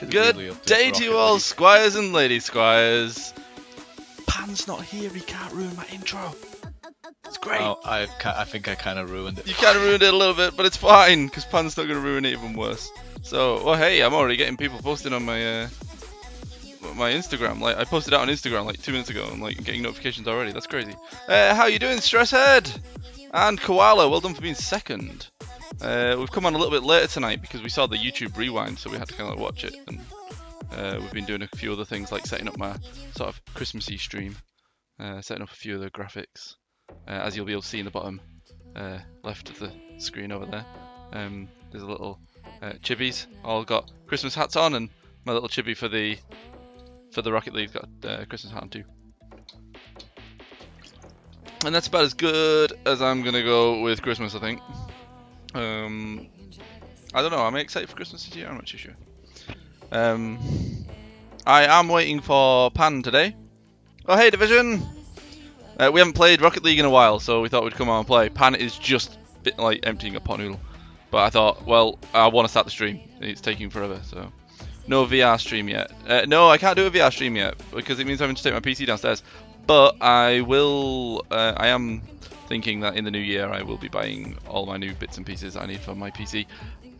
Good really day to you all, squires and lady squires. Pan's not here, he can't ruin my intro. It's great. Oh, I, I think I kind of ruined it. You kind of ruined it a little bit, but it's fine, because Pan's not going to ruin it even worse. So, well, hey, I'm already getting people posting on my uh, my Instagram. Like, I posted out on Instagram like two minutes ago, and like getting notifications already. That's crazy. Uh, how you doing, Stresshead? And Koala, well done for being second. Uh, we've come on a little bit later tonight because we saw the YouTube rewind, so we had to kind of watch it. And uh, we've been doing a few other things like setting up my sort of Christmassy stream, uh, setting up a few of the graphics, uh, as you'll be able to see in the bottom uh, left of the screen over there. Um, there's a little uh, chibis, all got Christmas hats on, and my little chibi for the for the Rocket League's got a Christmas hat on too. And that's about as good as I'm gonna go with Christmas, I think. Um, I don't know. Am I excited for Christmas this year? I'm not too sure. Um, I am waiting for Pan today. Oh hey, Division! Uh, we haven't played Rocket League in a while, so we thought we'd come on and play. Pan is just bit like emptying a pot noodle, but I thought, well, I want to start the stream. It's taking forever, so no VR stream yet. Uh, no, I can't do a VR stream yet because it means I'm having to take my PC downstairs. But I will. Uh, I am thinking that in the new year I will be buying all my new bits and pieces I need for my PC,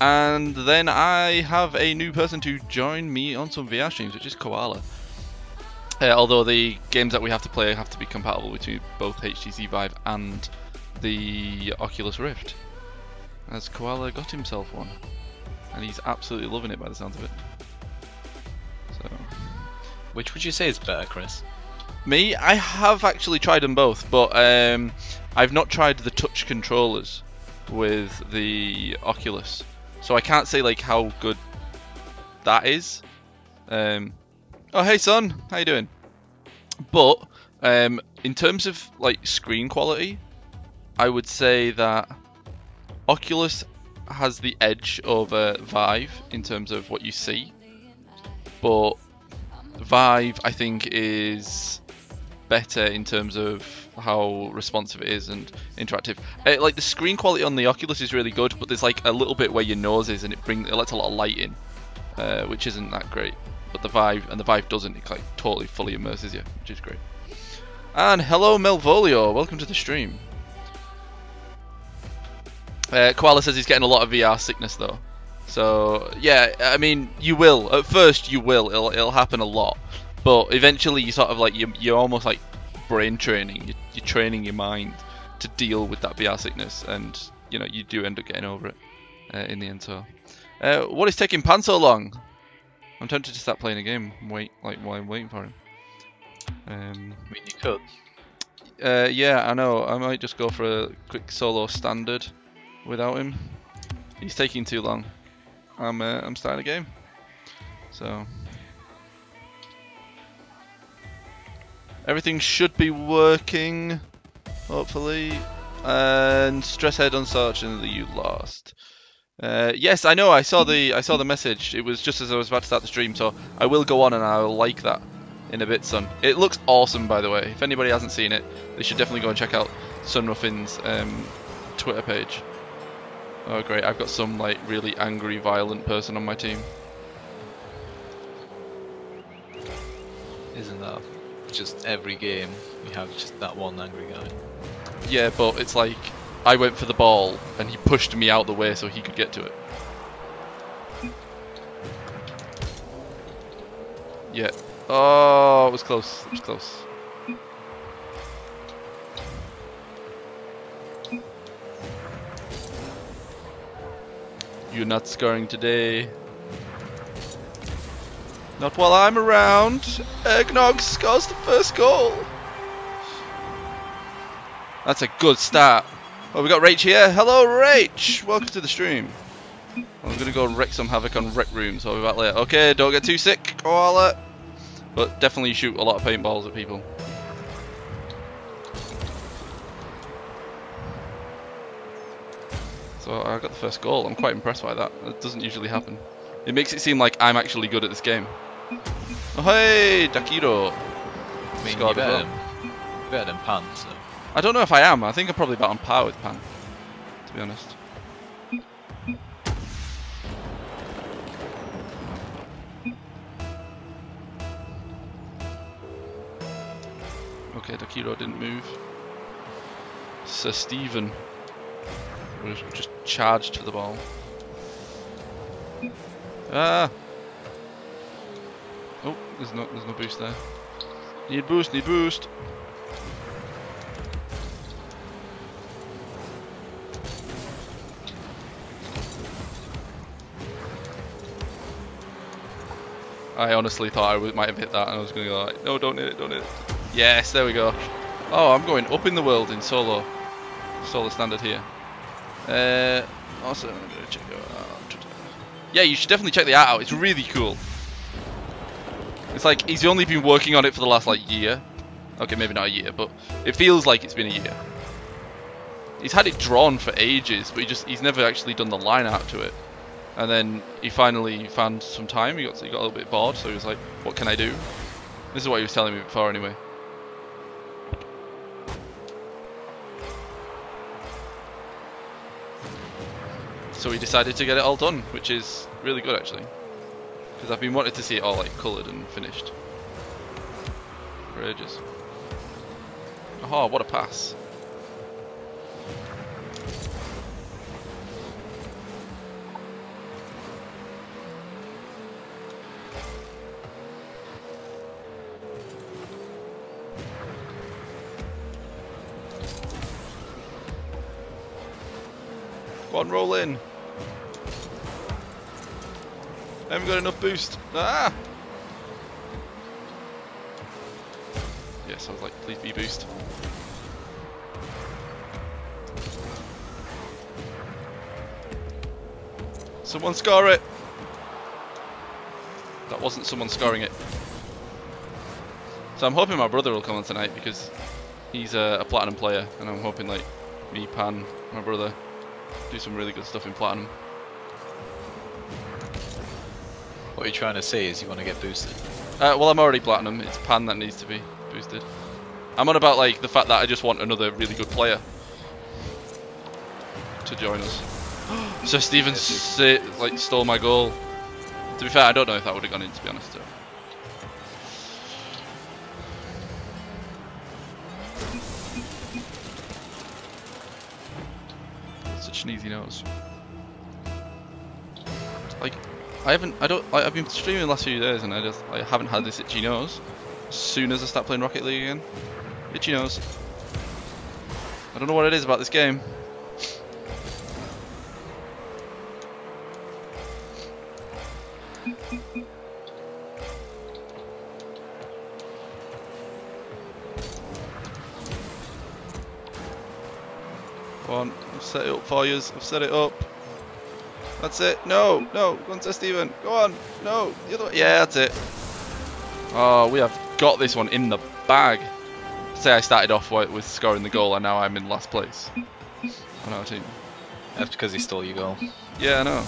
and then I have a new person to join me on some VR streams, which is Koala. Uh, although the games that we have to play have to be compatible between both HTC Vive and the Oculus Rift. As Koala got himself one, and he's absolutely loving it by the sounds of it. So. Which would you say is better, Chris? Me, I have actually tried them both, but um, I've not tried the touch controllers with the Oculus, so I can't say like how good that is. Um, oh, hey son, how you doing? But um, in terms of like screen quality, I would say that Oculus has the edge over Vive in terms of what you see, but Vive I think is better in terms of how responsive it is and interactive. Uh, like the screen quality on the Oculus is really good, but there's like a little bit where your nose is and it brings it lets a lot of light in, uh, which isn't that great. But the Vive and the Vive doesn't. It like totally fully immerses you, which is great. And hello Melvolio, welcome to the stream. Uh, Koala says he's getting a lot of VR sickness though. So yeah, I mean you will. At first you will. It'll it'll happen a lot, but eventually you sort of like you you're almost like brain training. You're, you're training your mind to deal with that VR sickness, and you know you do end up getting over it uh, in the end. So, uh, what is taking Pan so long? I'm tempted to start playing a game. Wait, like while I'm waiting for him. Um, I mean, you could. uh, yeah, I know. I might just go for a quick solo standard without him. He's taking too long. I'm uh, I'm starting a game. So everything should be working, hopefully. And stress Stresshead, unfortunately, you lost. Uh, yes, I know. I saw the I saw the message. It was just as I was about to start the stream, so I will go on and I'll like that in a bit, son. It looks awesome, by the way. If anybody hasn't seen it, they should definitely go and check out TsunMuffin's um, Twitter page. Oh great, I've got some like really angry, violent person on my team. Isn't that just every game you have just that one angry guy? Yeah, but it's like I went for the ball and he pushed me out the way so he could get to it. Yeah. Oh, it was close. It was close. You're not scoring today. Not while I'm around. Eggnog scores the first goal. That's a good start. Oh, we got Rach here. Hello, Rach. Welcome to the stream. I'm gonna go wreak some havoc on Rec Room, so I'll be back later. Okay, don't get too sick, koala. But definitely shoot a lot of paintballs at people. So I got the first goal. I'm quite impressed by that. That doesn't usually happen. It makes it seem like I'm actually good at this game. Oh, hey, Dakiro. I mean, better, than, better than Pan, so. I don't know if I am. I think I'm probably about on par with Pan, to be honest. Okay, Dakiro didn't move. Sir Stephen was just charged to the ball. Ah! Oh, there's no there's no boost there. Need boost, need boost. I honestly thought I w might have hit that and I was going to go like, no, don't hit it, don't hit it. Yes, there we go. Oh, I'm going up in the world in solo. Solo standard here. Uh, also, I'm going to check out. Yeah, you should definitely check the art out. It's really cool. It's like he's only been working on it for the last like year. Okay, maybe not a year, but it feels like it's been a year. He's had it drawn for ages, but he just he's never actually done the line art to it. And then he finally found some time. He got he got a little bit bored, so he was like, "What can I do?" This is what he was telling me before, anyway. So he decided to get it all done, which is really good actually. Because I've been wanting to see it all like coloured and finished. For ages. Oh, what a pass. One roll in. I haven't got enough boost. Ah! Yes, I was like, please be boost. Someone score it! That wasn't someone scoring it. So I'm hoping my brother will come on tonight because he's a, a platinum player and I'm hoping like me, Pan, my brother do some really good stuff in platinum. What you're trying to say is you want to get boosted. Uh, well, I'm already platinum. It's Pan that needs to be boosted. I'm on about like the fact that I just want another really good player to join us. so Steven like stole my goal. To be fair, I don't know if that would have gone in. To be honest. Though. Such an easy nose. Like I haven't, I don't, I, I've been streaming the last few days and I just, I haven't had this itchy nose. As soon as I start playing Rocket League again, itchy nose. I don't know what it is about this game. Come on, I've set it up for you. I've set it up. That's it. No, no. Go on, Sir Stephen. Go on. No. The other way. Yeah, that's it. Oh, we have got this one in the bag. Say I started off with scoring the goal and now I'm in last place on our team. That's because he stole your goal. Yeah, I know.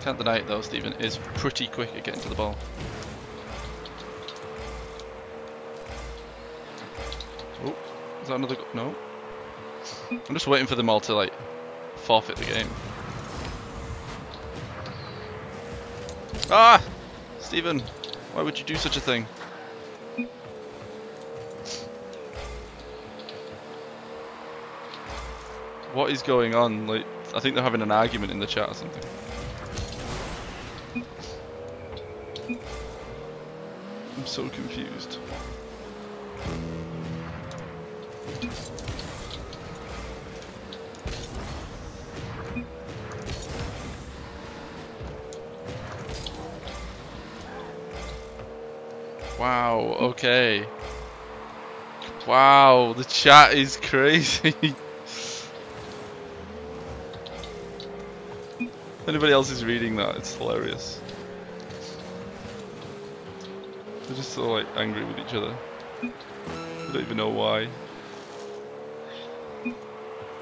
Can't deny it though, Stephen is pretty quick at getting to the ball. Oh, is that another? No. I'm just waiting for them all to like forfeit the game. Ah, Stephen, why would you do such a thing? What is going on? Like, I think they're having an argument in the chat or something. I'm so confused. Wow, okay. Wow, the chat is crazy. Anybody else is reading that, it's hilarious. They're just so like angry with each other. I don't even know why.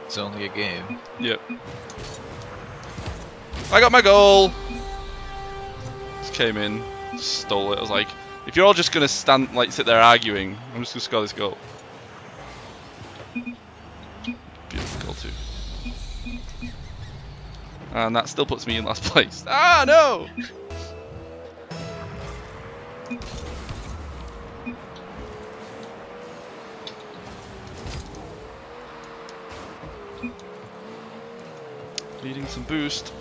It's only a game. Yep. I got my goal! Just came in, stole it. I was like, if you're all just gonna stand, like, sit there arguing, I'm just gonna score this goal. Beautiful goal too. And that still puts me in last place. Ah, no! Needing some boost.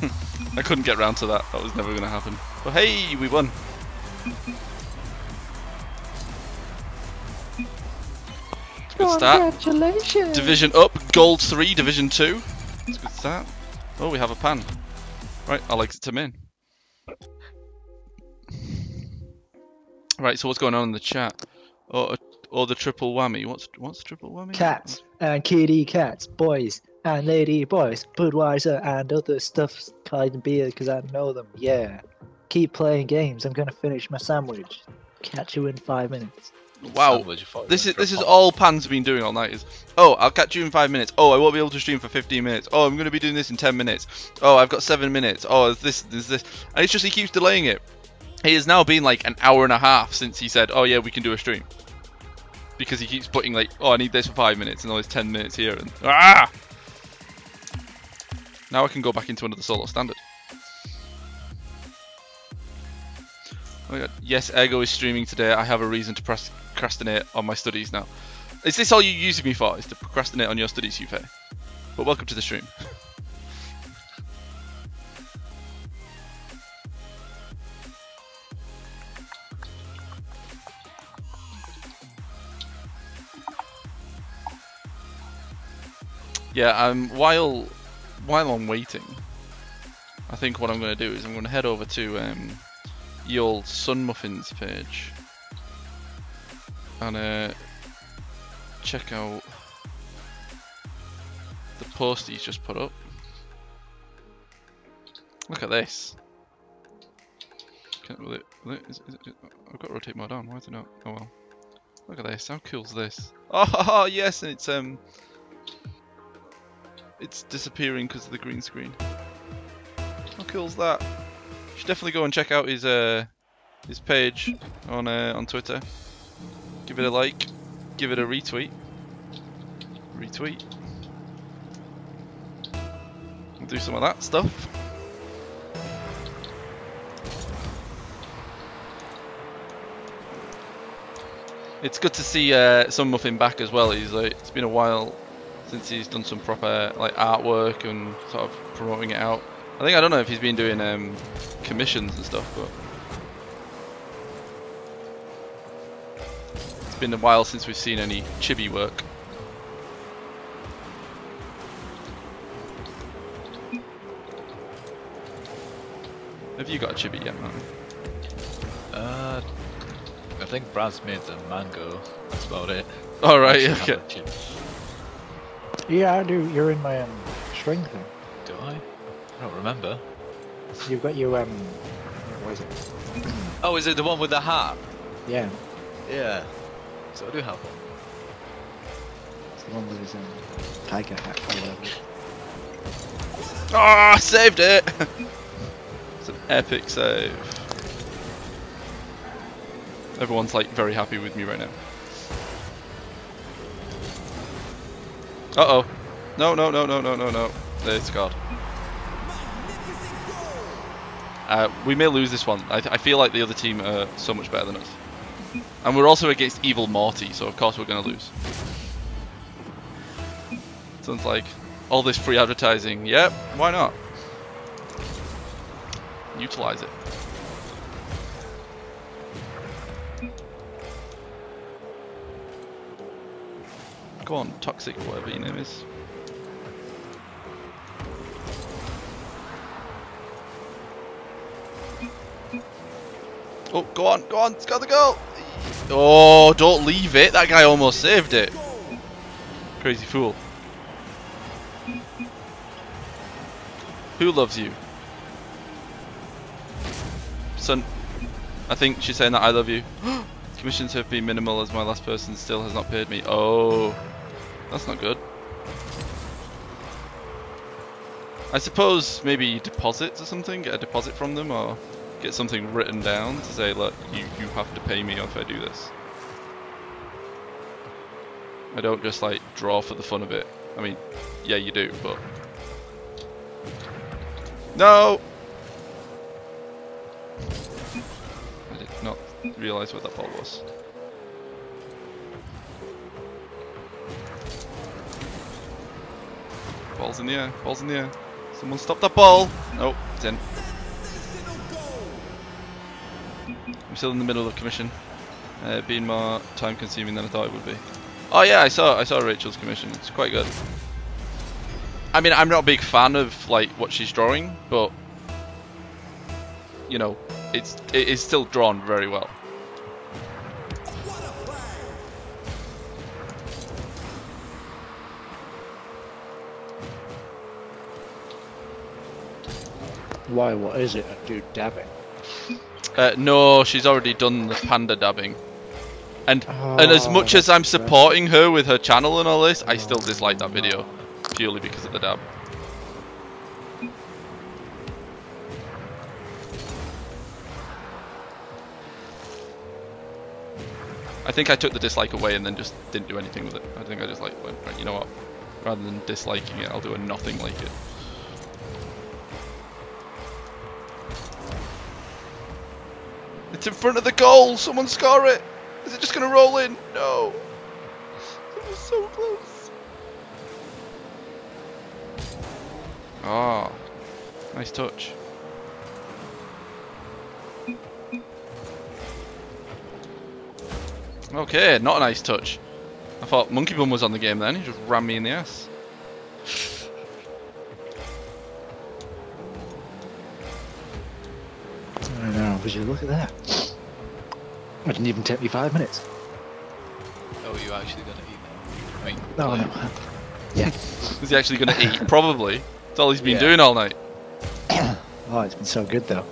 I couldn't get round to that. That was never going to happen. But hey, we won. Good start. Congratulations! Division up, gold 3, division 2. It's a good start. Oh, we have a pan. Right, I'll exit him in. Right, so what's going on in the chat? Oh, or the triple whammy. What's what's triple whammy? Cats and kitty cats, boys and lady boys, Budweiser and other stuff, Clyde and beer, because I know them. Yeah. Keep playing games. I'm gonna finish my sandwich. Catch you in five minutes. Wow, Sandwich, I thought you this is this is all Pan's been doing all night. Is oh, I'll catch you in five minutes. Oh, I won't be able to stream for 15 minutes. Oh, I'm going to be doing this in 10 minutes. Oh, I've got seven minutes. Oh, is this is this? And it's just he keeps delaying it. He has now been like an hour and a half since he said, "Oh yeah, we can do a stream." Because he keeps putting like, "Oh, I need this for five minutes," and always 10 minutes here, and ah. Now I can go back into another solo standard. Oh my god. Yes, Ego is streaming today. I have a reason to pros- procrastinate on my studies now. Is this all you're using me for? Is to procrastinate on your studies, Yufe? But welcome to the stream. yeah, um, while while I'm waiting, I think what I'm going to do is I'm going to head over to um, old TsunMuffins page and uh, check out the post he's just put up. Look at this. Can, it, is, is it, I've got to rotate mode on. Why is it not? Oh well. Look at this. How cool's this? Oh yes, and it's um, it's disappearing because of the green screen. How cool's that? You should definitely go and check out his uh his page on uh, on Twitter. Give it a like, give it a retweet. Retweet. Do some of that stuff. It's good to see uh, TsunMuffin back as well. He's like, it's been a while since he's done some proper like artwork and sort of promoting it out. I think I don't know if he's been doing um, commissions and stuff, but been a while since we've seen any chibi work. Have you got a chibi yet, man? Uh, I think Brad's made the mango. That's about it. All right, okay. Yeah, I do. You're in my um, string thing. Do I? I don't remember. You've got your um, what is it? Oh, is it the one with the hat? Yeah, Yeah. So I do have one. it's the one with his um, tiger hat. or whatever. Ah, saved it! it's an epic save. Everyone's like very happy with me right now. Uh oh. No, no, no, no, no, no, no. It's God. Uh, we may lose this one. I, I feel like the other team are so much better than us. And we're also against Evil Morty, so of course we're going to lose. Sounds like all this free advertising. Yep, why not? Utilize it. Go on, toxic whatever your name is. Oh, go on, go on, got the goal! Oh, don't leave it, that guy almost saved it. Crazy fool. Who loves you? Son, I think she's saying that I love you. Commissions have been minimal as my last person still has not paid me. Oh, that's not good. I suppose maybe deposits or something. Get a deposit from them, or get something written down to say, look, you you have to pay me if I do this. I don't just like draw for the fun of it. I mean, yeah, you do, but no. I did not realise what that ball was. Ball's in the air. Ball's in the air. Someone stop that ball. Nope, it's in. Still in the middle of commission. Uh, being more time consuming than I thought it would be. Oh yeah, I saw I saw Rachel's commission. It's quite good. I mean, I'm not a big fan of like what she's drawing, but you know, it's it is still drawn very well. Why? What is it? A dude dabbing. Uh, no, she's already done the panda dabbing. And and as Oh, much as I'm supporting her with her channel and all this, I still dislike that video purely because of the dab. I think I took the dislike away and then just didn't do anything with it. I think I just like went, right, you know what? Rather than disliking it, I'll do a nothing like it. It's in front of the goal! Someone score it! Is it just gonna roll in? No! It was so close. Ah, nice touch. Okay, not a nice touch. I thought Monkey Bum was on the game then, he just ran me in the ass. I don't know. Would you look at that? It didn't even take me five minutes. Oh, you actually gonna eat now? I mean, No, no. Yeah. Is he actually gonna eat? Probably. That's all he's been Yeah. doing all night. Oh, it's been so good though.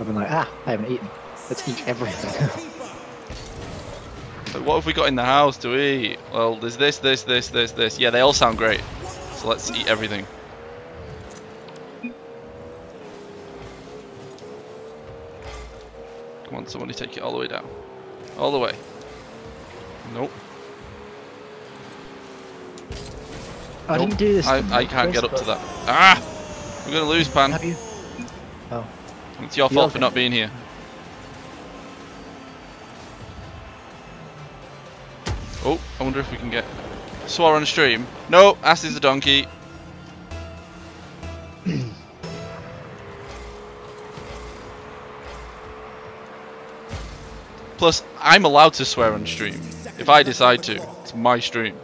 I've been like, ah, I haven't eaten. Let's eat everything. Like, what have we got in the house to eat? Well, there's this, this, this, this, this. Yeah, they all sound great. So let's eat everything. Come on, somebody take it all the way down. All the way. Nope. I Nope. didn't do this. I, I can't get up to that. Ah! We're gonna lose, Pan. Have you? Oh, It's your You fault for not being here. Oh, I wonder if we can get Swar on stream. No, Ass is a donkey. Plus, I'm allowed to swear on stream. If I decide to, it's my stream.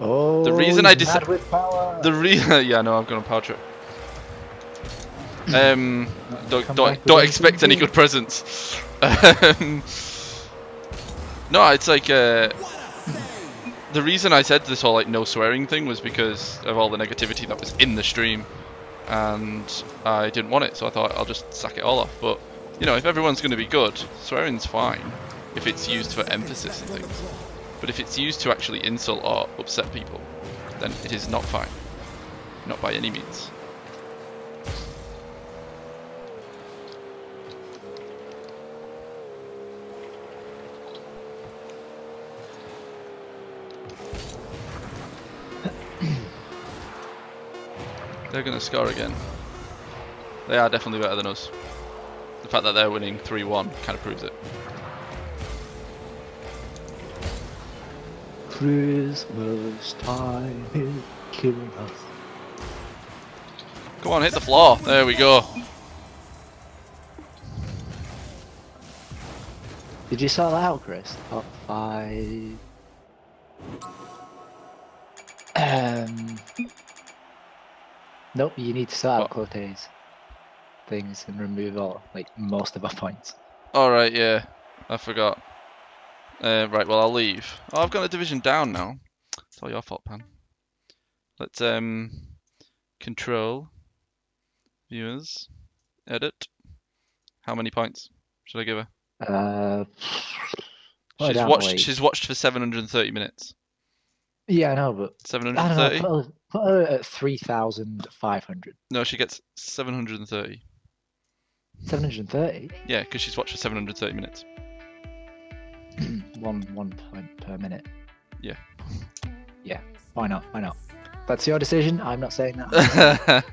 oh. The reason I he's deci- mad with power. The re yeah, no, I've got a power trip. Um, don't don't, don't expect any good. good presents. Um, no, it's like uh, the reason I said this whole like no swearing thing was because of all the negativity that was in the stream, and I didn't want it, so I thought I'll just sack it all off. But you know, if everyone's going to be good, swearing's fine if it's used for emphasis and things. But if it's used to actually insult or upset people, then it is not fine. Not by any means. They're going to score again. They are definitely better than us. The fact that they're winning 3-1 kind of proves it. Christmas time is killing us. Come on, hit the floor. There we go. Did you that out, Chris? Top five. Um. Nope, you need to sort out Clote's things and remove all, like, most of our points. Alright, yeah. I forgot. Uh, right, well, I'll leave. Oh, I've got a division down now. It's all your fault, Pan. Let's, um, control. Viewers. Edit. How many points should I give her? Uh. She's down, watched. like- She's watched for 730 minutes. Yeah, I know, but I don't know. 730. Put a, Put her at 3,500. No, she gets 730. 730? Yeah, because she's watched for 730 minutes. one one point per minute. Yeah. Yeah. Why not? Why not? That's your decision. I'm not saying that.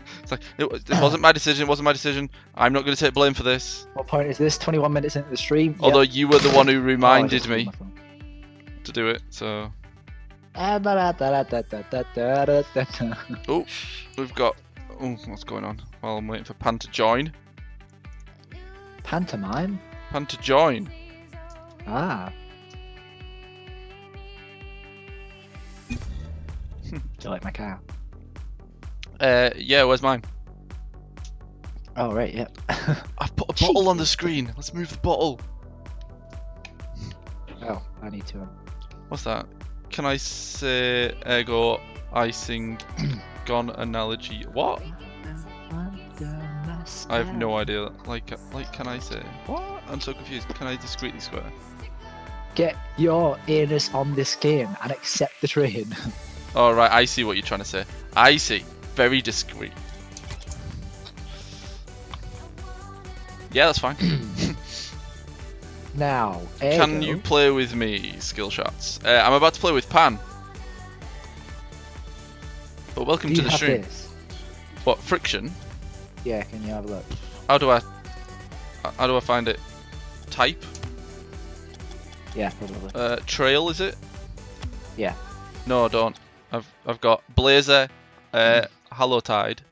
it's like it, it, wasn't my decision. It wasn't my decision. I'm not going to take blame for this. What point is this? 21 minutes into the stream. Although yep. you were the one who oh, reminded oh, me to do it, so. oh, we've got. Oh, what's going on? Well, I'm waiting for Pan to join. Pantomime? Pan to join. Ah. Do you like my car? Uh, yeah. Where's mine? Oh, right, yep. I've put a bottle on the screen. Let's move the bottle. oh, I need to. Um, What's that? Can I say ergo icing gone analogy? What? I have no idea. Like, like, can I say what? I'm so confused. Can I discreetly swear? Get your anus on this game and accept the train. Oh right, I see what you're trying to say. I see. Very discreet. Yeah, that's fine. now, Can you play with me, skill shots? Uh, I'm about to play with Pan. But welcome do to the stream. this? What friction? Yeah, can you have a look? How do I? How do I find it? Type. Yeah, probably. Uh, trail is it? Yeah. No, I don't. I've I've got Blazer, uh, Hollow Tide,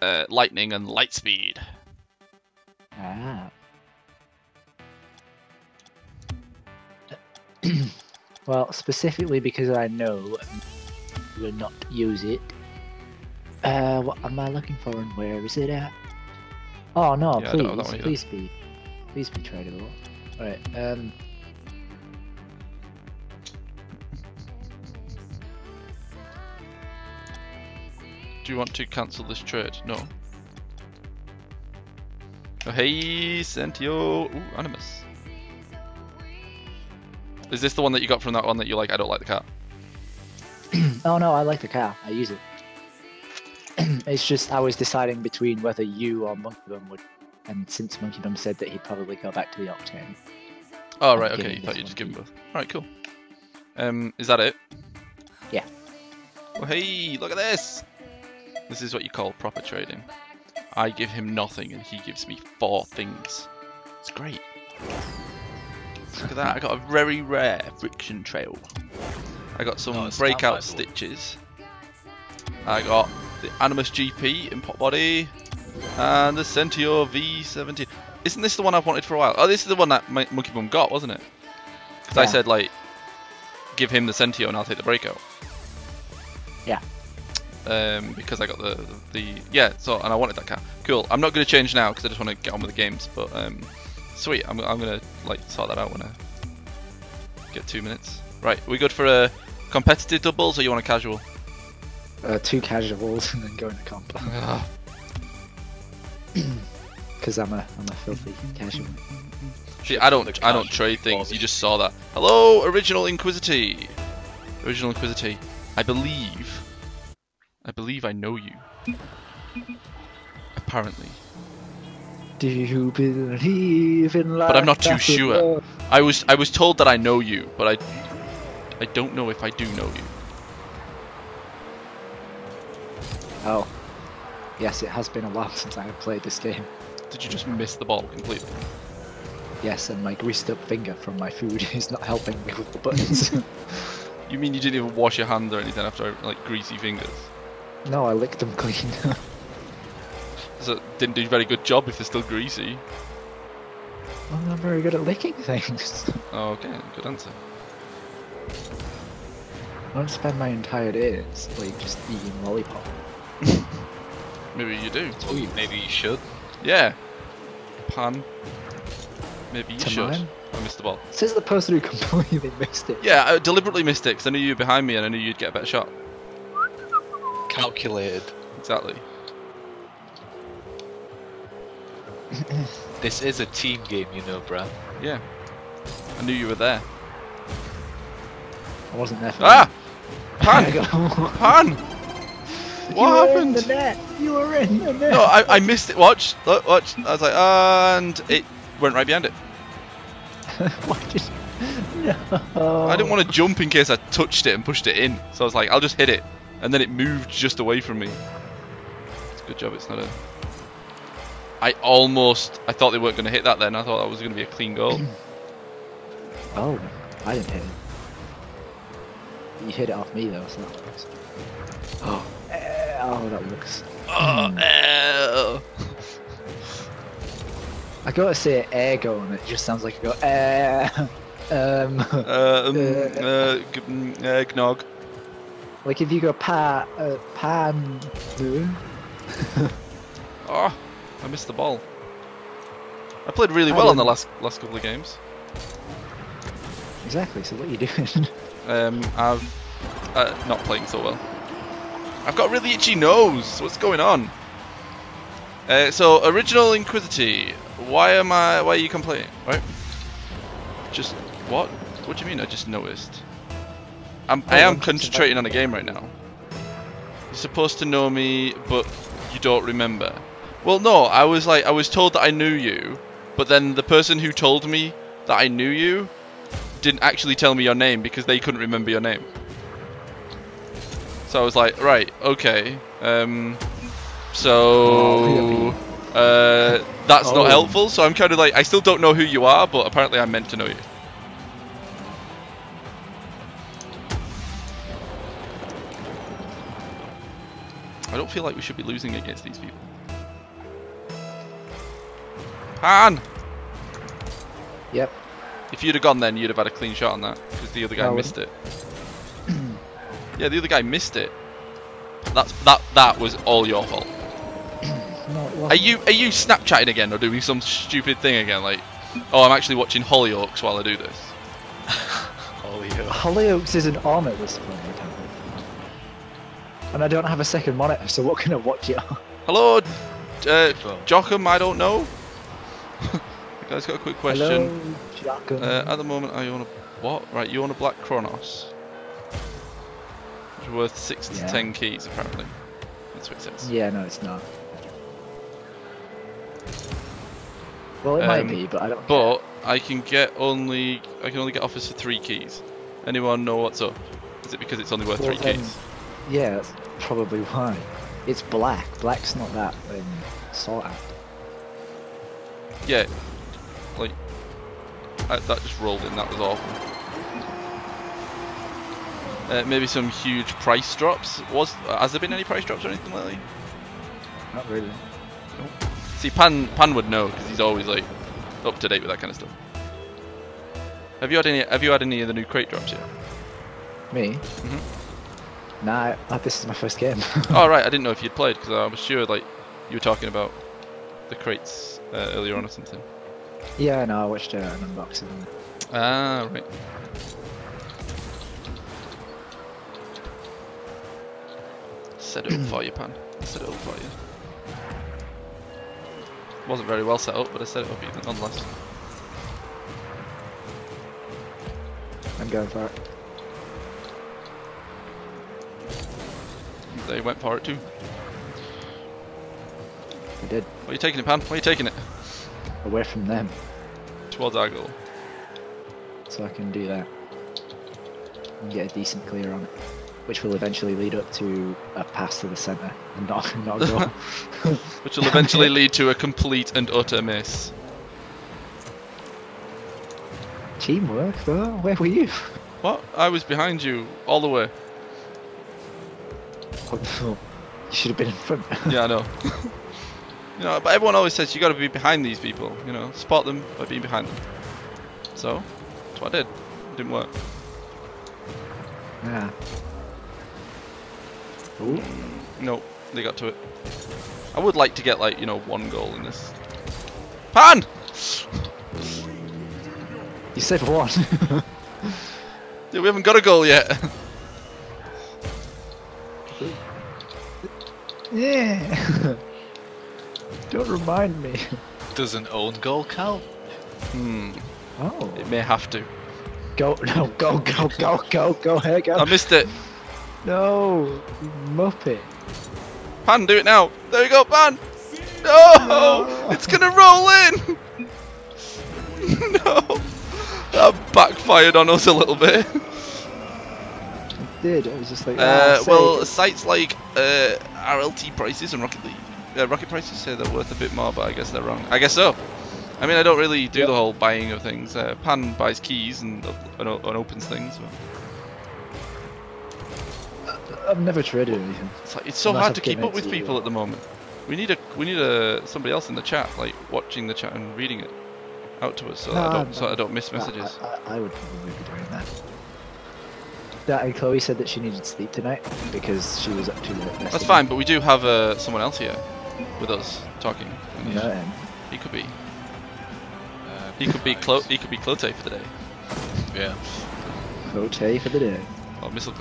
uh, Lightning, and Light Speed. Ah. well, specifically because I know you will not use it. Uh, what am I looking for and where is it at? Oh no, Yeah, I don't have that please, please be, please be tradable. Alright, um. Do you want to cancel this trade? No. Oh, hey, Centio. Ooh, Animus. Is this the one that you got from that one that you like? I don't like the cat. Oh no, I like the cow. I use it. it's just I was deciding between whether you or Monkey Bum would, and since Monkey Bum said that he'd probably go back to the Octane. Oh right, okay. You thought you one just give them both. All right, cool. Um, is that it? Yeah. Oh hey, look at this. This is what you call proper trading. I give him nothing and he gives me four things. It's great. Look at that. I got a very rare friction trail. I got some No, breakout stitches. I got the Animus GP in pot body and the Centio V17. Isn't this the one I've wanted for a while? Oh, this is the one that Monkey Bum got, wasn't it? Because I said like, give him the Centio and I'll take the breakout. Yeah. Um, because I got the, the yeah. So and I wanted that car. Cool. I'm not going to change now because I just want to get on with the games. But um, sweet. I'm I'm gonna like sort that out when I get two minutes. Right. we good for a competitive doubles or you want a casual? Uh, two casuals and then go into comp. Because I'm a I'm a filthy casual. See, I don't, The I don't trade things. body. You just saw that. Hello, original Inquisity. Original Inquisity. I believe, I believe I know you. Apparently, Do you believe in life? But I'm not too sure. love? I was, I was told that I know you, but I, I don't know if I do know you. Oh. Yes, it has been a while since I have played this game. Did you just miss the ball completely? Yes, and my greased up finger from my food is not helping me with the buttons. You mean you didn't even wash your hands or anything after like greasy fingers? no, I licked them clean. So didn't do a very good job if they're still greasy. I'm not very good at licking things. Oh, okay, good answer. I don't spend my entire days like just eating lollipop. Maybe you do. Oh, maybe you should. Yeah. Pan. Maybe you To should. mine? I missed the ball. Says the person who completely missed it. Yeah, I deliberately missed it because I knew you were behind me and I knew you'd get a better shot. Calculated. Exactly. This is a team game, you know, Brad. Yeah. I knew you were there. I wasn't there for Ah! Pan! Go. Pan! You What were in happened? the net. You were in the net. No, I, I missed it. Watch, look, watch. I was like, and it went right behind it. Why did No. I didn't want to jump in case I touched it and pushed it in. So I was like, I'll just hit it. And then it moved just away from me. It's a good job it's not a... I almost... I thought they weren't going to hit that then. I thought that was going to be a clean goal. Oh, I didn't hit it. You hit it off me though, so that works. Oh, oh, that looks. oh, eh. I gotta say air go and it just sounds like you go eh. Um, Uh, um, uh, g- mm, uh, gnog. like if you go pa uh, pan. Oh, I missed the ball. I played really I well on the didn't. last last couple of games. Exactly. So what are you doing? Um, I've uh, not playing so well. I've got a really itchy nose. What's going on? Uh, so original Inquisity. Why am I? Why are you complaining? Right? Just what? What do you mean? I just noticed. I'm, I am concentrating on a game right now. You're supposed to know me, but you don't remember. Well, no. I was like, I was told that I knew you, but then the person who told me that I knew you didn't actually tell me your name because they couldn't remember your name. So I was like, right, okay. Um, so uh, that's Oh. not helpful. So I'm kind of like, I still don't know who you are, but apparently I'm meant to know you. I don't feel like we should be losing against these people. Han! yep. If you'd have gone then, you'd have had a clean shot on that because the other guy missed it. Yeah, the other guy missed it. That's that. That was all your fault. No. Are you are you Snapchatting again or doing some stupid thing again? Like, oh, I'm actually watching Hollyoaks while I do this. Yeah. Hollyoaks isn't on at this point. I don't think. And I don't have a second monitor, so what can I watch it on? Hello, uh, Phone. Jockum. I don't know. the guy's got a quick question. Hello, Jocko. Uh, at the moment, I own a what? Right, you own a Black Kronos, which is worth six to Yeah. ten keys apparently. That's what it says. Yeah, no, it's not. Well, it might Um, be, but I don't. But I can get only I can only get offers for three keys. Anyone know what's up? Is it because it's only worth Well, three keys? Yeah, that's probably why. It's black. Black's not that um, sought after. Yeah. Like I, that just rolled in. That was awful. Uh, maybe some huge price drops. Was has there been any price drops or anything lately? Not really. See, Pan Pan would know because he's always like up to date with that kind of stuff. Have you had any? Have you had any of the new crate drops yet? Me? Mhm. Nah, uh, this is my first game. oh right, I didn't know if you'd played because I was sure like you were talking about the crates uh, earlier on or something. yeah, no, I watched uh, an unboxing. Ah right. Set it up for you, Pan. Set it up for you. Wasn't very well set up, but I set it up even nonetheless. I'm going for it. They went for it too. I did. Where are you taking it, Pan? Where are you taking it? Away from them, Towards our goal. so I can do that. And get a decent clear on it. Which will eventually lead up to a pass to the centre and not, not a goal. Which will eventually lead to a complete and utter miss. Teamwork, though? Where were you? What? I was behind you all the way. you should have been in front. Yeah, I know. you know, but everyone always says you got to be behind these people. You know, spot them by being behind them. So, that's what I did. It didn't work. yeah. Ooh. No, they got to it. I would like to get like you know one goal in this. Pan! You said one. Yeah, we haven't got a goal yet. yeah. Don't remind me. Does an own goal count? hmm. Oh. It may have to. Go, no, go, go, go, go, go, here, go. I missed it. No, muppet. Pan, do it now. There you go, Pan. No, it's gonna roll in. no, that backfired on us a little bit. It did. I was just like, Uh, oh, well, sites like uh, RLT prices and Rocket League, uh, Rocket prices say they're worth a bit more, but I guess they're wrong. I guess so. I mean, I don't really do Yep. the whole buying of things. Uh, Pan buys keys and, and, and opens things. But I've never traded anything. it's, like, it's so Unless hard to keep up with people at the moment. We need a we need a somebody else in the chat, like watching the chat and reading it out to us, so that I don't no. so I don't miss messages. I, I, I would probably be doing that. That and Chloe said that she needed sleep tonight because she was up too late. That's yesterday. fine, but we do have uh, someone else here with us talking. You know, and He could be. Uh, He could be Clo. He could be Clote for the day, Yeah. Rotate for the day. or Missile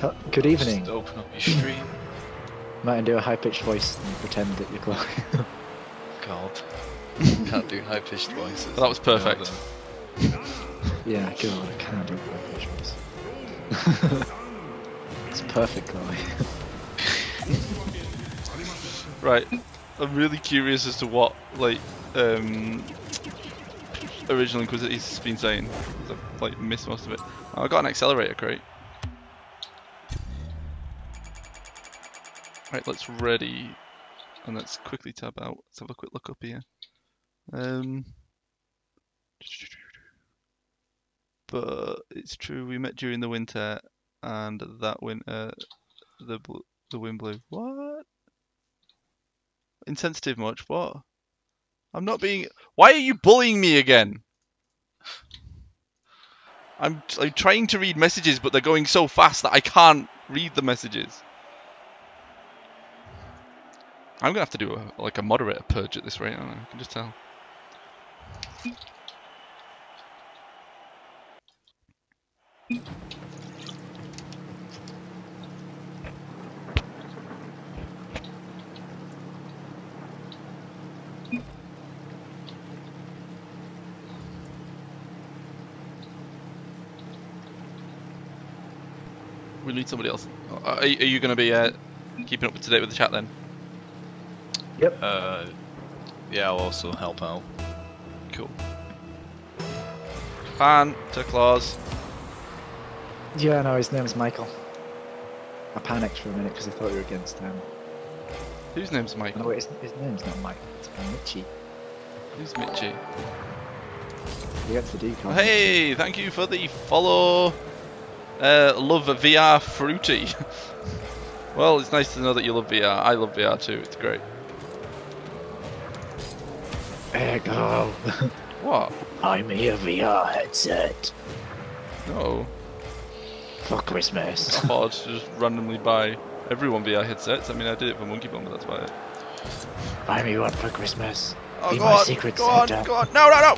Clo. Huh, Good evening. Just open up your stream. Might do a high pitched voice and pretend that you're Chloe. God. Can't do high pitched voices. Well, that was perfect. yeah, God, I can't do high pitched voice. it's perfect, Chloe. Right. I'm really curious as to what like um original Inquisitor's been saying. I've like missed most of it. Oh, I got an accelerator crate. Right, let's ready and let's quickly tab out. Let's have a quick look up here. Um but it's true we met during the winter and that winter the the wind blew. What? Insensitive much? What? I'm not being. Why are you bullying me again? I'm, I'm trying to read messages, but they're going so fast that I can't read the messages. I'm gonna have to do a, like a moderator purge at this rate. I? I can just tell. We need somebody else. Are, are you gonna be uh, keeping up to date with the chat then? Uh, yeah, I'll also help out. Cool. Fan to claws. Yeah, no, his name's Michael. I panicked for a minute because I thought you were against him. Whose name's No, Michael? wait, his, his name's not Michael, it's Mitchy. Who's Mitchy? He gets the decal. Oh, hey, thank you for the follow. Uh, love VR fruity. well, it's nice to know that you love VR. I love VR too. It's great. Go. What? I'm a VR headset No. for I Christmas. thought I'd just randomly buy everyone VR headsets. I mean, I did it for Monkey but that's why. Buy me one for Christmas. Oh, Be go my on, secret go on, Santa. go on. No, no,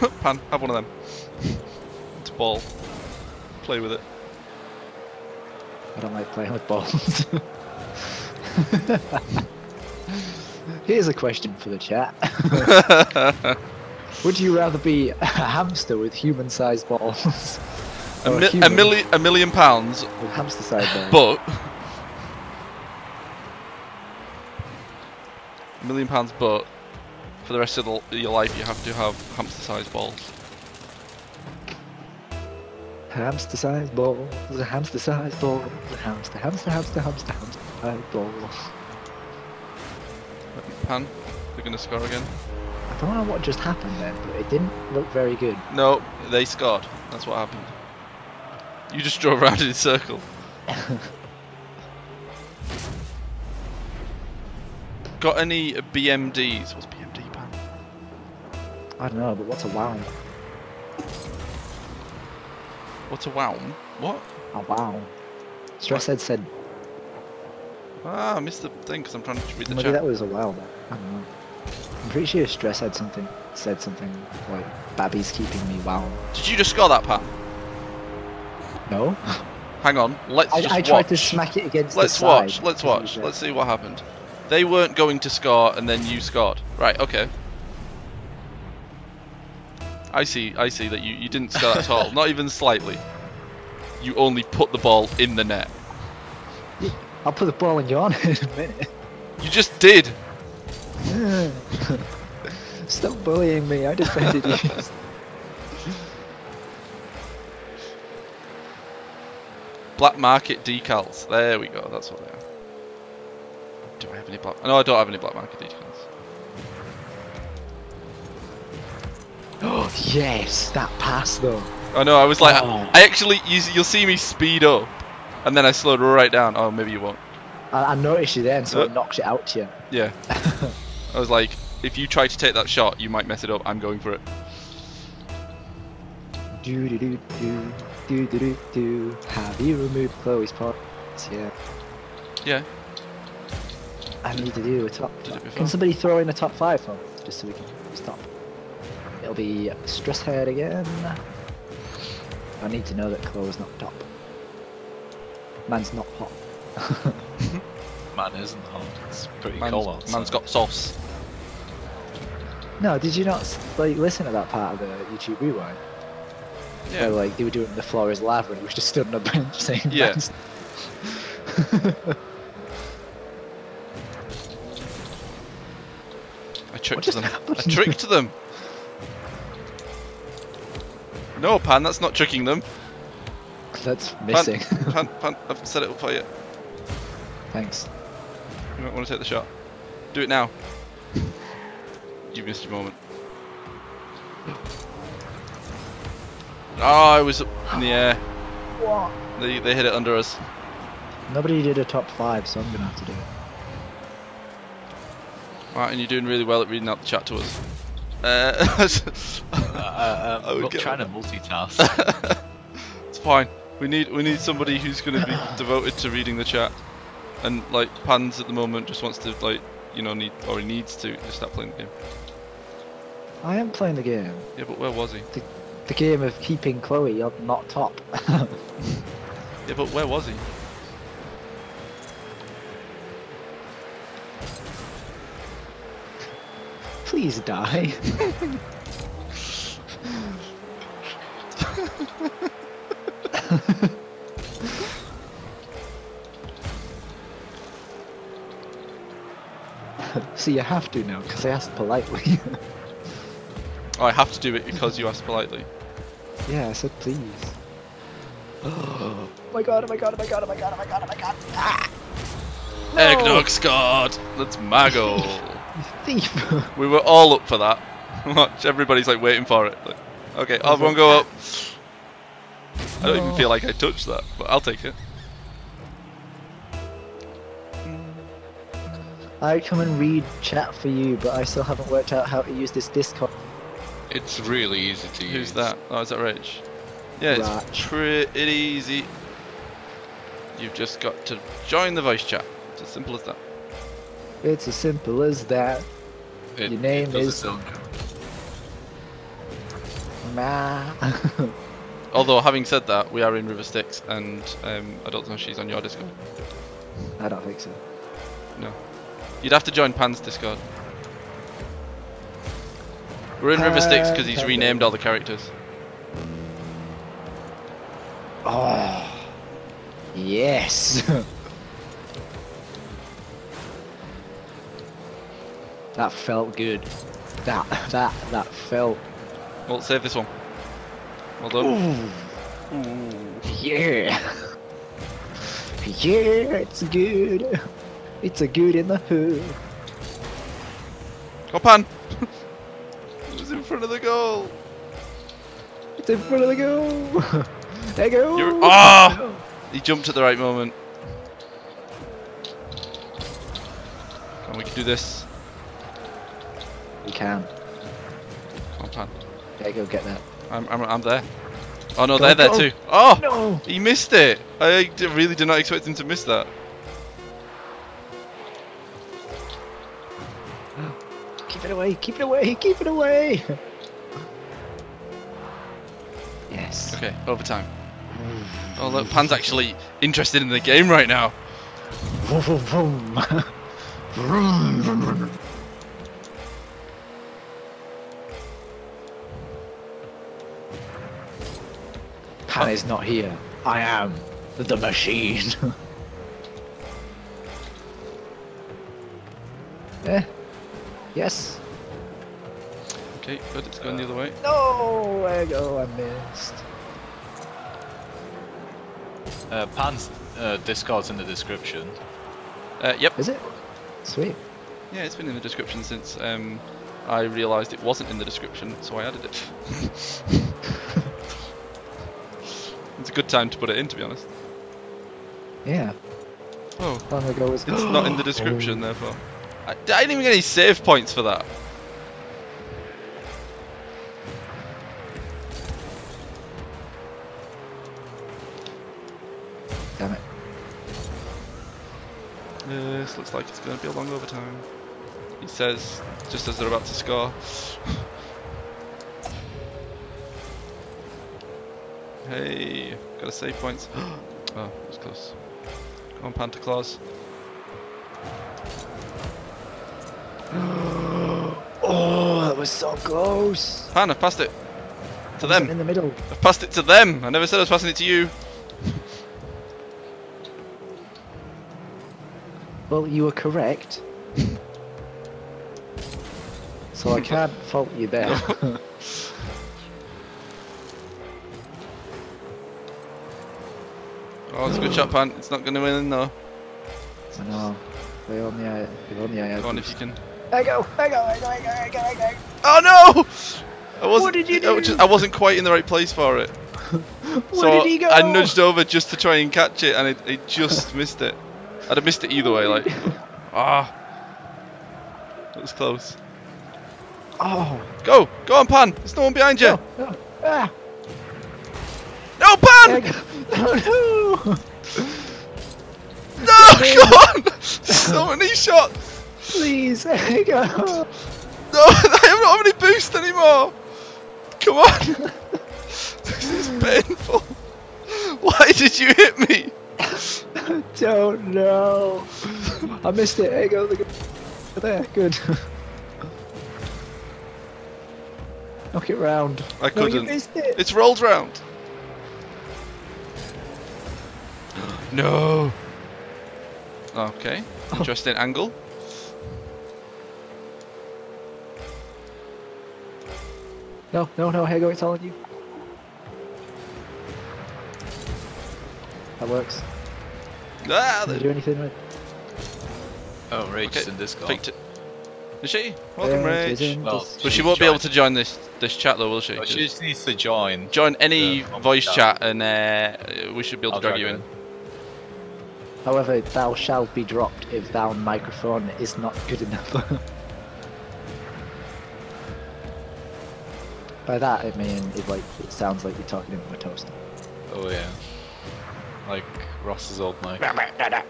no! Pan, have one of them. It's a ball. Play with it. I don't like playing with balls. Here's a question for the chat. Would you rather be a hamster with human-sized balls? a, mi- a, million, a million pounds, with hamster-sized balls? but. A million pounds, but. For the rest of the, your life, you have to have hamster sized balls. Hamster-sized balls, a hamster-sized balls, a hamster, hamster, hamster, hamster, hamster-sized balls. Pan, they're going to score again. I don't know what just happened then, but it didn't look very good. No, they scored. That's what happened. You just drove around in a circle. Got any BMDs? What's BMD, Pan? I don't know, but what's a wow? What's a wow? What? A wow. Stresshead said Ah, I missed the thing because I'm trying to read the maybe chat. that was a while back. I don't know. I'm pretty sure Stress had something said something like Babby's keeping me wow. Did you just score that, Pat? No, Hang on, let's I, just I tried to smack it against Let's the side. watch, let's watch, let's see what happened. They weren't going to score and then you scored. Right, okay. I see, I see that you, you didn't score at all, not even slightly. you only put the ball in the net. I'll put the ball in your in a minute. You just did. Stop bullying me. I defended you. Black market decals. There we go. That's what they are. Do I have any black? No, I don't have any black market decals. oh yes, that pass though. Oh no, I was like, Oh. I actually, you, you'll see me speed up, and then I slowed right down. Oh, maybe you won't. I, I noticed you then, so Uh. it knocks it out to you. Yeah. I was like, if you try to take that shot, you might mess it up. I'm going for it. Do do do do do do do do. Have you removed Chloe's parts? Yeah. Yeah. I need to do a top. Did it before. Can somebody throw in a top five for me, just so we can stop? It'll be Stresshead again. I need to know that Chloe's not top. Man's not hot. Man isn't hot. It's pretty Man's, cold outside. man's got sauce. no, did you not like listen to that part of the YouTube rewind? Yeah. Where like they were doing the floor is lava and he was just stood on a bench saying Yeah. "Man's-" I tricked just them. I happened? tricked them. No, Pan, that's not tricking them. That's Pan, missing. Pan, Pan, I've set it up for you. Thanks. You might want to take the shot. Do it now. you missed your moment. Oh, I was up in the air. What? They, they hit it under us. Nobody did a top five, so I'm gonna have to do it. Martin, you're doing really well at reading out the chat to us. Uh, Uh, uh, I would I'm get trying to multitask. it's fine. We need we need somebody who's going to be devoted to reading the chat. And like Pans at the moment just wants to like you know need or he needs to just start playing the game. I am playing the game. Yeah, but where was he? The game of keeping Chloe up, not top. Yeah, but where was he? Please die. See, you have to now, because I asked politely. Oh, I have to do it because you asked politely. yeah, I said please. Oh my god, oh my god, oh my god, oh my god, oh my god, oh my god. Ah! No! Eggnog scored. That's Mago. You thief! we were all up for that. Watch, everybody's like waiting for it. Like, okay, everyone go up. I don't even oh. feel like I touched that, but I'll take it. I come and read chat for you, but I still haven't worked out how to use this Discord. it's really easy to use. Who's that? Oh, is that Rage? Yeah, it's Rach. pretty easy. You've just got to join the voice chat. It's as simple as that. It's as simple as that. It, Your name is- its. Ma. Although, having said that, we are in River Styx, and um, I don't know if she's on your Discord. I don't think so. No. You'd have to join Pan's Discord. We're in River Styx because he's renamed all the characters. Oh. Yes. that felt good. That that that felt. Well, save this one. Well done. Ooh. Yeah. Yeah, it's good. It's a good in the hood. Go Pan! it was in front of the goal. It's in front of the goal. there you go. You're- Ah! He jumped at the right moment. Come on, we can do this. We can. Come on, Pan. There you go. Get that. I'm, I'm, I'm there. Oh no, Go, they're there too. Oh! No. He missed it! I really did not expect him to miss that. Keep it away. Keep it away. Keep it away. Yes. Okay, overtime. Oh look, Pan's actually interested in the game right now. Vroom, vroom, vroom. Pan is not here. I am the machine. eh. Yes. Okay, good. It's going the other way. No, there you go. I missed. Uh, Pan's uh, Discord's in the description. Uh, yep. Is it? Sweet. Yeah, it's been in the description since um, I realised it wasn't in the description, so I added it. it's a good time to put it in, to be honest. Yeah. Oh, Long ago was. it's not in the description, therefore. I, I didn't even get any save points for that. Damn it. This looks like it's going to be a long overtime. He says, just as they're about to score. Hey, got to save points. oh, that was close. Come on, Panta Claus. Oh, that was so close. Pan, I've passed it. To them. In the middle. I've passed it to them. I never said I was passing it to you. Well, you were correct. so I can't fault you there. Oh, it's a good shot, Pan. It's not going to win, though. I know. They only I, if only I had. Go on if you can. I go, I go, I go, I go, I go, I go. Oh no! I wasn't. What did you I, do? just- I wasn't quite in the right place for it. Where so did he go? I nudged over just to try and catch it, and it, it just missed it. I'd have missed it either way. Like, ah, that was close. Oh, Go, go on, Pan. There's no one behind you. no, no. Ah, No, there Pan! Oh, no. No, go on! So many shots. Please, there I go. No, I don't have any boost anymore. Come on. this is painful. Why did you hit me? I don't know. I missed it. There you go. There. Good. Knock it round. I No, couldn't. missed it. It's rolled round. No. Okay. Interesting angle. No, no, no. Here you go. It's all on you. That works. Ah, Can you do anything with? Oh, Rachel's Okay, in Discord. faked it. Is she? Welcome, There Rach. Well, this- But she won't be able to join this this chat though, will she? But 'Cause she just needs to join. Join any voice chat. chat, and uh, we should be able I'll to drag drag you her in. However, thou shalt be dropped if thou microphone is not good enough. By that, I mean it like it sounds like you're talking into a toaster. Oh yeah. Like Ross's old mic. I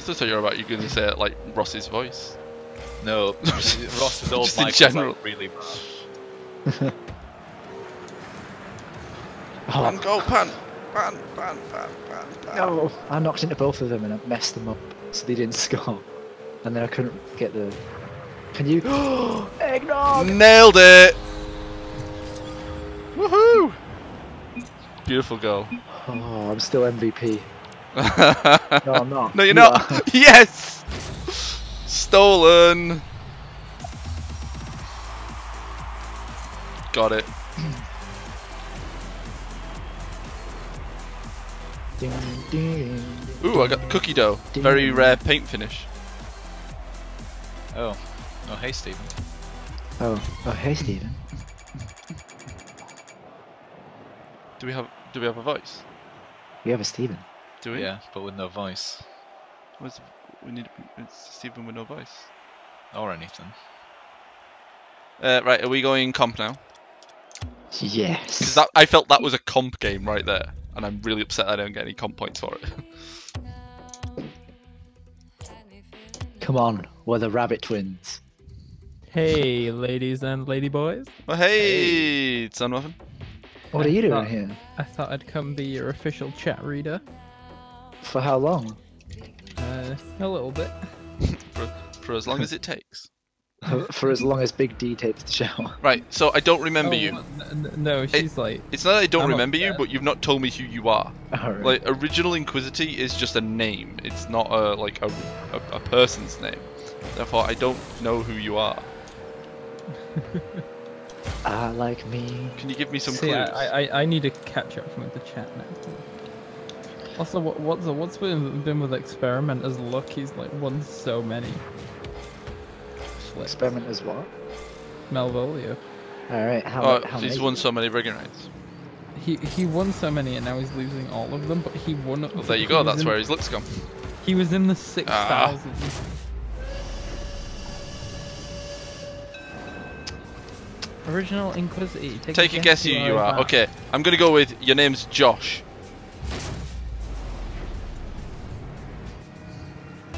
still thought you were about you going to say it like Ross's voice. No, Ross's old Just in mic was general. like really bad. Pan, Oh, pan, pan, pan, pan, pan, pan. No! I knocked into both of them and I messed them up, so they didn't score. And then I couldn't get the. Can you? Eggnog! Nailed it! Woohoo! Beautiful goal. Oh, I'm still MVP. No, I'm not. No, you're You not. are. yes! Stolen. Got it. Ooh, I got the cookie dough. Very rare paint finish. Oh. Oh, hey Stephen. Oh, oh, hey, Stephen. Do we have do we have a voice? We have a Stephen. Do we? Yeah, but with no voice What's, we need it's Stephen with no voice. or anything. Uh, right, are we going comp now? Yes. that I felt that was a comp game right there, and I'm really upset I don't get any comp points for it. Come on, we're the Rabbit Twins. Hey, ladies and lady boys. well, hey, TsunMuffin. What are you doing Uh, here? I thought I'd come be your official chat reader. For how long? Uh, a little bit. for, for as long as it takes. For as long as Big D takes the shower. Right, so I don't remember Oh, you. n- n- no, she's like, It's not that I don't I'm remember you, but you've not told me who you are. Alright. Like original Inquisity is just a name. It's not a like a, a, a person's name. Therefore, I don't know who you are. I ah, like me. Can you give me some see, clues? I, I, I need to catch up with the chat now. Also, what, what's what's been, been with experimenters? Look, he's like won so many. Flips. Experiment as what? Malvolio. Alright, how, oh, how he's many? won so many Rigging Rights. He he won so many, and now he's losing all of them. But he won. Well, there you go. That's in- where his looks gone. He was in the six thousand. Ah. Original Inquisitor. Take, Take a guess who you are. Okay, I'm gonna go with your name's Josh.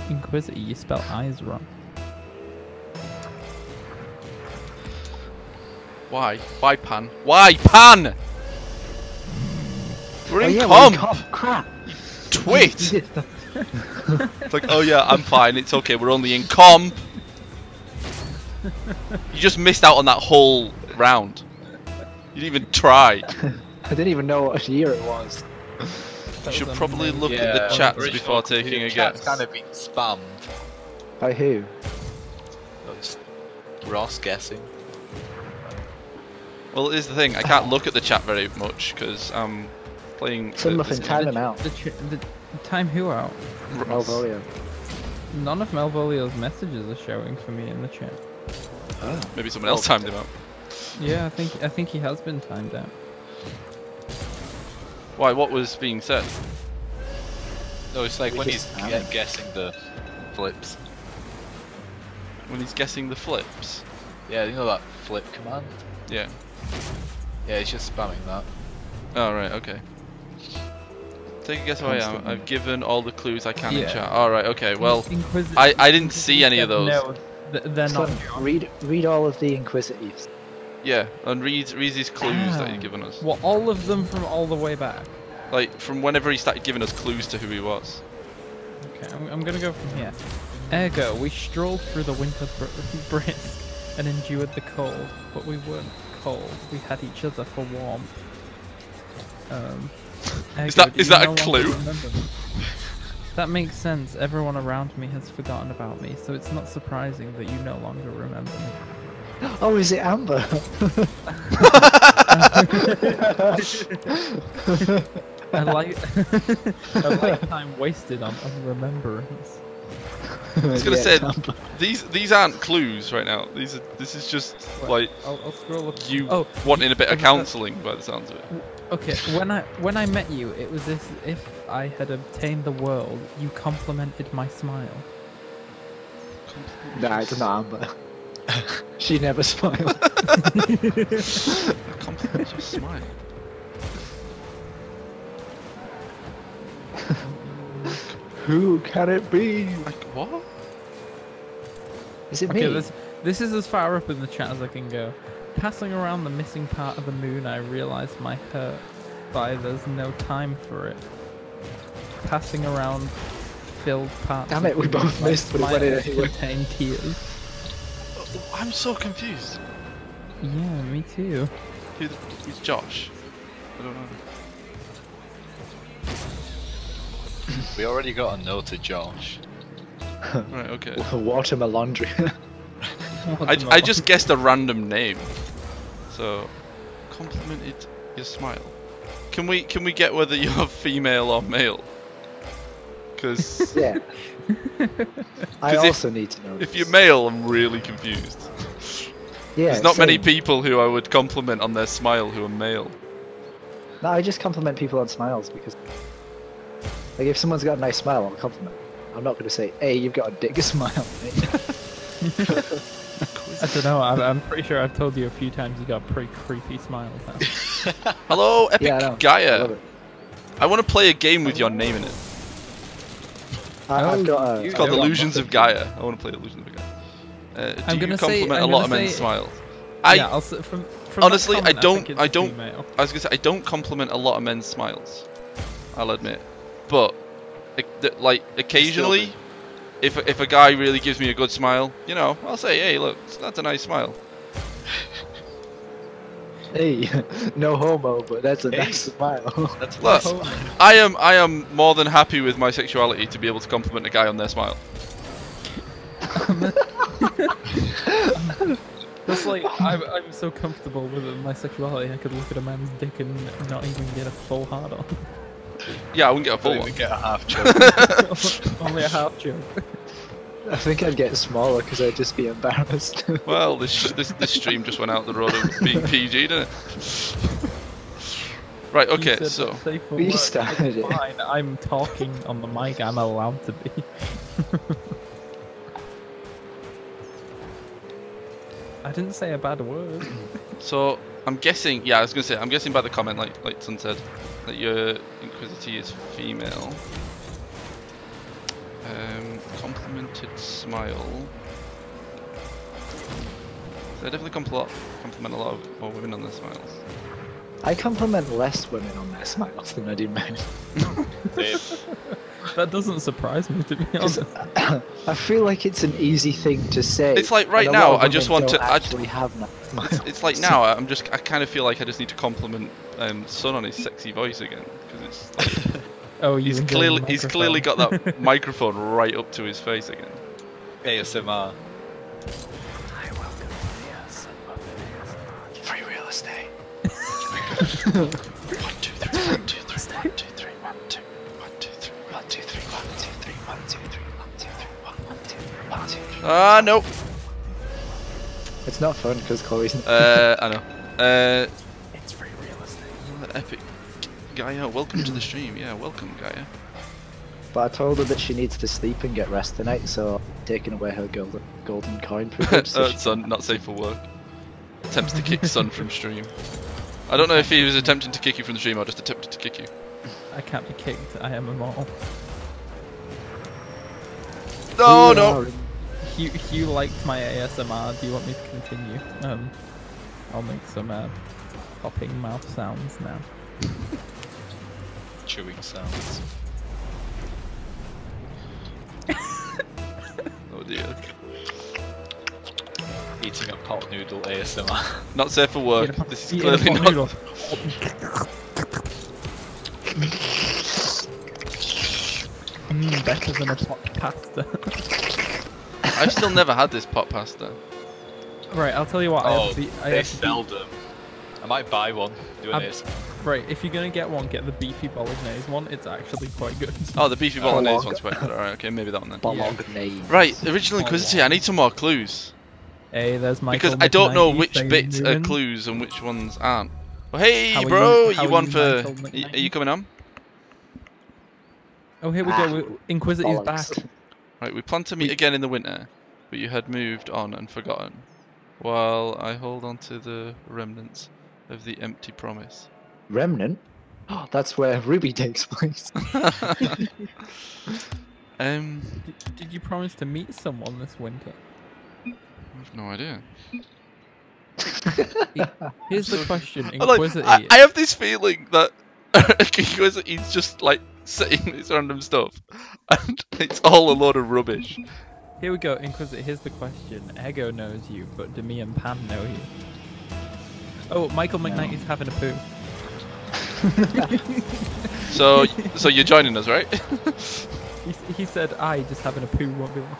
Inquisitor, you spell eyes wrong. Why? Why Pan? Why Pan? We're Oh in yeah, comp. we're in comp. Crap. Twit. It's like, oh yeah, I'm fine. It's okay. We're only in comp. You just missed out on that whole round. You didn't even try. I didn't even know what year it was. You should probably look at the chats original before taking a chat's guess. kind of been spammed. By who? That's Ross guessing. Well, here's the thing. I can't look at the chat very much because I'm playing. Some this time him out. The, ch- the time who out? Ross. Malvolio. None of Malvolio's messages are showing for me in the chat. Oh. Maybe someone else oh. timed him out. Yeah, I think I think he has been timed out. Why? What was being said? No, it's like We when he's just guessing the flips. When he's guessing the flips. Yeah, you know that flip command? Yeah. Yeah, he's just spamming that. Oh right. Okay. Take a guess who I am. I've given all the clues I can in Yeah. chat. All right. Okay. Well, I- I didn't see any of those. No, they're not. Read read all of the Inquisitives. yeah. And read read these clues that Ah. he's given us. Well, all of them from all the way back. Like from whenever he started giving us clues to who he was. Okay, I'm, I'm gonna go from here. Aergo, we strolled through the winter br- brisk and endured the cold, but we weren't cold. We had each other for warmth. Um, Is ergo, that- do is you that a no clue? That makes sense. Everyone around me has forgotten about me, so it's not surprising that you no longer remember me. Oh, is it Amber? I like a lifetime wasted on, on remembrance. I was gonna say- These these aren't clues right now. These are this is just What? like I'll, I'll scroll up. you Oh, wanting a bit of counselling by the sounds of it. Okay, when I when I met you, it was as if I had obtained the world. You complimented my smile. Nah, it's not Amber. she never smiled. Compliment your smile. Who can it be? Like what? Is it Okay, me? this this is as far up in the chat as I can go. Passing around the missing part of the moon, I realized my hurt by there's no time for it. Passing around filled parts. Damn of it, we both missed, but it went in anyway. tears. Oh, I'm so confused. Yeah, me too. Who, who's Josh? I don't know. We already got a note to Josh. Right, okay. Watermelon laundry. I, I just guessed a random name. So, complimented your smile. Can we can we get whether you're female or male? Because yeah. I 'Cause if- also need to know. if this. you're male, I'm really confused. yeah, There's not many people who I would compliment on their smile who are male. No, I just compliment people on smiles because, like, if someone's got a nice smile, I'll compliment. I'm not going to say, "Hey, you've got a dick smile." mate." I don't know. I'm, I'm pretty sure I've told you a few times you got a pretty creepy smile. Hello, Epic yeah, I know. I Gaia. I want to play a game with your name in it. I, Oh, I've got a. It's called Illusions of Gaia. I want to play Illusions of Gaia. Uh, do I'm you gonna say- compliment I'm a lot of men's say- smiles? I yeah, I'll, from, from that honestly, I don't- I, it's I a don't- female. I was gonna say I don't compliment a lot of men's smiles. I'll admit, but like, occasionally, if if a guy really gives me a good smile, you know, I'll say, hey, look, that's a nice smile. Hey, no homo, but that's a Hey. nice smile. That's Look, nice. I am I am more than happy with my sexuality to be able to compliment a guy on their smile. That's like I'm, I'm so comfortable with my sexuality. I could look at a man's dick and not even get a full hard on. Yeah, I wouldn't get a full Don't one. get a half choke. Only a half joke. I think I'd get smaller because I'd just be embarrassed. Well, this this this stream just went out the road of being PG, didn't it? Right. Okay. So it's We started it. Fine, I'm talking on the mic. I'm allowed to be. I didn't say a bad word. so I'm guessing. Yeah, I was gonna say. I'm guessing by the comment, like like Tsun said, that your Inquisity is female. Um, complimented smile. So I definitely compliment compliment a lot of more women on their smiles. I compliment less women on their smiles than I do men. Same. That doesn't surprise me, to be honest. I feel like it's an easy thing to say. It's like right now, I just want don't to- I- actually have nice smiles. It's like now I'm just I kind of feel like I just need to compliment um, Tsun on his sexy voice again because it's like, Oh, you he's clearly he's clearly got that microphone right up to his face again. ASMR. Hi, welcome to the Free real estate. One two three one two three Ah no. It's not fun because Chloe's not. Uh, I know. Uh, It's very realistic. estate. epic. Gaia, welcome to the stream. Yeah, welcome, Gaia. But I told her that she needs to sleep and get rest tonight, so I'm taking away her golden golden coin so uh, she- Tsun, not safe for work. Attempts to kick Tsun from stream. I don't know if he was attempting to kick you from the stream or just attempted to kick you. I can't be kicked. I am immortal. No, We no. Are in- Hugh, Hugh liked my ASMR. Do you want me to continue? Um, I'll make some uh, popping mouth sounds now. Chewing sounds. Oh dear. Eating a pot noodle ASMR. Not safe for work. Eat This is clearly pot not. noodle. Mm, better than a pot pasta. I've still never had this pot pasta. right, I'll tell you what. I oh, have the, I they have the- sell them. I might buy one. Doing an I've- ASMR. Right, if you're gonna get one, get the beefy bolognese one. It's actually quite good. Oh, the beefy Oh, bolognese log. one's quite good. Alright, okay, maybe that one then. Bolognese. Right, original Inquisitor, I need some more clues. Hey, there's my. Because I don't know which bits are clues and which ones aren't. Oh, hey, How are bro, you- how you are won for. Michael y- McKnight? Are you coming on? Oh, here we Ah, go. we- Inquisitor's back. Bollocks. Right, we plan to meet again in the winter, but you had moved on and forgotten. While I hold on to the remnants of the empty promise. Remnant? Oh, that's where RWBY takes place. um, Did, did you promise to meet someone this winter? I've no idea. Here's the question, I, like, I, I have this feeling that Inquisitor is just like saying this random stuff, and it's all a load of rubbish. Here we go, Inquisitor. Here's the question. Ego knows you, but Demi and Pam know you. Oh, Michael McKnight is having a poo. So, so you're joining us, right? He, he said, I just having a poo won't be long.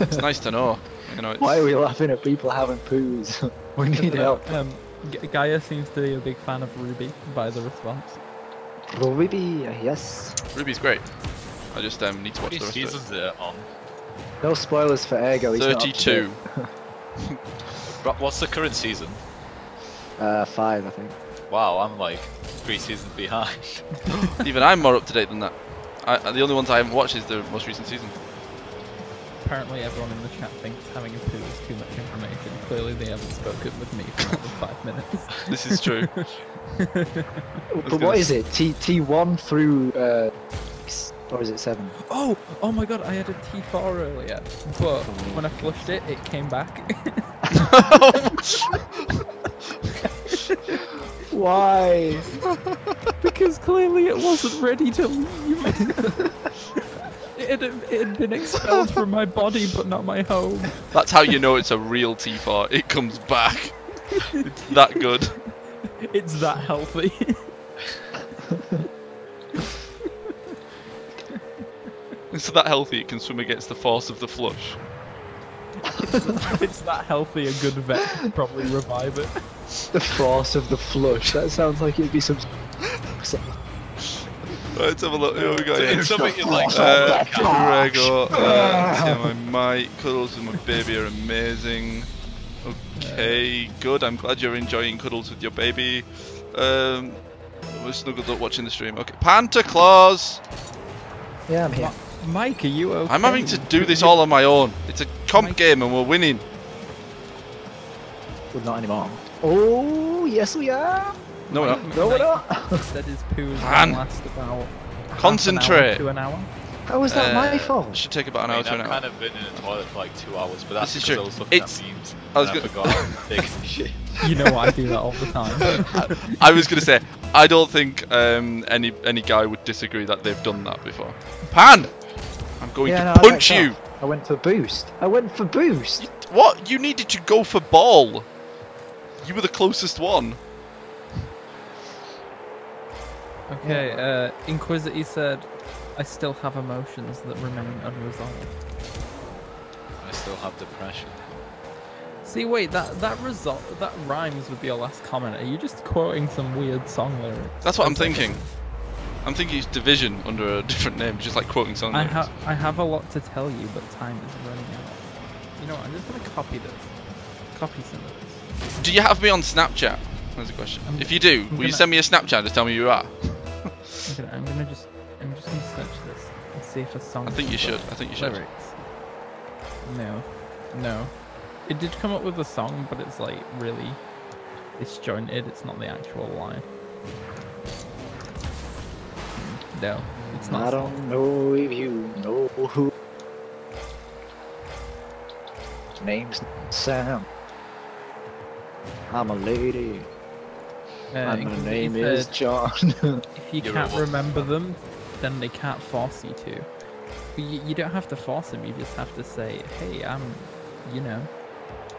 it's nice to know. You know, it's, Why are we laughing at people having poos? we need help. Um, Gaia seems to be a big fan of RWBY by the response. RWBY, yes. RWBY's great. I just um, need to watch many the rest of it. seasons are on? No spoilers for Aergo. He's not up to 32. date. What's the current season? Uh, five, I think. Wow, I'm like three seasons behind. Even I'm more up to date than that. I, uh, the only ones I haven't watched is the most recent season. Apparently everyone in the chat thinks having a poo is too much information. Clearly they haven't spoken with me for more than five minutes. This is true. But gonna what s- is it? T T one through uh, six, or is it seven? Oh, oh my god, I had a T4 earlier, but when I flushed it, it came back. Why? because clearly it wasn't ready to leave. it, had, it had been expelled from my body, but not my home. That's how you know it's a real tea fart. It comes back. It's that good. It's that healthy. It's that healthy. It can swim against the force of the flush. it's that healthy. A good vet could probably revive it. The force of the flush. That sounds like it'd be some. some Right, let's have a look. Here we go. It's something you like. Uh, Gregor, uh, yeah, my mate, cuddles with my baby are amazing. Okay, good. I'm glad you're enjoying cuddles with your baby. Um, we're snuggled up watching the stream. Okay, Panta Claus. yeah, I'm here. Mike, are you okay? I'm having to do this all on my own. It's a comp Mike- game and we're winning. Well, not anymore. Oh, yes, we are. No, we're not. No, we're not. Said his poo is last about half an hour Concentrate. to an hour. How is that my Uh, fault? Should take about an I hour to an I've kind of been in the toilet for like two hours, but that's This is because true. I was looking It's- at memes. I was and I go- forgot taking shit. You know I do that all the time. I was gonna say, I don't think um, any any guy would disagree that they've done that before. Pan, I'm going Yeah, to no, punch backed you. off. I went for boost. I went for boost. What? You needed to go for ball. You were the closest one. Okay, uh, Inquisitor said, I still have emotions that remain unresolved. I still have depression. See, wait, that that result that rhymes with your last comment. Are you just quoting some weird song lyrics? That's what I'm thinking. I'm thinking it's division under a different name, just like quoting songs. I have I have a lot to tell you, but time is running out. You know what? I'm just gonna copy this. Copy some of this. Do you have me on Snapchat? That's a question. I'm- if you do, I'm will you gonna- send me a Snapchat to tell me who you are? I'm gonna, I'm gonna just I'm just gonna search this and see if a song. I think you should. I think you should. Lyrics. No, no. It did come up with a song, but it's like really disjointed. It's not the actual line. No, it's not. I don't know if you know who. Name's Sam. I'm a lady. Uh, and my name is John. If you You're can't remember them, then they can't force you to. But you, you don't have to force them. You just have to say, "Hey, I'm," you know.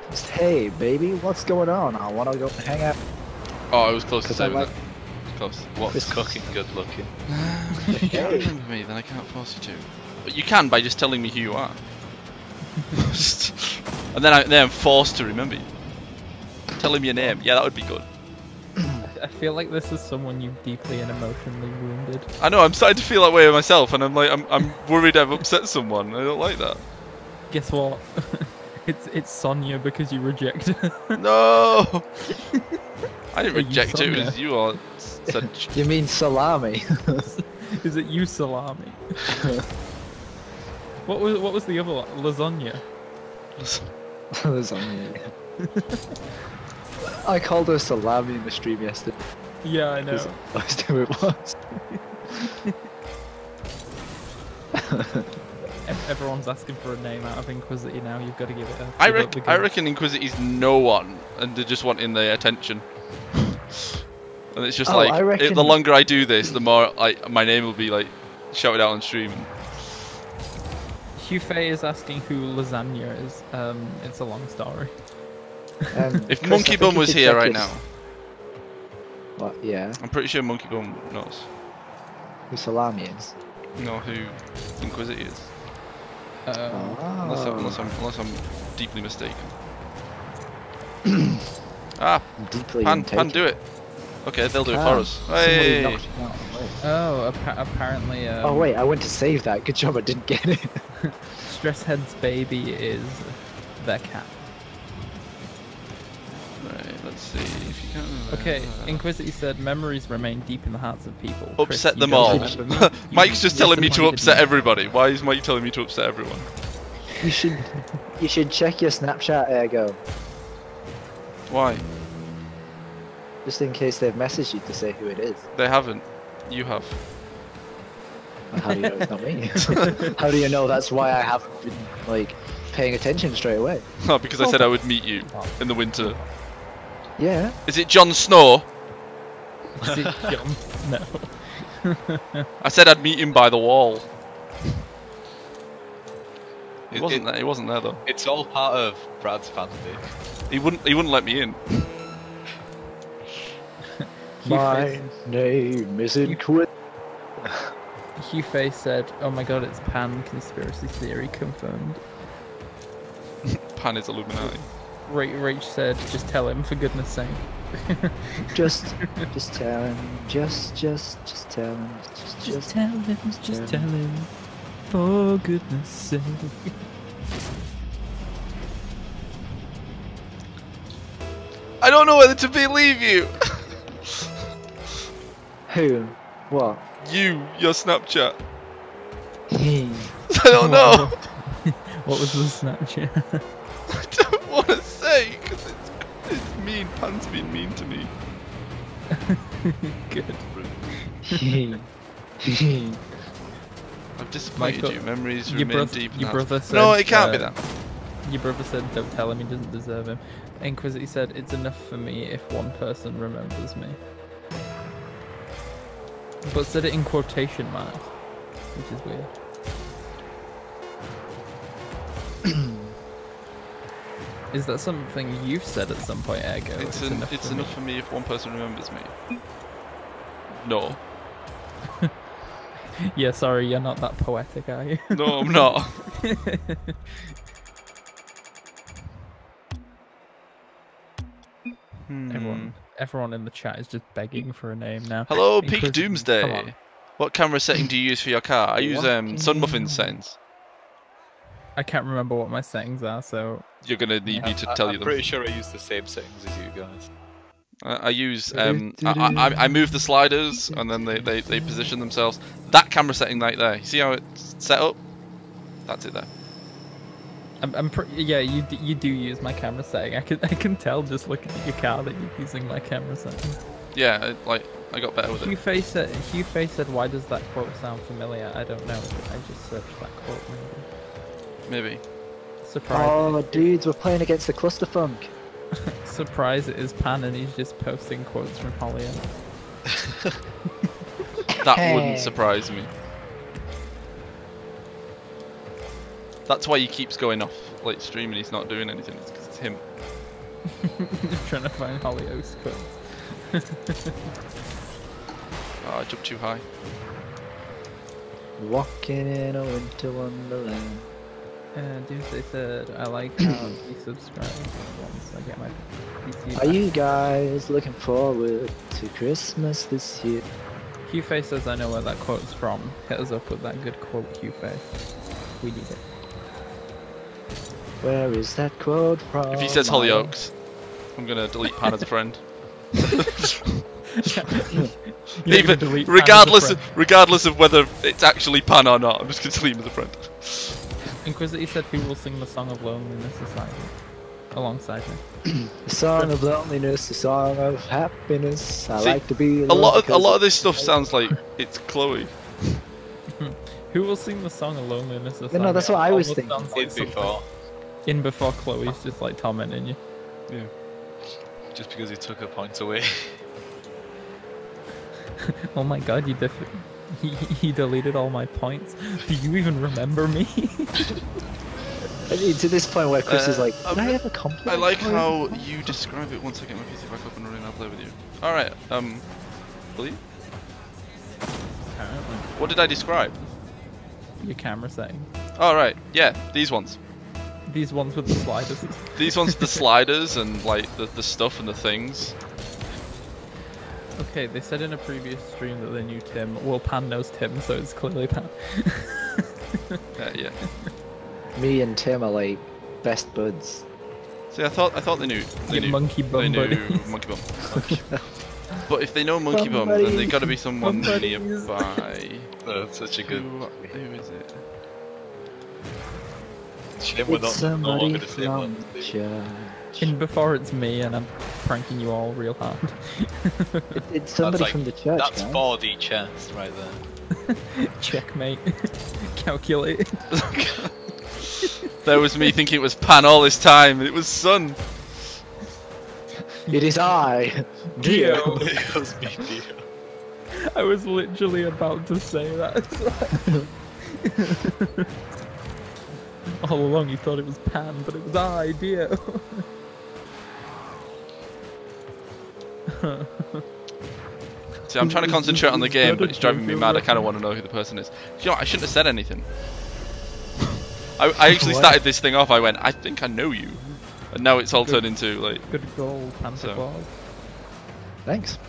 Just, hey, baby, what's going on? I want to go hang out. Oh, I was close to I saying like- that. Close. What's This- cooking good looking? if you can't remember me, then I can't force you to. But you can by just telling me who you are. And then, I, then I'm forced to remember you. Tell him your name. Yeah, that would be good. I feel like this is someone you've deeply and emotionally wounded. I know. I'm starting to feel that way myself, and I'm like, I'm, I'm worried I've upset someone. I don't like that. Guess what? it's it's Sonya because you reject her. No. I didn't Hey, you reject it. It was you all said. You mean salami? is it you, Salami? what was what was the other one? Lasagna. Lasagna. I called her salami in the stream yesterday. Yeah, I know. 'cause That's who it was. Everyone's asking for a name out of Inquisitor now. You've got to give it a. I, give rec- I reckon Inquisitor is no one, and they're just wanting their attention. and it's just Oh, like I it- the longer I do this, the more like my name will be like shouted out on stream. Hugh Fay is asking who Lasagna is. Um, it's a long story. Um, If Chris, Monkey think Bum was here right his- now, What? Yeah, I'm pretty sure Monkey Bum knows. who salami is. Know who Inquisitor is, Um, unless, I, Oh, unless I'm unless I'm deeply mistaken. ah, deeply Pan, Pan, do it. Okay, they'll do it for us. Hey. knocked me out of the way. oh, appa- apparently. Um, Oh wait, I went to save that. Good job, I didn't get it. Stresshead's baby is their cat. Okay, Inquisitor said memories remain deep in the hearts of people. Upset you them all. remember me? You- Mike's just telling me to upset didn't everybody. Why is Mike telling me to upset everyone? You should, you should check your Snapchat, Aergo, Why? just in case they've messaged you to say who it is. They haven't. You have. How do you know it's not me? How do you know that's why I haven't been like paying attention straight away? Oh, because I said I would meet you in the winter. Yeah, Is it Jon Snow? Is it John? No. I said I'd meet him by the wall. He It- wasn't it- there. He wasn't there though. It's all part of Brad's fantasy. He wouldn't. He wouldn't let me in. My name isn't Quit. Hugh Face said, "Oh my god, it's Pan conspiracy theory confirmed." Pan is Illuminati. Ra- Rach said, "Just tell him for goodness sake." Just, just tell him. Just, just, just tell him. Just, just. tell him, just tell him, for goodness sake. I don't know whether to believe you. Who? What? you, your Snapchat. He. I don't know. what was the Snapchat? I don't want to say because it's, it's mean. Pan's been mean to me. Good. He. He. I've disappointed Michael, you. Memories Your, remain deep. in your brother said. No, it can't be uh, that. Your brother said, "Don't tell him. He doesn't deserve him." Inquisitor said, "It's enough for me if one person remembers me." But said it in quotation marks, which is weird. is that something you've said at some point, Aergo? It's, an, it's for me? enough for me if one person remembers me. No, Yeah, sorry, you're not that poetic, are you? no, I'm not. Hmm. everyone, everyone in the chat is just begging for a name now. Hello, Peak Doomsday. What camera setting do you use for your car? I use um, TsunMuffin settings. I can't remember what my settings are, so You're gonna need me to I- tell I'm you them. pretty sure I use the same settings as you guys. I, I use um, I, I, I move the sliders and then they, they, they position themselves. That camera setting right there. You see how it's set up? That's it there. I'm, I'm pre- yeah, you you do use my camera setting. I can I can tell just looking at your car that you're using my camera setting. Yeah, it, like I got better with Hugh it. Face said, Hugh Face said, why does that quote sound familiar? I don't know. I just searched that quote. Maybe. Maybe. Surprise! Oh, dudes, we're playing against the cluster funk. Surprise! It is Pan, and he's just posting quotes from Holly. That Hey. wouldn't surprise me. That's why he keeps going off like streaming. He's not doing anything. It's because it's him. trying to find Hollyoaks quotes. Oh, I jumped too high. Walking in a winter wonderland. And Doomsday said, I like how he subscribed once I get my PC. Are you guys looking forward to Christmas this year? Hugh Face says, I know where that quote's from. Hit us up with that good quote, Hugh Face. We need it. Where is that quote from? If he says I- Hollyoaks, I'm gonna delete Pan as a friend. You're Even delete Pan as a regardless friend. of, regardless of whether it's actually Pan or not, I'm just gonna delete him as a friend. Inquisitor said, who will sing the song of loneliness aside alongside me? The song of loneliness, the song of happiness. I See, like to be A lot of a lot of this stuff sounds like it's Chloe. Who will sing the song of loneliness aside no, me? that's what I was thinking. like In before, In before Chloe's just like tormenting you. Yeah. Just because he took her points away. Oh my god, you def- he, he deleted all my points. Do you even remember me? I mean, to this point where Chris is Uh, like, I'm I have a compliment? I like for how you describe it. Once I get my PC back up and running, I'll play with you. All right. Um, will you? Apparently. What did I describe? Your camera setting. All right. Yeah, these ones. These ones with the sliders. These ones, with the sliders and like the the stuff and the things. Okay, they said in a previous stream that they knew Tim. Well, Pan knows Tim, so it's clearly Pan. Uh, yeah. Me and Tim are like best buds. See, I thought I thought they knew. They Your knew. monkey they bum knew buddies. monkey bum. but if they know monkey Bum bum, then they buddies. got to be someone Bum nearby. Uh, such a good. Who, who is it? Shame we're It's not no somebody longer the same from one. Church. In before it's me, and I'm pranking you all real hard. It- It's somebody like- from the church, That's man. 4D chess right there. Checkmate. Calculate. There was me thinking it was Pan all this time, and it was Tsun. It is I, Dio. it was me, Dio. I was literally about to say that. All along you thought it was Pan, but it was I, Dio. See, I'm trying to concentrate on the game, but it's driving me mad. I kind of want to know who the person is. You know, what, I shouldn't have said anything. I, I actually What? started this thing off. I went, I think I know you, and now it's all turned into like. Good goal, Panther So- Claus. Thanks.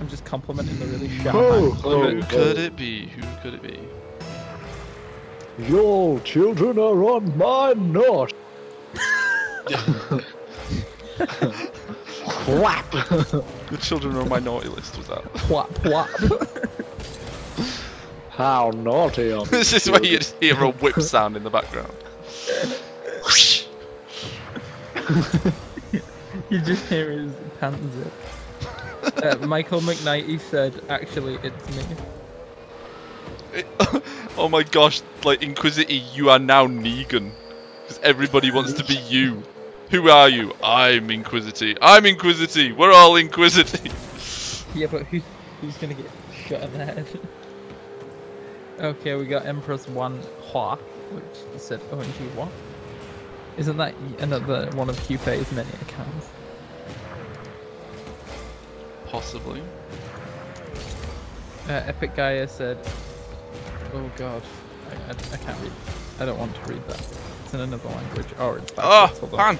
I'm just complimenting the really sharp Oh, angle oh, of Who oh. could it be? Who could it be? Your children are on my nut. Whap! The children are on my naughty list. Was that? Whap, whap. How naughty of this is where you just hear a whip sound in the background. You just hear his pants zip. Uh, MichaelMc90 said, actually, it's me. oh my gosh! Like Inquisity, you are now Negan, because everybody wants to be you. Who are you? I'm Inquisity. I'm Inquisity. We're all Inquisity. Yeah, but who's, who's gonna get shot in the head? okay, we got Empress 1 Hua, which said OMG what? Isn't that another one of Qfei's many accounts? Possibly. Uh, Epic Gaia said, oh god, I, I, I can't read. I don't want to read that. It's in another language. Oh, it's Oh, backwards. Hold on. pan!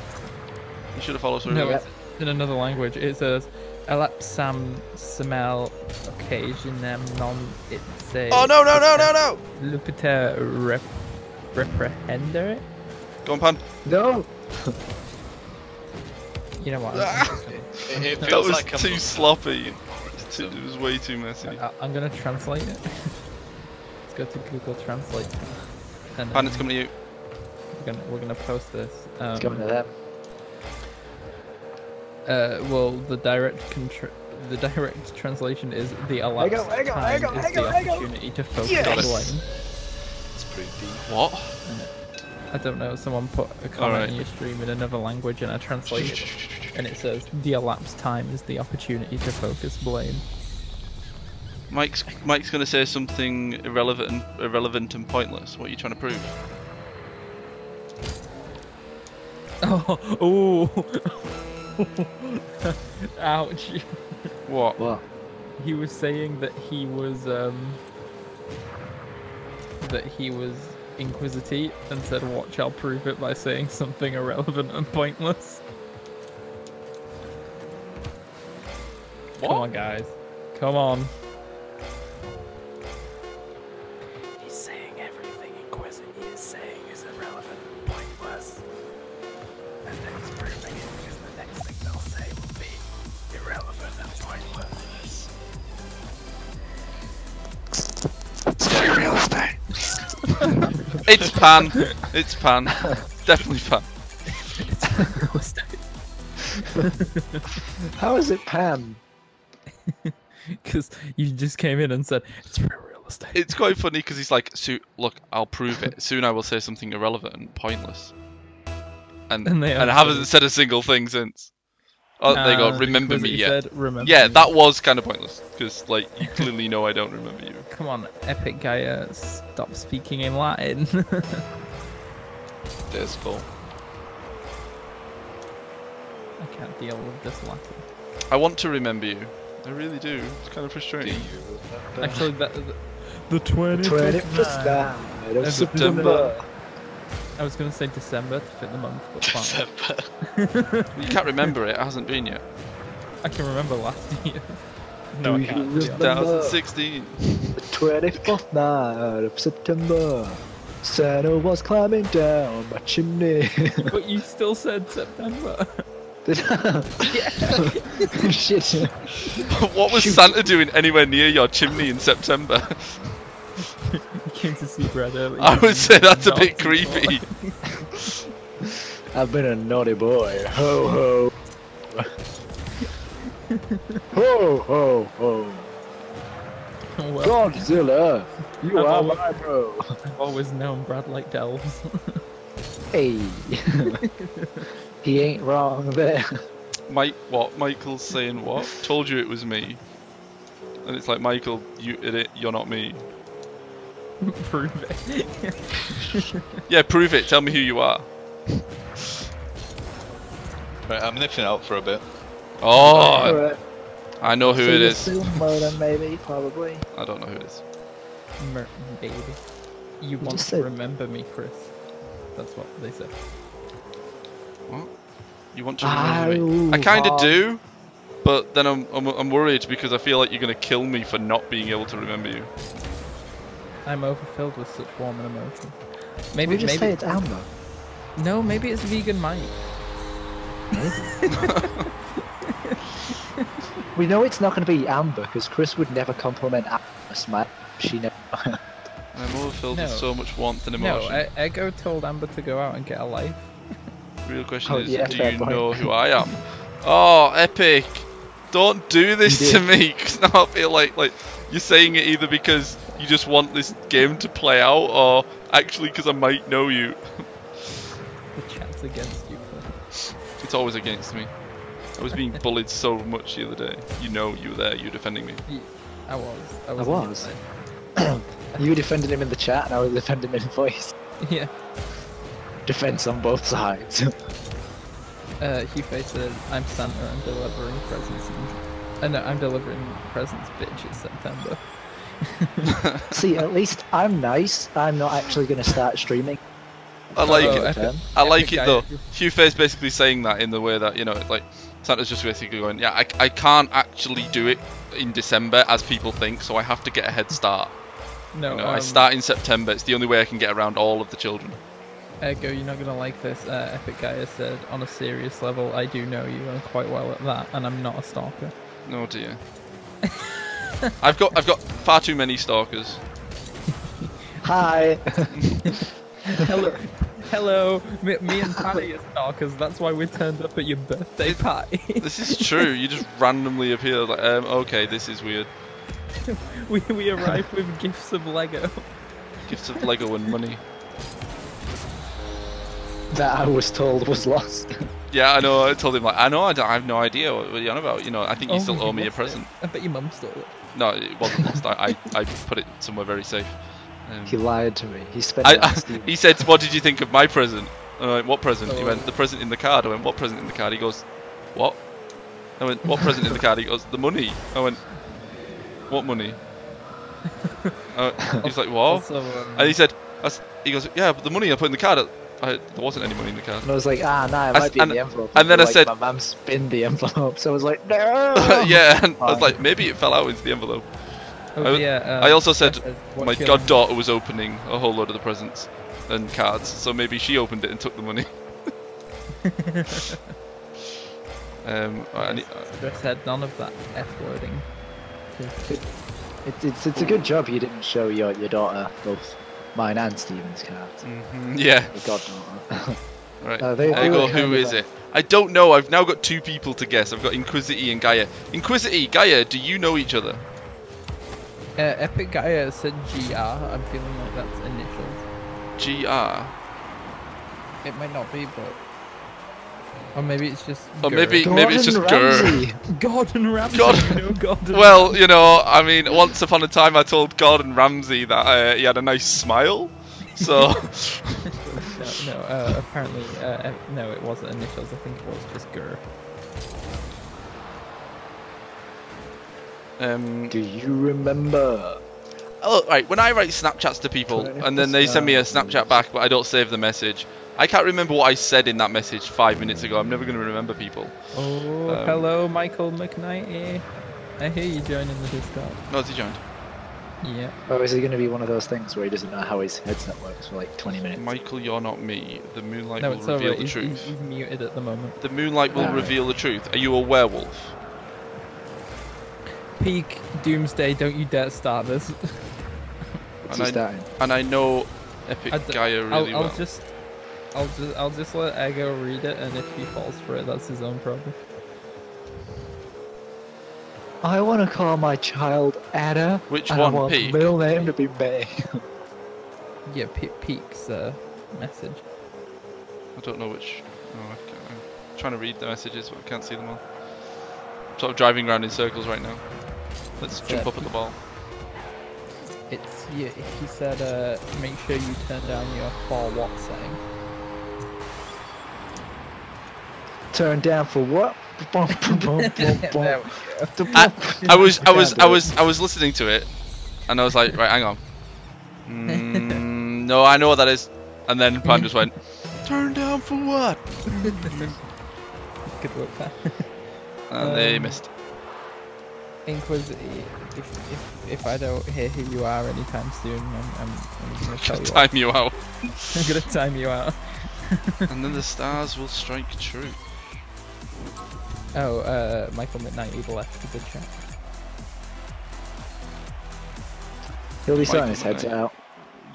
You should have followed through. No, Yeah. it's in another language. It says, Elapsam Samel occasionem non itse Oh no no no no no! Lupiter rep reprehendere? Go on, pan. No! You know what? I'm, Ah! just gonna- It, it That was like too sloppy. Too- It was way too messy. I, I'm gonna translate it. Let's go to Google Translate. And Pan, then it's coming to you. We're gonna we're gonna post this. Um, It's going to them. Uh, well, the direct contr- the direct translation is the elapsed go, I go, I time go, is I go, the opportunity to focus Yes! on blame. It's pretty deep. What? I don't know. Someone put a comment Alright. in your stream in another language, and I translated it, and it says the elapsed time is the opportunity to focus blame. Mike's Mike's gonna say something irrelevant irrelevant and pointless. What are you trying to prove? Oh, ooh. ouch! What? What? He was saying that he was um that he was inquisitive and said, "Watch, I'll prove it by saying something irrelevant and pointless." Come on, guys. Come on. It's pan. It's pan. Definitely pan. How is it Pan? Because you just came in and said, it's for real estate. It's quite funny because he's like, "So look, I'll prove it. Soon I will say something irrelevant and pointless." And And and, they I haven't said a single thing since. Oh, there you go. Uh, and Remember me? Inquisitive Yeah. Said, remember Yeah, me." that was kind of pointless because like you clearly know I don't remember you. Come on, Epic Gaia, stop speaking in Latin. There's cool. I can't deal with this Latin. I want to remember you. I really do. It's kind of Do frustrating. you? Actually, that, the, the 20th. 21st night of Of September. I was going to say December to fit the month, but fine. December. You can't remember it. It hasn't been yet. I can remember last year. No, Do I can't. you to be honest. remember? 2016. The 24th night of September. Santa was climbing down my chimney. But you still said September. Did I? Shit. what was Shoot. Santa doing anywhere near your chimney in September? You came to see Brad earlier. I would say that's a bit creepy. I've been a naughty boy. Ho ho. ho ho ho. well, Godzilla, you I'm are always- my bro. I've always known Brad liked elves. Hey. he ain't wrong there. Mike, what? Michael's saying what? Told you it was me. And it's like, Michael, you idiot, you're not me. Prove it. Yeah, prove it. Tell me who you are. Right, I'm nipping out for a bit. Oh, Alright. I know who See it you is. Soon, well then, maybe, probably. I don't know who it is. Mer- baby. You want to said- remember me, Chris. That's what they said. What? You want to remember me? I kind of Mom. do, but then I'm, I'm I'm worried because I feel like you're gonna kill me for not being able to remember you. I'm overfilled with such warm and emotion. Maybe, we just say maybe. it's Amber. No, maybe it's vegan Mike. We know it's not going to be Amber because Chris would never compliment Amber. Smile. She never. I'm overfilled with so much warmth and No, emotion. E- Aergo told Amber to go out and get a life. Real question Oh, is, yeah, do you point. know who I am? Oh, epic! Don't do this to me, because now I feel like like you're saying it either because you just want this game to play out, or actually because I might know you. The chat's against you. Chris. It's always against me. I was being bullied so much the other day. You know, you were there. You were defending me. Ye- I was. I was. I on your was. you defended him in the chat, and I was defending him in voice. Yeah. Defense on both sides. Uh, Hugh said, "I'm Santa. I'm delivering presents." And, uh, no, I'm delivering presents, bitch. It's September. See, at least I'm nice. I'm not actually going to start streaming. I like Oh, it. epic. I like Epic it guy. though. Hugh Faye's basically saying that in the way that you know, like Santa's just basically going, yeah, I, I can't actually do it in December as people think, so I have to get a head start. No, You know, I um, start in September. It's the only way I can get around all of the children. Aergo, you're not gonna like this. Uh, Epic guy has said, on a serious level, I do know you and quite well at that, and I'm not a stalker. No dear. I've got I've got far too many stalkers. Hi. Hello, hello. Me, me and Patty are stalkers. That's why we turned up at your birthday party. This is true. you just randomly appear like, um, okay, this is weird. we we arrived with gifts of Lego. Gifts of Lego and money. that I was told was lost. Yeah, I know. I told him like, I know. I, don't, I have no idea what, what you're on about. You know, I think you Oh, still owe me a lost it. present. I bet your mum stole it. No, it wasn't lost. I, I, I put it somewhere very safe. Um, he lied to me. He spent I, it I, he said, "What did you think of my present?" And I went, "What present?" He Oh. went, "The present in the card." I went, "What present in the card?" He goes, "What?" I went, "What present in the card?" He goes, "The money." I went, "What money?" uh, he's like, "What?" Also, um, And he said, "He goes, yeah, but the money I put in the card, I, there wasn't any money in the card." And I was like, ah, nah, it I might s- be in and- the envelope. and then I like, said- my mum spinned the envelope, so I was like, no. yeah, and I was like, maybe it fell out into the envelope. oh, I- yeah, I um, also said what's My your- goddaughter was opening a whole load of the presents and cards, so maybe she opened it and took the money. um, I need, I said none of that F wording. It's, it's, it's a good job you didn't show your, your daughter both mine and Steven's cards. mhm, yeah, Your goddaughter. right. Uh, they- they go. were kind Who of is like- it? I don't know. I've now got two people to guess. I've got Inquisity and Gaia. Inquisity, Gaia, do you know each other? Uh, Epic Gaia said GR. I'm feeling like that's initials. GR. It might not be, but. Or maybe it's just. Or Gur. maybe maybe it's just Gordon Gur. Gordon Ramsay. God- you know Gordon Well, you know, I mean, once upon a time I told Gordon Ramsay that uh, he had a nice smile. So, No, no. Uh, apparently, uh, no, it wasn't initials. I think it was just Gur. um, Do you remember? Oh, right. When I write Snapchats to people and then they send me a. Snapchat back, but I don't save the message, I can't remember what I said in that message five minutes ago. I'm never going to remember people. Oh, Um, hello, MichaelMc90. I hear you joining the Discord. No, has he joined? Yeah. Or is it going to be one of those things where he doesn't know how his headset works for like 20 minutes? Michael, you're not me. The moonlight no, will it's reveal alright. the He's, he's, truth. he's muted at the moment. The moonlight will Alright. reveal the truth. Are you a werewolf? Peak Doomsday, don't you dare start this. What's and I- And I know Epic I d- Gaia really I'll, I'll well. just, I'll just, I'll just let Aergo read it, and if he falls for it, that's his own problem. I want to call my child Ada. Which and one, I want Peak? middle name to be May. Yeah, Pe- Peak's uh, message. I don't know which. No, I can't, I'm trying to read the messages, but I can't see them all. I'm sort of driving around in circles right now. Let's jump up at the ball. It's yeah, he said uh, make sure you turn down your far what setting. Turn down for what? I, I was, I was, I was, I was listening to it, and I was like, right, hang on. Mm, no, I know what that is. And then Pan just went, turn down for what? Good work there. And they Um, missed. Inquis, if, if if I don't hear who you are anytime soon, I'm, I'm, I'm gonna tell you. what- Time you out. I'm gonna time you out. and then the stars will strike true. Oh, uh, Michael Midnight Evil left a good chat. He'll be Michael sorting his heads out.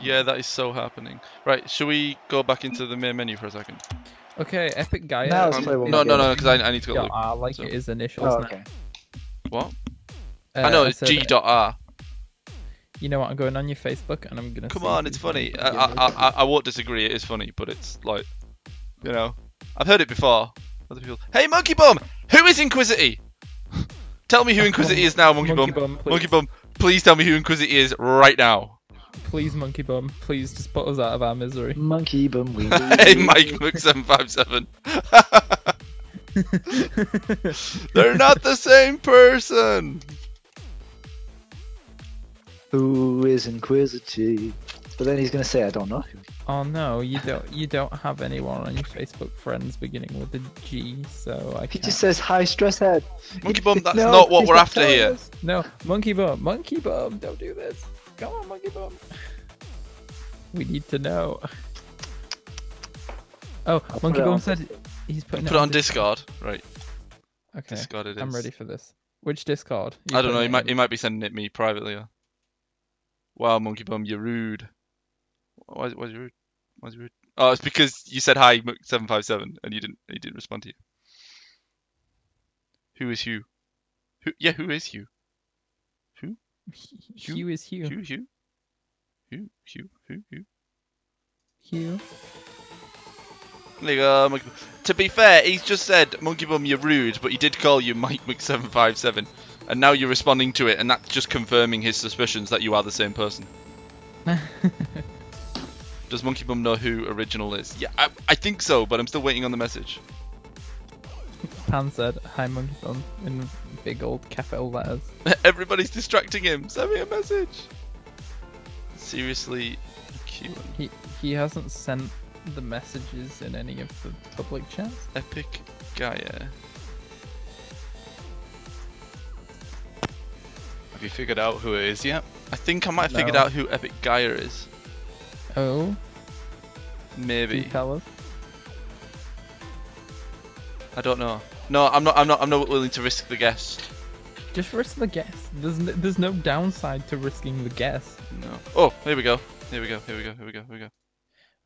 Yeah, that is so happening. Right, should we go back into the main menu for a second? Okay, Epic Gaia. Now let's Um, play one no, no, no, because I, I need to go dot look. R, like So- it is initials. Oh, okay. What? Uh, I know it's said, G dot R. You know what? I'm going on your Facebook and I'm gonna. Come on, it's funny. give I, me I, a- I, I won't disagree. It is funny, but it's like, you know, I've heard it before. Other people, hey, Monkey Bum, who is Inquisity? tell me who Inquisity is now, Monkey, Monkey Bum. Bum. Monkey Bum, please tell me who Inquisity is right now. Please, Monkey Bum, please just put us out of our misery. Monkey bum wee. hey, Mike Mook seven five seven. They're not the same person. Who is inquisitive? But then he's gonna say, I don't know. who." Oh no, you don't. You don't have anyone on your Facebook friends beginning with a G, so I He can't. just says hi, Stresshead. Monkey Bum, that's No, not what he's we're not after telling here. us. No, Monkey Bum, Monkey Bum, don't do this. Come on, Monkey Bum. We need to know. Oh, I'll Monkey it Bum on said he's putting Put it on Discord. Right, Okay, Discord it is. I'm ready for this. Which Discord? You I don't know. He it might in? he might be sending it me privately. yeah. Wow, Monkey Bum, you're rude. Why, why is you rude? Why is you rude? Oh, it's because you said hi, seven five seven, and you didn't he didn't respond to you. Who is Hugh? Who? Yeah, who is Hugh? Hugh is Hugh. Hugh, Hugh, Hugh, Hugh, Hugh, Hugh. Hugh. There you go, Monkey To be fair, he's just said, Monkey Bum, you're rude, but he did call you Mike Mc757, and now you're responding to it, and that's just confirming his suspicions that you are the same person. Does Monkey Bum know who original is? Yeah, I, I think so, but I'm still waiting on the message. Pan said, "Hi, Monkey Bum," in big old capital letters. Everybody's distracting him. Send me a message. Seriously, Q He he hasn't sent the messages in any of the public chats. Epic Gaia. Have you figured out who it is yet? I think I might have figured out who Epic Gaia is. Oh, can you Maybe. tell us? I don't know. No, I'm not. I'm not. I'm not willing to risk the guess. Just risk the guess. There's n- there's no downside to risking the guess. No. Oh, here we go. Here we go. Here we go. Here we go. Here we go.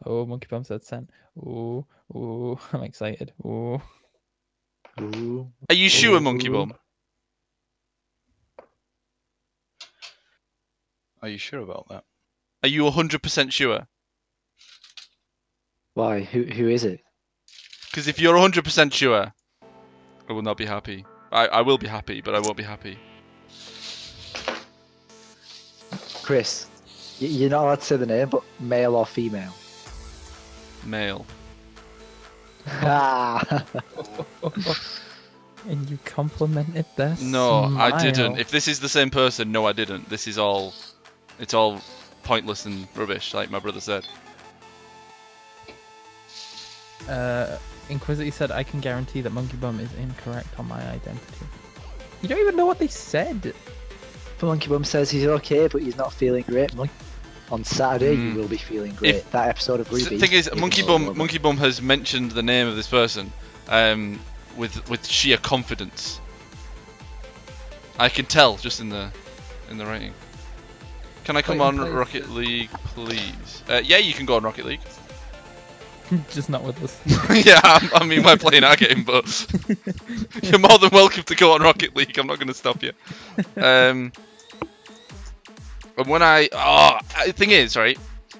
Oh, Monkey Bum said sent. Ooh, ooh, I'm excited. Ooh. Ooh. Are you sure, Monkey Ooh. Bum? Are you sure about that? Are you 100% sure? Why? Who who is it? Because if you're 100% sure, I will not be happy. I, I will be happy, but I won't be happy. Chris. You're not allowed to say the name, but male or female. Male. Ah. and you complimented their No, I didn't. If this is the same person, no, I didn't. This is all. It's all pointless and rubbish, like my brother said. Uh, Inquisitor said, I can guarantee that Monkey Bum is incorrect on my identity. You don't even know what they said. Monkey Bum says he's okay, but he's not feeling great. Mon- On Saturday, Hmm. you will be feeling great. If- that episode of The thing is, Monkey though Bum. Monkey Bum has mentioned the name of this person, um, with with sheer confidence. I can tell just in the in the writing. Can I come on please. Rocket League, please? Uh, yeah, you can go on Rocket League. Just not with us. yeah, I'm, I mean, we're playing our game, but you're more than welcome to go on Rocket League. I'm not going to stop you. Um, and when I, oh, the thing is, right?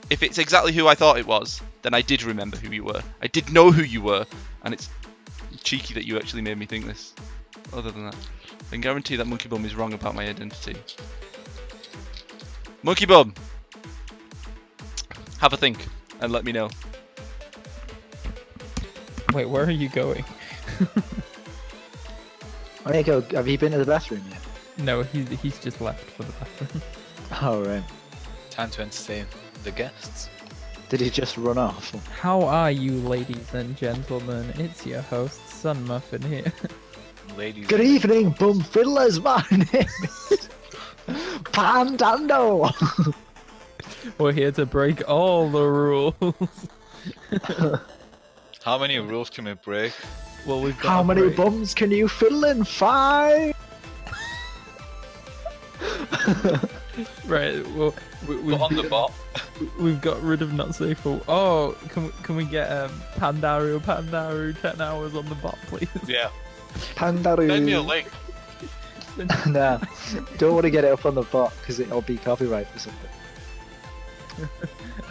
If it's exactly who I thought it was, then I did remember who you were. I did know who you were, and it's cheeky that you actually made me think this. Other than that, I can guarantee that Monkey Bum is wrong about my identity. Monkey Bum. Have a think and let me know. Wait, where are you going? Oh, yeah, go. Have you been to the bathroom yet? No, he's he's just left for the bathroom. Oh, right. Time to entertain the guests. Did he just run off? How are you, ladies and gentlemen? It's your host, TsunMuffin here. Ladies. Good evening, bum fiddlers. My name is Pantando. We're here to break all the rules. How many rules can we break? well, we've got How many break. bums can you fiddle in? Five. Right. Well, we, Put we've, on the bot. we've got rid of not safe for. Oh, can we, can we get um, Pandaru Pandaru ten hours on the bot, please? Yeah. Pandaru. Send me a link. nah, don't want to get it up on the bot because it'll be copyright or something.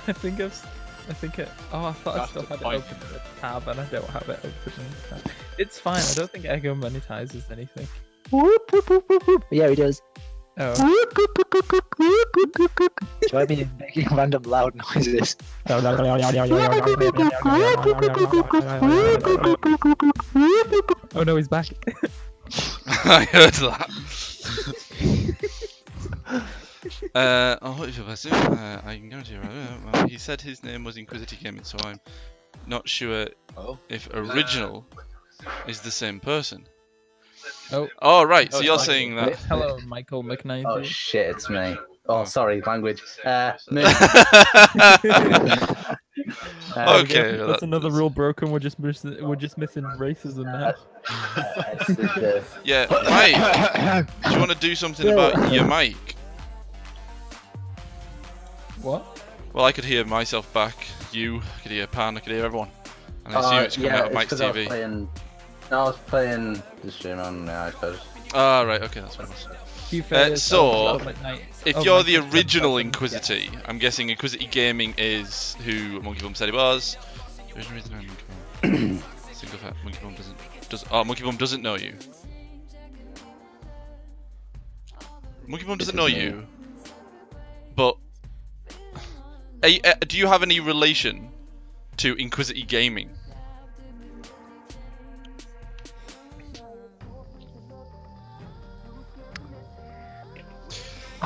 I think I've. s- I think it. Oh, I thought I still the had point. it open in the tab, and I don't have it open in the tab. It's fine. I don't think Aergo monetizes anything. Whoop, whoop, whoop, whoop, whoop. Yeah, he does. Oh. Join me in making random loud noises. Oh no, he's back. I heard that. uh, oh, what if I assume? Uh, I can guarantee you. Uh, well, he said his name was Inquisitive Gaming, so I'm not sure Oh. if original is the same person. Oh. Oh, right. So Oh, you're it's saying that. Hello, Michael McKnight. Oh shit, it's me. Oh, sorry, language. Uh, me. Uh, Okay, that's that- another rule broken. We're just missing. We're just missing racism now. yeah, Mike. Do you want to do something about your mic? What? Well, I could hear myself back. You I could hear Pan. I could hear everyone. And I assume uh, it's coming yeah, out of it's Mike's 'cause I was TV. playing. No, I was playing the stream on the iPad. Ah, right. Okay, that's what it was. Keep Uh, it- so, If Oh, you're the Michael original Johnson. Inquisity, I'm guessing Inquisity Gaming is who Monkey Bum said he was. There's no reason why Monkey Bum. Single fact, Monkey Bum doesn't. Does oh Monkey Bum doesn't know you. Monkey Bum doesn't It know is me. you. But are you- uh, do you have any relation to Inquisity Gaming?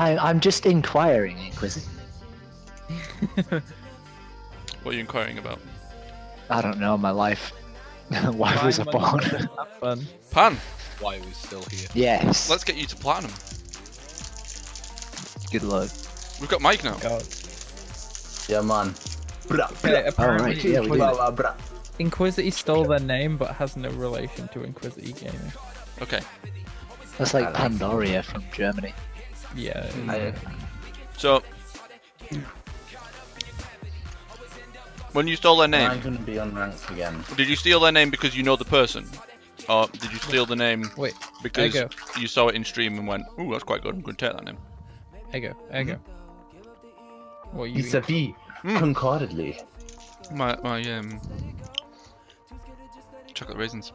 I, I'm just inquiring, Inquisitor. What are you inquiring about? I don't know my life. Why Why was I am I born? not gonna have fun? Pan, Why are we still here? yes. let's get you to platinum. Good luck. We've got Mike now. God. Yeah, man. Okay, apparently right, yeah, we. Inquisity stole their name, but has no relation to Inquisity Gaming. Okay. That's like I like Pandoria from Germany. Yeah. I, So, when you stole their name, I'm gonna be unranked again. did you steal their name because you know the person, or did you steal the name Wait, because Aergo. you saw it in stream and went, "Ooh, that's quite good. I'm going to take that name." Aergo, Aergo. What you? Vis-a-vis. Mm. Concordedly. My my um chocolate raisins.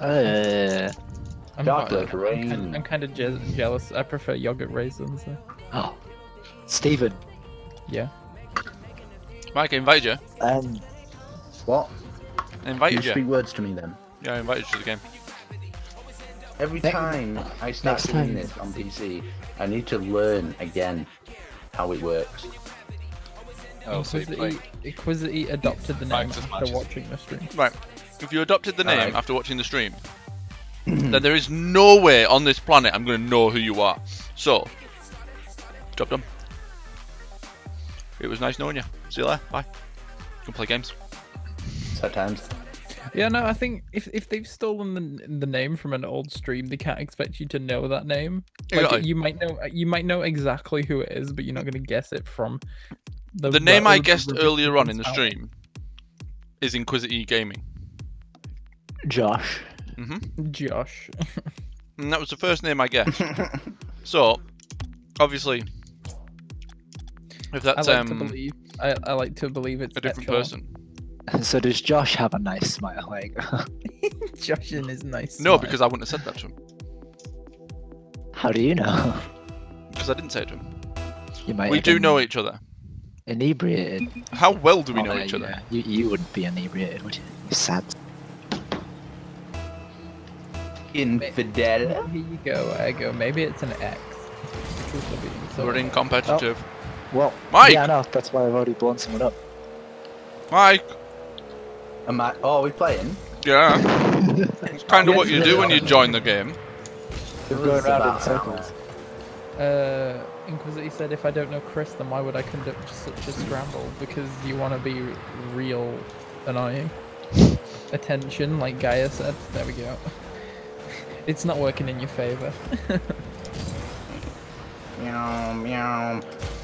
Uh, I'm, Chocolate I'm, rain. kind, I'm kind of je- jealous. I prefer yogurt raisins. Though. oh, Stephen. Yeah. Mike, I invited you. Um, What? I You invited you. speak words to me then. Yeah, I invited you to the game. Every Next- time I start next doing time. this on PC, I need to learn again how it works. Oh, so you Inquisity, play. Inquisity adopted the name Practice after matches. watching the stream. Right. If you adopted the name Alright. after watching the stream, then there is no way on this planet I'm going to know who you are. So, job done. It was nice knowing you. See you later. Bye. You can play games. At times. Yeah, no, I think if if they've stolen the the name from an old stream, they can't expect you to know that name. Like Exactly. you might know you might know exactly who it is, but you're not going to guess it from the The name I guessed earlier on in the sound. stream is Inquisity Gaming. Josh. Hmm Josh. And that was the first name I guessed. so, obviously, if I that's like um, to believe. I, I like to believe it's a different Echelon. person. So does Josh have a nice smile? Like, Josh in his nice. No, smile. because I wouldn't have said that to him. how do you know? Because I didn't say it to him. You might We do know each other. inebriated. How well do we Oh, know yeah, each other? yeah. You, you wouldn't be inebriated, would you? You sad. Infidel. Here you go, I go. Maybe it's an X. Because they're being so- We're in competitive. Well, Mike! yeah, I know. That's why I've already blown someone up. Mike! Am I? Oh, are we playing? Yeah. It's kind of what you do when you join the game. We're going around in circles. Uh, Inquisitor said, if I don't know Chris, then why would I conduct such a scramble? Because you want to be real annoying. Attention, like Gaia said. There we go. It's not working in your favor. Meow, meow,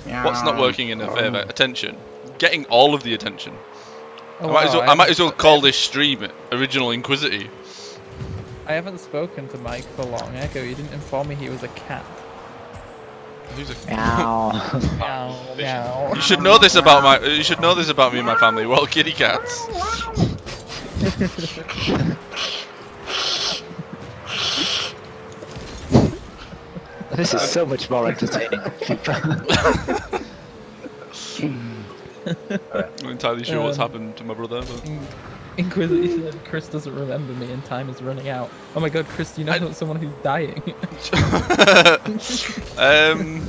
meow. What's not working in their um, favour? Attention. Getting all of the attention. Oh, I might, as wow, well, I might as well call this stream Original Inquisity. I haven't spoken to Mike for long. Echo, you didn't inform me he was a cat. Who's a- cat. Meow. Meow, meow. You should know this about my. You should know this about me and my family. We're all kitty cats. this is so much more entertaining. I'm not entirely sure what's Um, happened to my brother. But... Inquisitor Chris doesn't remember me and time is running out. Oh my god, Chris, do you know I- someone who's dying? um,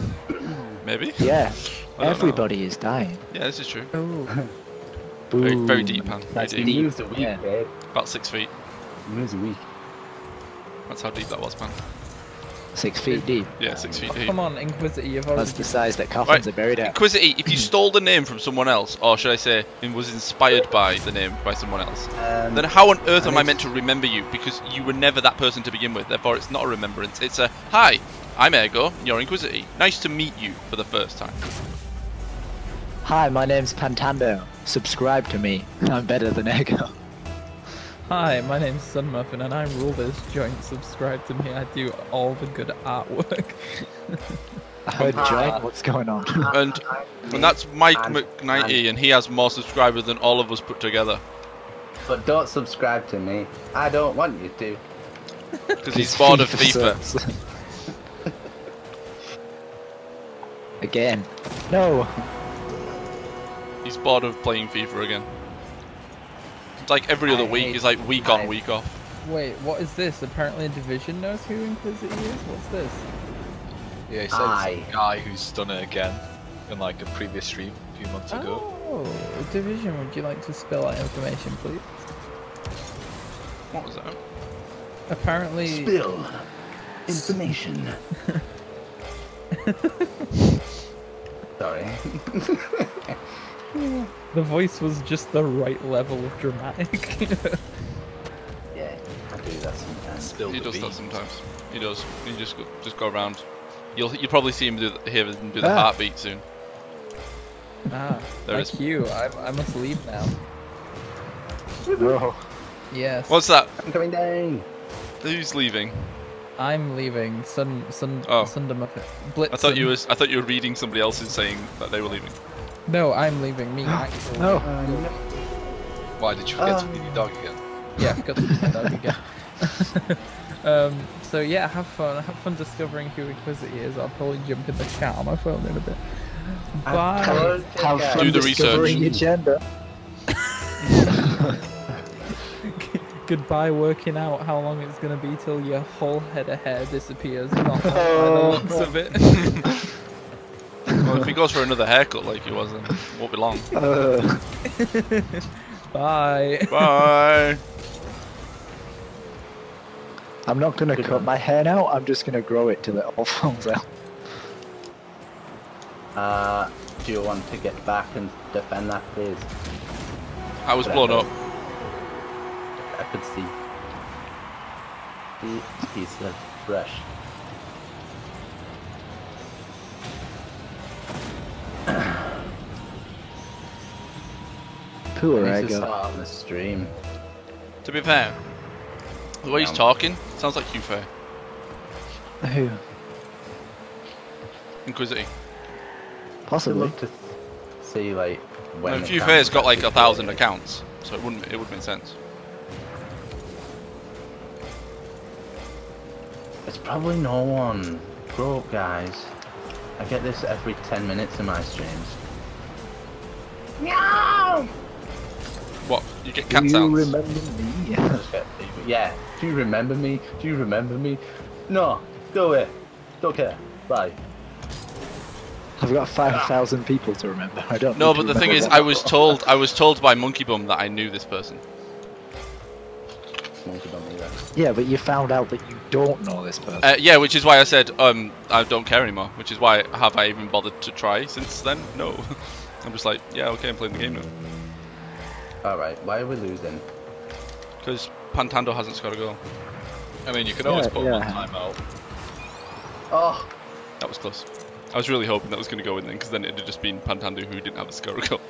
maybe. yeah, I don't know. everybody is dying. Yeah, this is true. oh. Very, very Boom. deep, man. Very That's deep. deep. Moves a week, Yeah. babe. About six feet. Moves a week. That's how deep that was, man. Six feet deep. Yeah, six feet deep. Come on, Inquisitor, you've already. That's the size that coffins Right. are buried at. Inquisitive, if you stole the name from someone else, or should I say, and was inspired by the name by someone else, Um, then how on earth am I meant to remember you? Because you were never that person to begin with. Therefore, it's not a remembrance. It's a hi, I'm Aergo. You're Inquisitive. Nice to meet you for the first time. Hi, my name's Pantando. Subscribe to me. I'm better than Aergo. Hi, my name's TsunMuffin and I rule this joint. Subscribe to me. I do all the good artwork. I uh, joint. What's going on? And and that's Mike And- McKnighty, and he has more subscribers than all of us put together. But don't subscribe to me. I don't want you to. Because he's bored of FIFA. Again. No. He's bored of playing FIFA again. It's like every other I week. hate He's like week on, week off. Wait, what is this? Apparently, Division knows who Inquisitor is. What's this? Yeah, he said it's a guy who's done it again in like a previous stream a few months ago. Oh, Division. Would you like to spill that information, please? What was that? Apparently, Spill information. Sorry. the voice was just the right level of dramatic. yeah, I do that sometimes. Spill He the does that sometimes. He does. He just go, just go around. You'll you'll probably see him do the, hear him do the Ah. heartbeat soon. ah, There my is- cue. I, I must leave now. No. Yes. What's that? I'm coming down. Who's leaving? I'm leaving. Sun Sun Oh. Sundermuffin. Blitzen. I thought you was I thought you were reading somebody else's saying that they were leaving. No, I'm leaving. Me actually. No. Why did you forget to Um, feed your dog again? Yeah, I forgot to put my dog again. um, so yeah, have fun. Have fun discovering who Inquisitor is. I'll probably jump in the chat on my phone in a bit. I've Bye. Have fun Do the discovering research. your gender. Goodbye working out how long it's gonna be till your whole head of hair disappears. Not by the Oh. looks of it. Well, if he goes for another haircut like he was, then it won't be long. Uh, Bye. Bye. I'm not gonna Good cut one. my hair now. I'm just gonna grow it till it all falls out. Uh, do you want to get back and defend that, please? I was blown up. I could see. The piece of brush. Poor I need to Aergo. start on the stream. To be fair, the way he's Yeah. talking sounds like Hugh Fair. Who? Inquisitive. Possibly. love to see like when. No, Fair's got like a thousand accounts, so it wouldn't it would make sense. It's probably no one. Grow up, guys. I get this every 10 minutes in my streams. What? You get cat Do you sounds? remember me? Yeah. Do you remember me? Do you remember me? No. Go away. Don't care. Bye. I've got 5,000 people to remember. I don't. Know. No, but the thing is. I was told I was told by Monkey Bum that I knew this person. Monkey don't do that. Yeah, but you found out that you don't know this person. Uh, yeah, which is why I said um I don't care anymore. Which is why have I even bothered to try since then? No. I'm just like, yeah, okay, I'm playing the game now. Alright, why are we losing? Because Pantando hasn't scored a goal. I mean, you can always Yeah, put him on yeah. timeout. Oh! That was close. I was really hoping that was going to go in then, because then it had just been Pantando who didn't have a score a goal.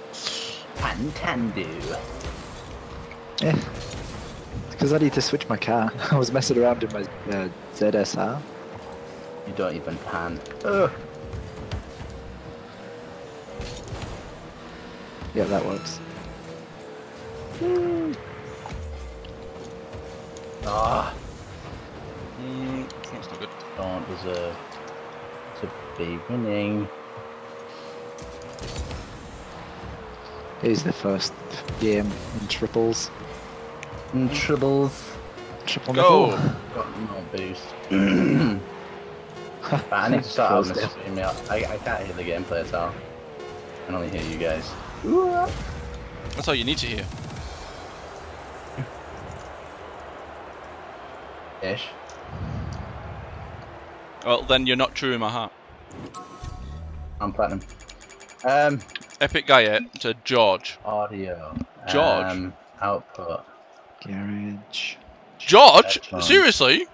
Pantando. Yeah. Because I need to switch my car. I was messing around in my uh, ZSR. You don't even pan. Ugh. Yeah, that works. Ah! Mm, that's not good. Don't deserve to be winning. Here's the first game in triples. In tribbles. Triple Go! nipple. Got no boost. But I need to start Close having a stream. Yeah, I, I can't hear the gameplay at all. I can only hear you guys. That's all you need to hear. Ish. Well, then you're not true in my heart. I'm platinum. Um, Epic Gaia to George. audio. George? Um, output. Garage. George? Seriously?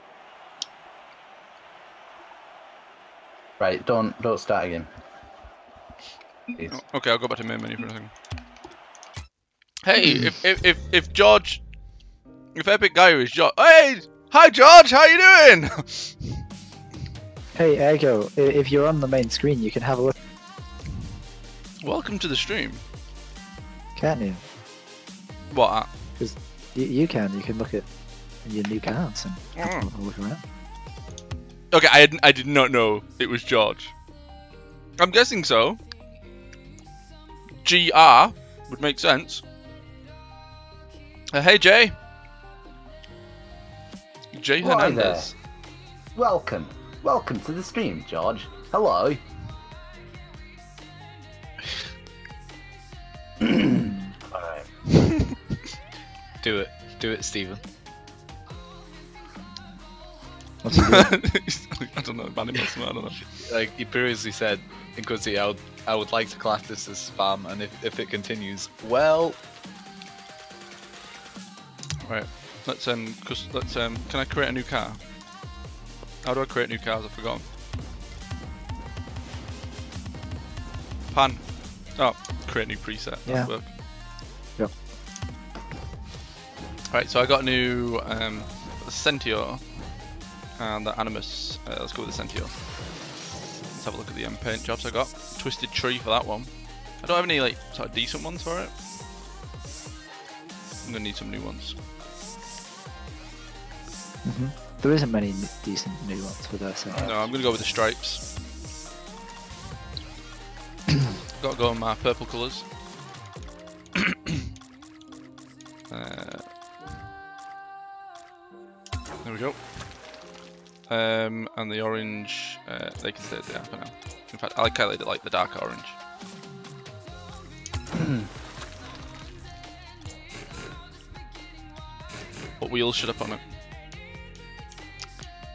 Right, don't don't start again. Please. Oh, Okay, I'll go back to main menu for a second. Hey, hmm. if, if, if, if George... If Epic Guy is George... Hey! Hi George, how you doing? Hey, Aergo, if you're on the main screen, you can have a look, Welcome to the stream. can't you? What? You, you can. You can look at your new cards and have Mm. look around. Okay, I, had, I did not know it was George. I'm guessing so. GR would make sense. Uh, hey, Jay. Jay Hi Hernandez. Welcome, welcome to the stream, George. Hello. Alright. Do it. Do it, Stephen. What's he? I don't know, banning I don't know. Like he previously said, in Guzzi, I would, I would like to class this as spam, and if, if it continues, well, Right, let's um, cause let's um, can I create a new car? How do I create new cars? I've forgotten. Pan. Oh, create new preset. Yeah. Right, so I got a new um, Centio and the Animus. Uh, let's go with the Centio. Let's have a look at the um, paint jobs I got. Twisted Tree for that one. I don't have any like sort of decent ones for it. I'm gonna need some new ones. hmm There isn't many decent new ones for this. I No, I'm gonna go with the stripes. Got to go on my purple colours. uh, there we go. Um, and the orange, uh, they can stay as they for now. In fact, I kind of like the dark orange. what wheels should I put on it?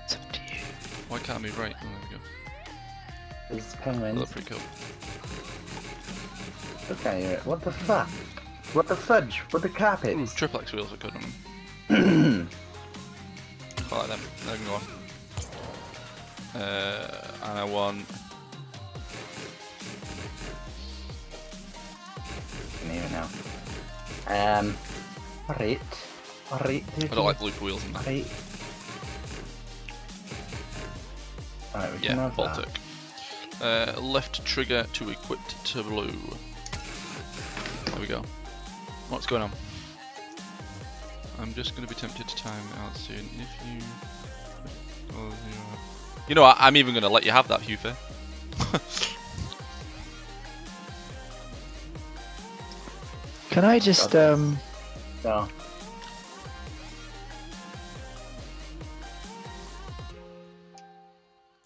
It's up to you. Why can't I move right? Oh, there we go. It's They penguins. look pretty cool. Okay, what the fuck? What the fudge? What the Ooh, carpets? triple X wheels are good on them. I like them. They can go on. Uh, and I want. can hear it now. Um, alright. Alright. I don't like loop wheels in that. Alright. Alright, we can Yeah, have Baltic. Uh, left trigger to equipped to blue. There we go. What's going on? I'm just going to be tempted to time out soon. If you. Oh, you know- You know, what, I'm even going to let you have that, Hufe. Can I just God. um? No.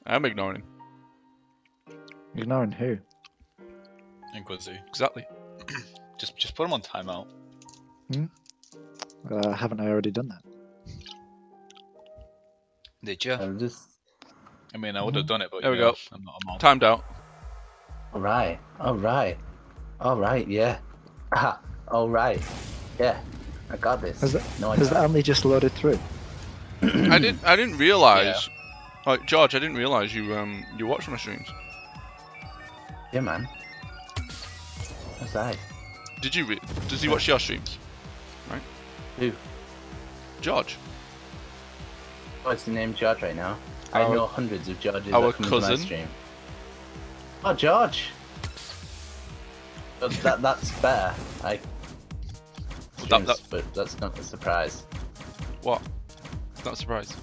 I'm ignoring him. Ignoring who? Inquisi. Exactly. Just just put him on timeout. Uh, haven't I already done that? Did you? I'm just. I mean, I would have done it, but There we you go. I'm not a mod. Timed out. All right. All right. All right. Yeah. Ah. All right. Yeah. I got this. Has that, no, I has don't. that only just loaded through? I didn't. I didn't realize. Like George, I didn't realize you um you watched my streams. Yeah, man. What's that? Did you? Re- does he watch your streams? Who? George. What's the name George right now? I know hundreds of Georges our that come into my cousin. stream. Oh, George. But that that's fair. I. That- Streams, that- but that's not a surprise. What? It's not a surprise.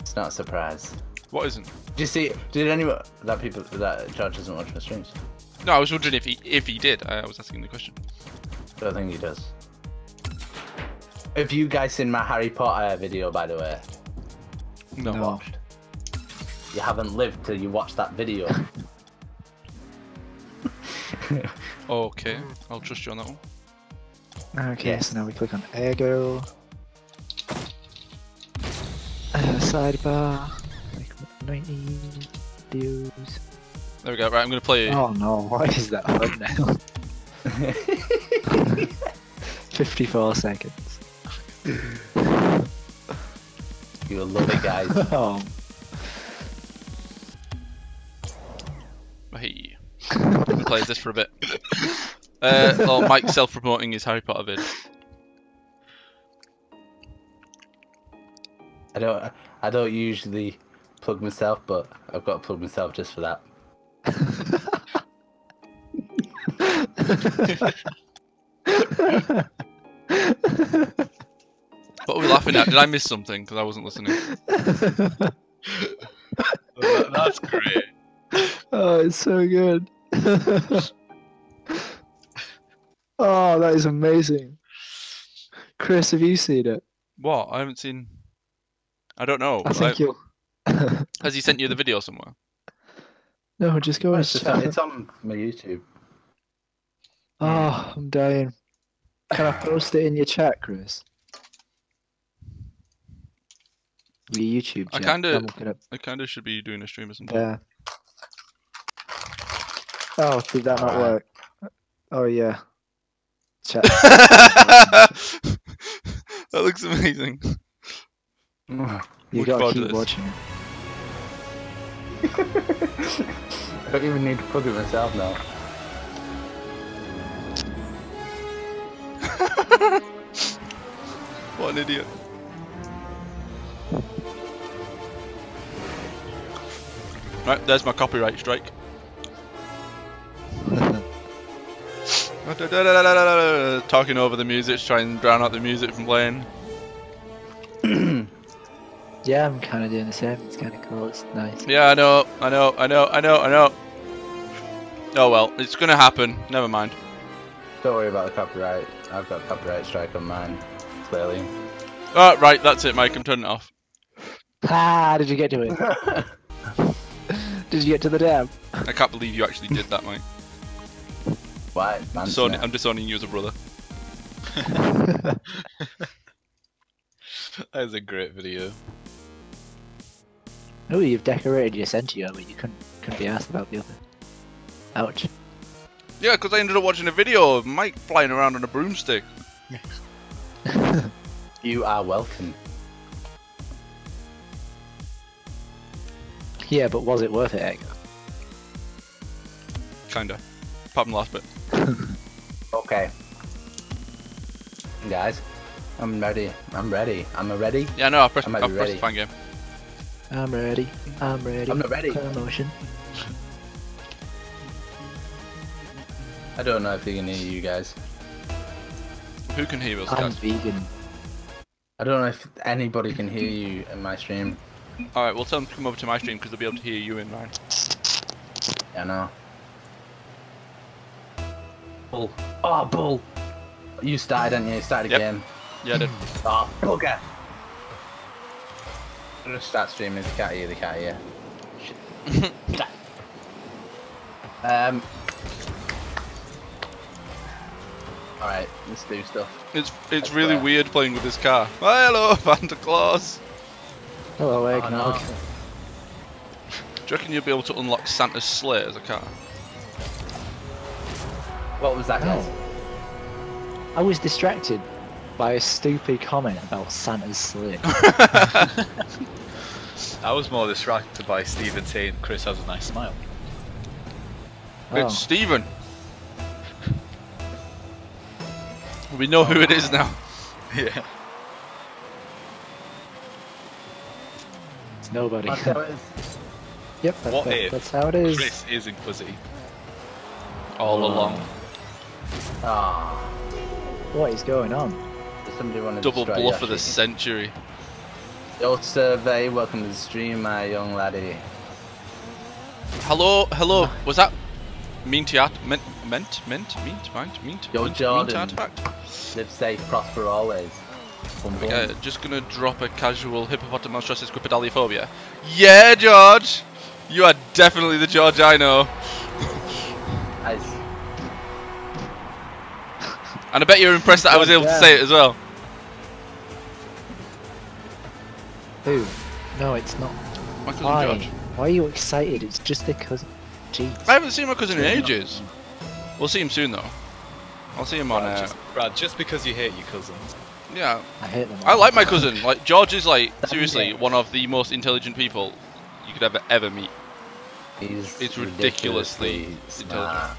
It's not a surprise. What isn't? Did you see? Did anyone that people that George doesn't watch my streams? No, I was wondering if he if he did. I was asking the question. I Don't think he does. Have you guys seen my Harry Potter video, by the way? No. No. Watched. You haven't lived till you watch that video. Okay, I'll trust you on that one. Okay, Yes. so now we click on Aergo. Uh, sidebar. Make 90 views. There we go. Right, I'm gonna play. Oh no, Why what is that thumbnail? 54 seconds. You'll love it, guys. Oh, Hey, I'm gonna play this for a bit. Uh, well, Mike self-promoting his Harry Potter vid. I don't. I don't usually plug myself, but I've got to plug myself just for that. What are we laughing at? Did I miss something? Because I wasn't listening. That- that's great. oh, it's so good. oh, that is amazing. Chris, have you seen it? What? I haven't seen. I don't know. I think you'll. Has he sent you the video somewhere? no, just go oh, on It's, his just it's on my YouTube. Oh, I'm dying. Can I post it in your chat, Chris? Your YouTube I chat. kinda- I'm looking up I kind of should be doing a stream or something. there. Oh, did that not Alright. work? Oh yeah. Chat. that looks amazing. You Look gotta forward keep this. watching it. I don't even need to plug it myself now. What an idiot. Right, there's my copyright strike. Talking over the music, trying to try and drown out the music from playing. Yeah, I'm kind of doing the same. It's kind of cool. It's nice. Yeah, I know, I know, I know, I know, I know. Oh well, it's gonna happen. Never mind. Don't worry about the copyright. I've got copyright strike on mine. Clearly. Oh, right, that's it, Mike. I'm turning it off. Ah, did you get to it? did you get to the dam? I can't believe you actually did that, Mike. Why? Man, Disown- I'm disowning you as a brother. That is a great video. Oh, you've decorated your Centio, but you couldn't couldn't be asked about the other. Ouch. Yeah, because I ended up watching a video of Mike flying around on a broomstick. You are welcome. Yeah, but was it worth it, Aergo? Kinda. Apart from the last bit. Okay. Guys, I'm ready. I'm ready. I'm ready. Yeah, no, I pressed, I I might be pressed the ready. fan game. I'm ready. I'm ready. I'm not ready. Promotion. I don't know if they can hear you guys. Who can hear us, I'm guys? vegan. I don't know if anybody can hear you in my stream. All right, we'll tell them to come over to my stream because they'll be able to hear you in mine. Yeah, I know. Bull. Oh, bull. You started, didn't you? You started Yep. again. Yeah, I did. Oh, bugger. I'm gonna start streaming. They can't hear. They can't hear. Shit. um. All right, let's do stuff. It's it's That's really fair. weird playing with this car. Oh, hello, Santa Claus. Hello, Oh, Eggnog. no. Do you reckon you'll be able to unlock Santa's sleigh as a car? What was that? No. guys? I was distracted by a stupid comment about Santa's sleigh. I was more distracted by Stephen saying Chris has a nice smile. Oh, It's Steven. We know who it is now. Yeah. Nobody. That's how it is. yep, that's, What that- if that's how it is. Chris is inquisitive. All Oh. along. Ah, What is going on? does somebody want to Double destroy bluff of the Yoshi? century. Your survey. Welcome to the stream, my young laddie. Hello, hello. Was that mint art mint mint mint mint mint mint Yo, mint, Jordan. mint artifact? Live safe, prosper always. Boom, boom. Okay, just gonna drop a casual hippopotamus hippopotamonstrossus quipedaliophobia. Yeah, George! You are definitely the George I know. Nice. And I bet you're impressed that I was God able to say it as well. Who? No, it's not. My cousin Why? George. Why are you excited? It's just because. Jeez. I haven't seen my cousin in ages. We'll see him soon though. I'll see him on. Brad, Uh, just, Brad, just because you hate your cousins. Yeah, I hate them. I like my cousin. Like George is like seriously Yeah. one of the most intelligent people you could ever ever meet. He's It's ridiculously smart.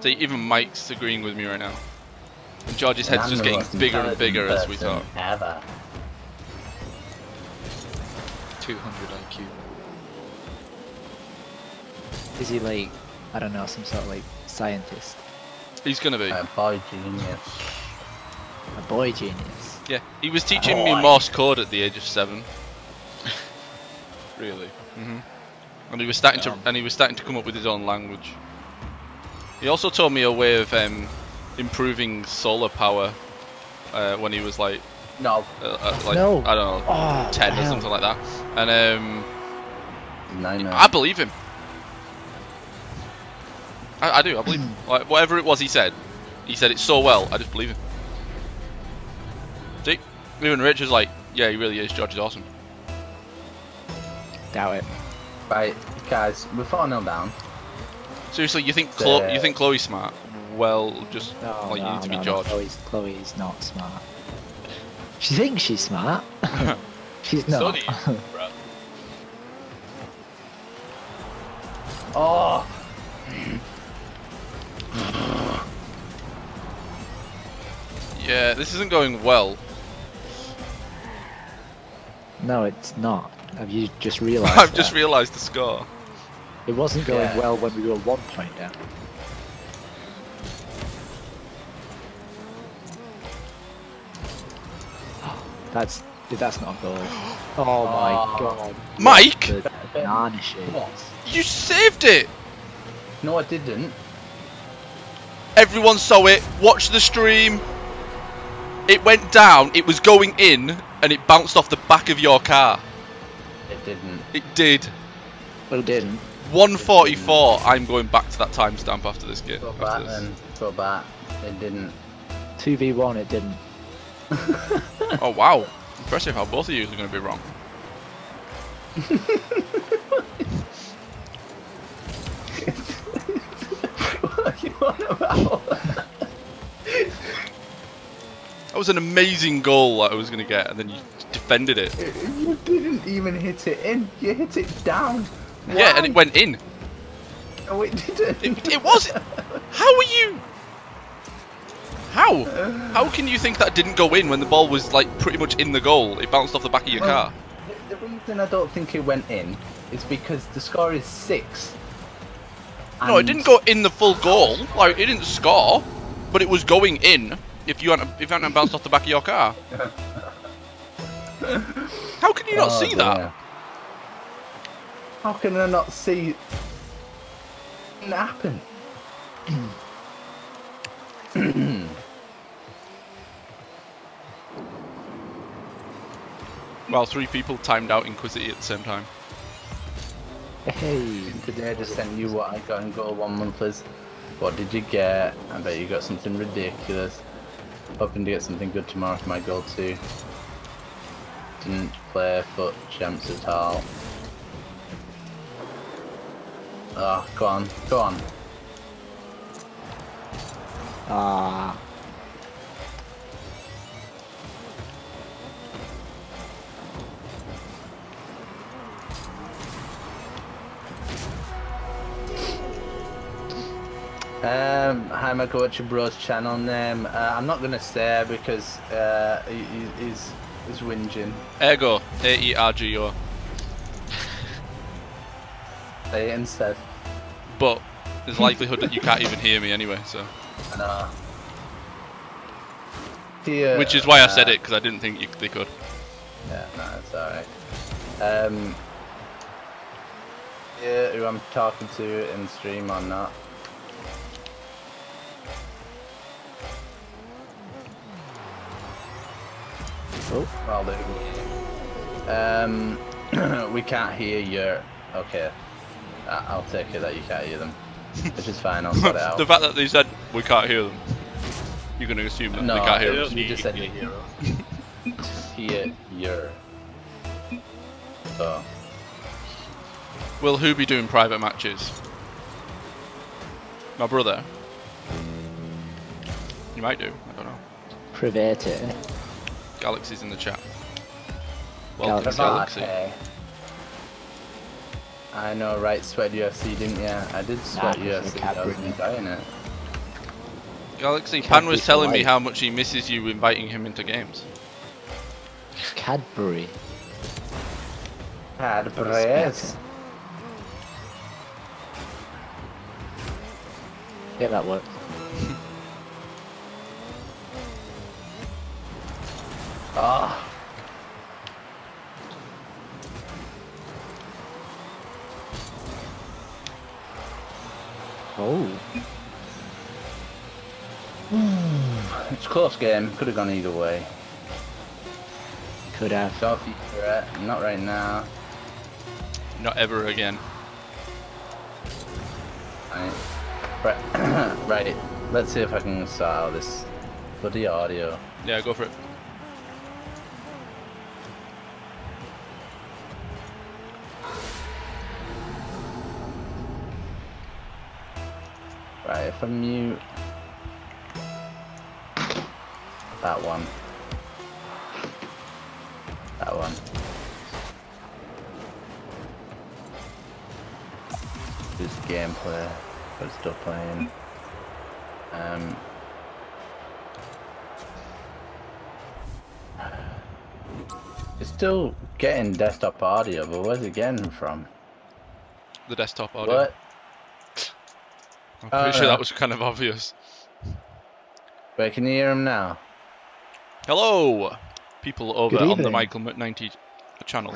So even Mike's agreeing with me right now. And George's head's I'm just getting bigger and bigger as we talk. Ever. 200 IQ. Is he like, I don't know, some sort of like scientist? He's gonna be. A boy genius. A boy genius. Yeah, he was teaching me Boy. Morse code at the age of seven. Really? hmm And he was starting to and he was starting to come up with his own language. He also told me a way of um, improving solar power uh, when he was like, No, uh, uh, like No. I don't know, Oh, ten or something like that. And um, no, no. I believe him. I, I do. I believe him. Like whatever it was he said, he said it so well. I just believe him. See, even Rich is like, yeah, he really is. George is awesome. Doubt it. Right, guys, we're 4 0 down. Seriously, you think Chlo- Uh, you think Chloe's smart? Well, just No, like you need to be no, no, George. Chloe's, Chloe's not smart. She thinks she's smart. she's So not. do you, Oh! Yeah, this isn't going well. No, it's not. Have you just realised? I've just realised the score. It wasn't going Yeah. well when we were one point down. That's that's not a goal. Oh my Oh. god. Mike, The banana shades. What? you saved it. No, I didn't. Everyone saw it. Watch the stream. It went down. It was going in, and it bounced off the back of your car. It didn't. It did. Well, it didn't. 144. I'm going back to that timestamp after this game. Go after back this. then. Go back. It didn't. 2v1, it didn't. Oh wow, impressive how both of you are going to be wrong. what are you on about? That was an amazing goal that I was going to get, and then you defended it. you didn't even hit it in. You hit it down. Yeah, and it went in. No, it didn't. It, it was. How are you? How? How can you think that didn't go in when the ball was like pretty much in the goal? It bounced off the back of your Well, car. The, the reason I don't think it went in is because the score is six. No, it didn't go in the full goal. Like it didn't score, but it was going in. If you hadn't, if you hadn't bounced off the back of your car. How can you not Oh, see that? How can I not see it happen? Well, three people timed out Inquisity at the same time. Hey, Today I just sent you what I got in Goal 1 monthlies. What did you get? I bet you got something ridiculous. Hoping to get something good tomorrow for my Goal too. Didn't play foot champs at all. Oh, go on, go on. ah, Um, hi Michael, what's your bro's channel name? Uh, I'm not gonna say because uh, he, he- he's he's whinging. Aergo, A E R G O. Say it instead. But there's likelihood that you can't even hear me anyway, so. No. Here, Which is why I said uh, it, because I didn't think you, they could. Yeah, no, it's alright. Um, yeah, who I'm talking to in stream or not. Oh, Well, do. Um, we can't hear your. Okay, I- I'll take it that you can't hear them, which is fine. I'll sort it out. the fact that they said we can't hear them, you're going to assume that no, they can't hear us. you just said your. hear your. So. Will who be doing private matches? My brother. You might do. I don't know. private. Galaxy's in the chat. Welcome, Galaxy. Galaxy. I know, right? Sweat UFC, didn't you? I did sweat Nah, UFC. I was bring it. enjoying it. Galaxy. Can't Pan was telling me how much he misses you inviting him into games. Cadbury. Cadbury. brace. Yeah, that works. Ah. Oh. Oh, It's a close game. Could have gone either way. could have. Don't threat. Not right now. Not ever again. Right. Right. right. Let's see if I can style out this bloody audio. Yeah, go for it. Right, if I mute that one, that one. This gameplay, but it's still playing. Um, it's still getting desktop audio, but where's it getting from? The desktop audio. What? I'm pretty Oh, sure that was kind of obvious. Wait, can you hear him now? Hello, people over on the. Michael Mc90 channel.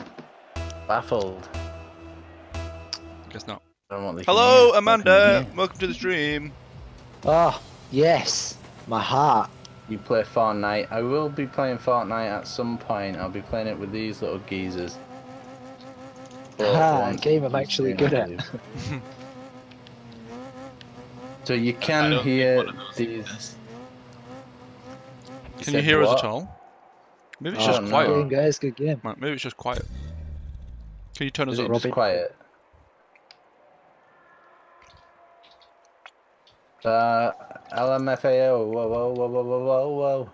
Baffled. Guess not. I don't know what they can Hello, hear. Amanda. Welcome to the stream. Oh, yes. My heart. You play Fortnite. I will be playing Fortnite at some point. I'll be playing it with these little geezers. But Ah, once game I'm actually good I at. do. so you can hear one of those these. Can you said hear us at all? Maybe it's Oh, just no. quiet. Good game, guys. Good game. Right, Maybe it's just quiet. Can you turn us Is it up? just Robin? quiet? Uh, LMFAO. Whoa, whoa, whoa, whoa, whoa, whoa, whoa.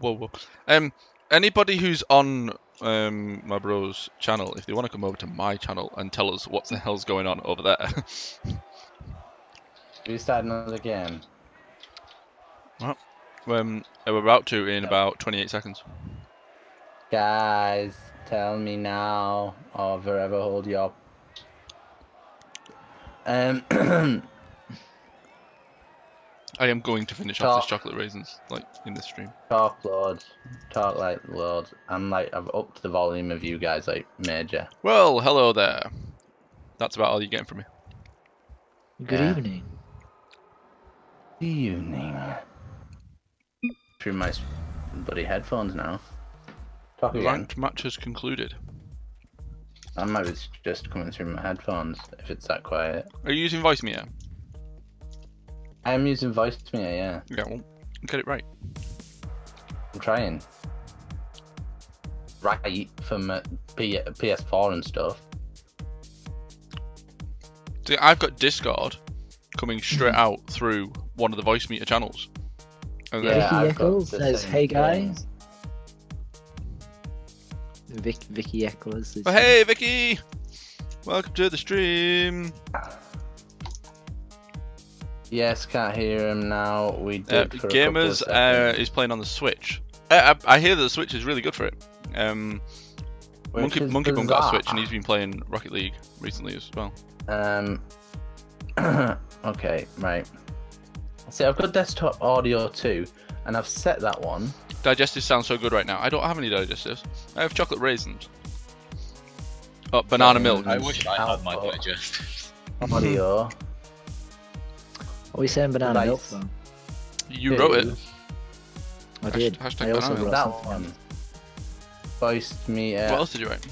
Whoa, whoa. Um, anybody who's on um my bro's channel, if they want to come over to my channel and tell us what the hell's going on over there, We start another game. um, we're about to in about 28 seconds. Guys, tell me now, or forever hold your. Um, I I am going to finish off this chocolate raisins, like in this stream. Talk, Lord. Talk like Lord. I'm like, I've upped the volume of you guys like major. Well, hello there. That's about all you're getting from me. Good Yeah. evening. Good evening. Through my s- bloody headphones now. Talk The again. ranked match has concluded. I might be just coming through my headphones if it's that quiet. Are you using Voicemeeter? I am using voice to me, yeah. Yeah, well, get it right. I'm trying. Right from uh, P- PS4 and stuff. See, I've got Discord coming straight out through one of the Voicemeeter channels. And then Yeah, Vicky I've Eccles the says, "Hey guys." Vic, Vicky Eccles. is- Oh, hey, Vicky! Welcome to the stream. Yes, can't hear him now. We did Uh, for a of Gamers uh, is playing on the Switch. Uh, I, I hear that the Switch is really good for it. Um, Monkey, is Monkey Bum got a. Switch and he's been playing Rocket League recently as well. Um. okay, right. See, I've got desktop audio too, and I've set that one. Digestive sounds so good right now. I don't have any digestives. I have chocolate raisins. Oh, banana Um, milk. I wish I had my digestives. Audio. Are we saying banana Device. milk though? You wrote it. I did. hashtag I also banana wrote that one. else. Voiced me, What uh, else did you write?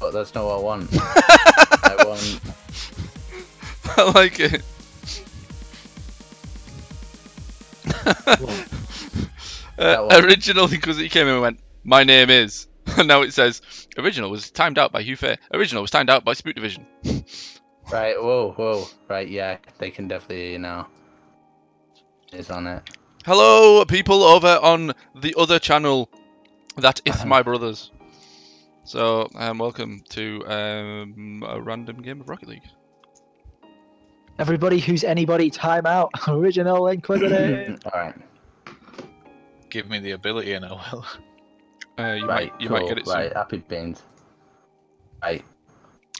but that's not what I want. I want. I like it. Uh, original because he came in and went, "My name is," and now it says, "Original was timed out by Hugh Fair. Original was timed out by Spook Division." Right, whoa, whoa. Right, yeah, they can definitely hear you now. Is on it. Hello, people over on the other channel. That is my brothers. So, um, welcome to um, a random game of Rocket League. Everybody who's anybody, time out. Original Inquisitor. Alright, Give me the ability and I will. Uh, you right, might you cool. might get it soon. Right, happy beans. Right,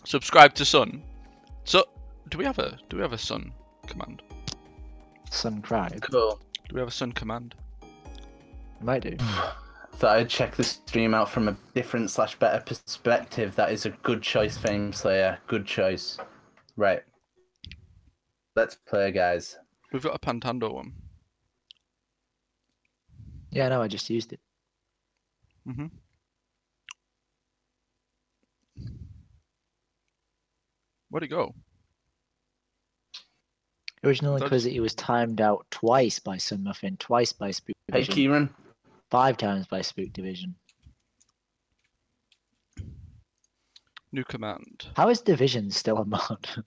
Subscribe to Tsun. So, do we have a do we have a Tsun command? Sun cry. cool. Do we have a Tsun command? Might do. Thought I'd check the stream out from a different slash better perspective. That is a good choice, Fame Slayer. Good choice. Right. Let's play, guys. We've got a Pantando one. Yeah, no, I just used it. Mm-hmm. Where'd it go? Original That's- Inquisitor was timed out twice by TsunMuffin, twice by Spook Hey, Division, Kieran. five times by Spook Division. New command. How is Division still a mod?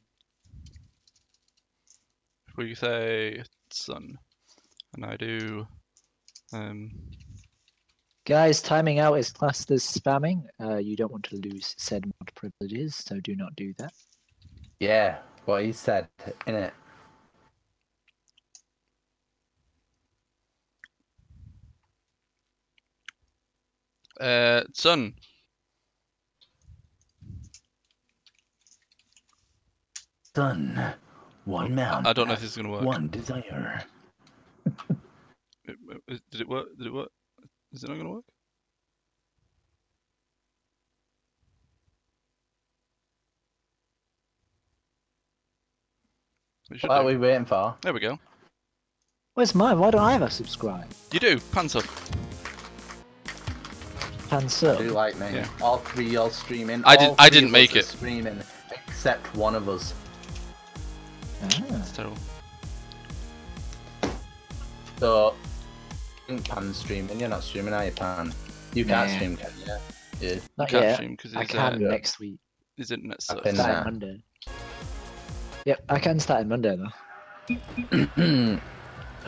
If we say Sun, and I do, um, Guys, timing out is classed as spamming. Uh, you don't want to lose said mod privileges, so do not do that. Yeah, what he said, in it. uh, Sun. Son, one man. I don't know if this is gonna work. One desire. Did it work? Did it work? Is it not gonna work? What are do. we waiting for? There we go. Where's mine? Why don't I have a subscribe? You do. Pants up. Pan Do like me. Yeah. All three y'all streaming. I did- All I three didn't of make us are it. Streaming, except one of us. Ah. That's terrible. So, I think Pan's streaming. You're not streaming, are you, Pan? You can't Nah. stream, can you? Yeah. Not Can't yet. stream because I his, can uh, next week. his internet Up sucks. in Starting there. Monday. Yep, I can start on Monday though.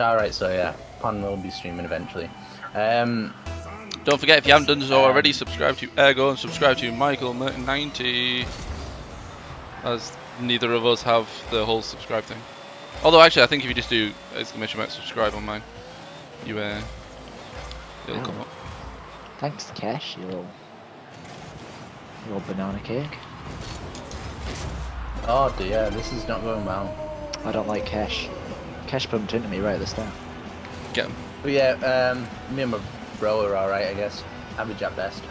Alright, so yeah, Pan will be streaming eventually. Um, Don't forget if you haven't done so already, subscribe to Aergo and subscribe to Michael Merton 90 as neither of us have the whole subscribe thing. Although actually I think if you just do exclamation mark subscribe on mine, you uh it'll come up. Thanks, Cash, you little, you little banana cake. Oh dear, this is not going well. I don't like Cash. Cash bumped into me right at the start. Get him. But yeah, um, me and my bro are alright, I guess. Average at best.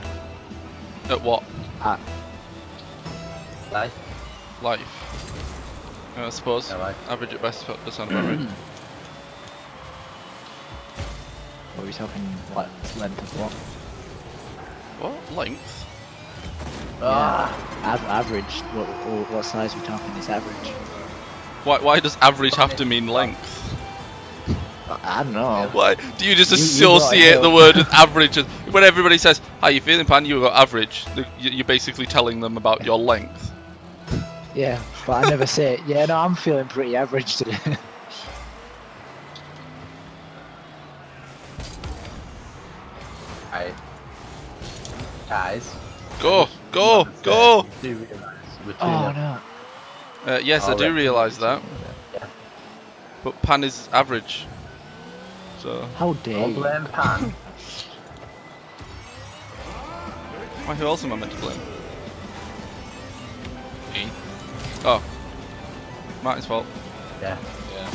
At what? Ah, Life? Life. I suppose. Yeah, life. Average at best does sound about right. what are we talking? What length of what? What? Length? Ah, Yeah, av- average. What, what what size are we talking? Is average? Why, why does average have to mean length? I, I don't know. Why do you just You- you associate the word with average? When everybody says, "How you feeling, pan?" You got average. you- You're basically telling them about your length. Yeah, but I never say. It. Yeah, no, I'm feeling pretty average today. right. Guys. Go, just go, wanted to say, go! you do realise we're two oh no. Uh, yes, I Oh, do right. realise that. Yeah. But pan is average. So How dare Don't you? blame Pan. why? Who else am I meant to blame? Me? Oh, Martin's fault. yeah. Yeah.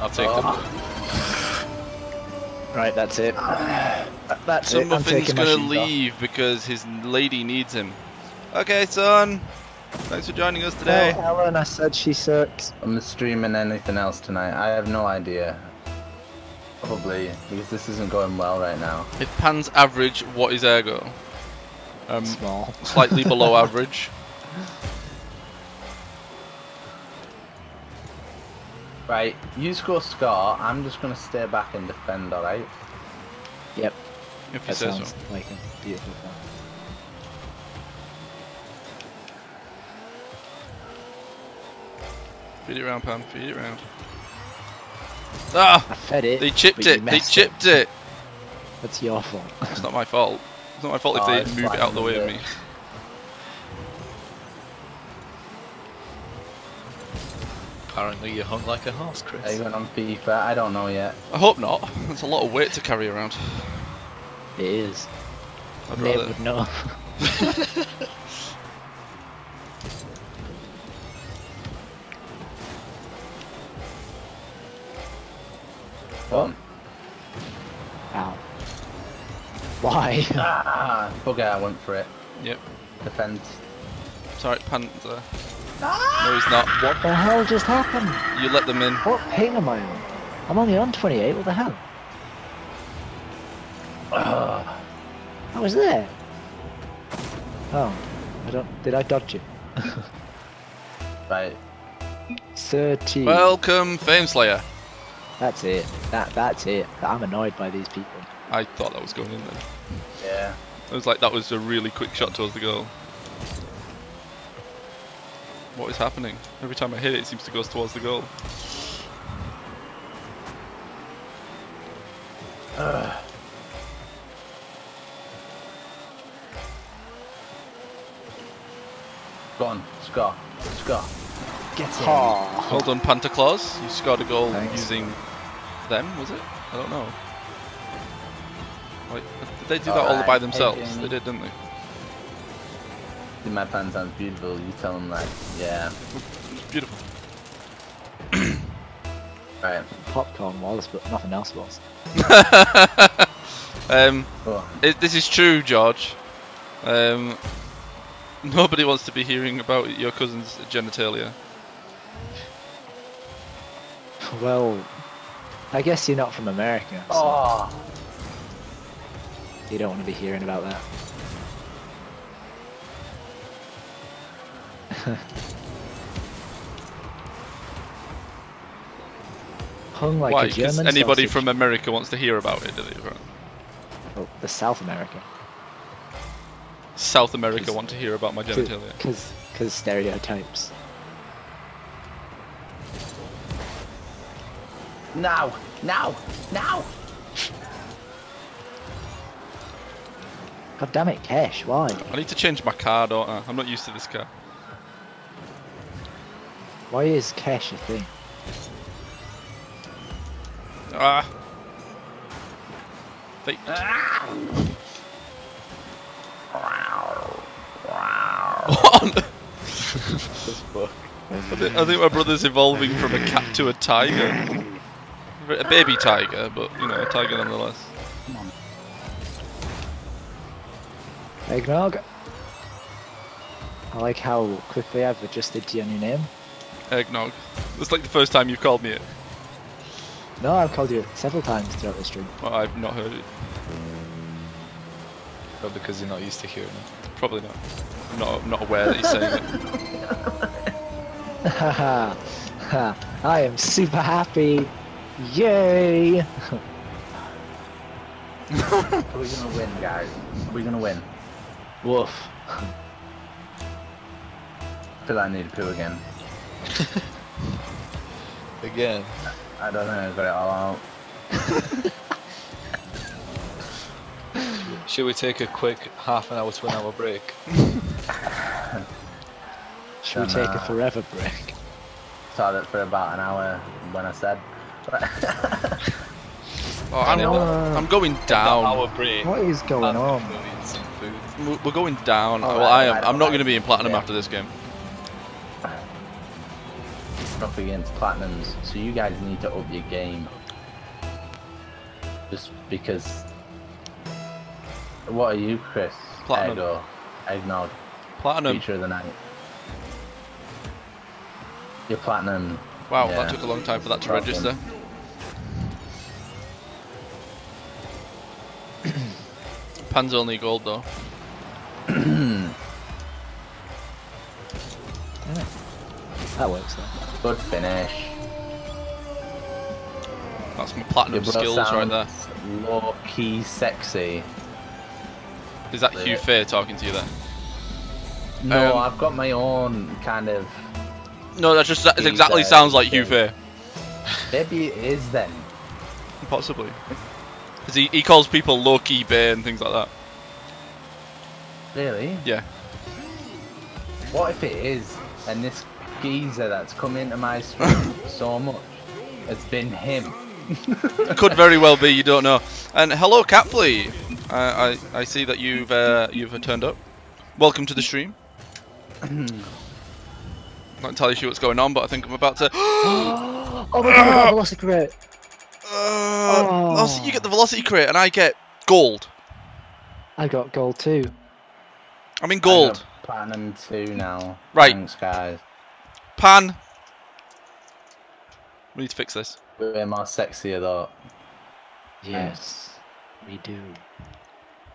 I'll take Oh. the Right, that's it. That's Some it. I'm Muffin's taking gonna shoes off. leave because his lady needs him. Okay, son. Thanks for joining us Oh, today. Ellen, I said she sucks. I'm streaming anything else tonight. I have no idea. Probably because this isn't going well right now. If Pan's average, what is Aergo? Um, Small. slightly below average. Right, you score score. I'm just gonna stay back and defend. All right. Yep, If you that say sounds so. like a beautiful plan. Feed it around, Pam. Feed it around. Ah! I fed it. They chipped it. They chipped it. That's your fault. It's not my fault. It's not my fault Oh, if they move it out the way of me. Apparently you hung like a horse, Are you Chris. going on FIFA? I don't know yet. I hope not. That's a lot of weight to carry around. It is. I'd Nate rather. would know. What? Ow. Why? Ah, bugger! I went for it. Yep. Defend. Sorry, Pan's there. No, he's not. what the hell just happened? You let them in. What ping am I on? I'm only on 28, what the hell? Ah, I was there. Oh, I don't. Did I dodge it? right. 30. Welcome, Fame Slayer. That's it. That That's it. I'm annoyed by these people. I thought that was going in there. Yeah. It was like that was a really quick shot towards the goal. What is happening? Every time I hit it, it seems to go towards the goal. Go on. Score. Score. Get in. Oh, Well done, Panta Claus. You scored a goal Thanks. using them, was it? I don't know. Like, did they do that all by themselves? Jamie. They did, didn't they? See, my plan sounds beautiful. You tell them that. yeah. It's beautiful. Right. popcorn was, but nothing else was. um, Oh, it, this is true, George. Um, nobody wants to be hearing about your cousin's genitalia. Well, I guess you're not from America, so oh. you don't want to be hearing about that. Hung like Why? a Because German anybody sausage. from America wants to hear about it, do they? Right. oh, the South America, South America want to hear about my genitalia. because because stereotypes. Now. Now. Now. God damn it, Kesh, why? I need to change my car, don't I? I'm not used to this car. Why is Kesh a thing? Ah! Fate. What I think, I think my brother's evolving from a cat to a tiger. A baby tiger, but you know, a tiger nonetheless. Come on. Eggnog. I like how quickly I've adjusted to your new name. Eggnog. It's like the first time you've called me it. No, I've called you several times throughout the stream. Well, I've not heard it. Probably because you're not used to hearing it. Probably not. I'm not, not aware that he's saying it. Haha. Ha. I am super happy. Yay! We're we gonna win, guys? We're we gonna win? Woof. I feel like I need to poo again. Again. I don't think I got it all out. Should we take a quick half an hour to an hour break? Should we take a forever break? Started it for about an hour when I said. Oh, I'm, know. Uh, I'm going Hour down. break. What is going on? go eat some food. We're- We're going down. Alright, well, I am. alright, I'm not going to be in platinum Yeah. after this game. up against platinums, so you guys need to up your game. Just because. What are you, Chris? Platinum. Egg or eggnog? Platinum. Feature of the night. You're platinum. Wow, Yeah. that took a long time for that to Problem. register. Pan's only gold though. That works then. Good finish. That's my platinum Your skills right there. sounds Low key sexy. Is that Yeah. Hugh Fair talking to you there? No, Um, I've got my own kind of. No, that just that exactly uh, sounds like Hugh yeah. Fair. Maybe it is then. Possibly. Because he, he calls people low key bear and things like that. Really? Yeah. What if it is, and this geezer that's come into my stream so much has been him? Could very well be, you don't know. And hello, Capley. I, I I see that you've uh, you've turned up. Welcome to the stream. Not entirely sure what's going on, but I think I'm about to. oh my god, I got a Velocity Crate! Uh, oh, so you get the velocity crate, and I get gold. I got gold too. I'm in gold. got Platinum 2 now. Right. Thanks, guys. Pan. We need to fix this. We're way more sexier though. Yes, we do.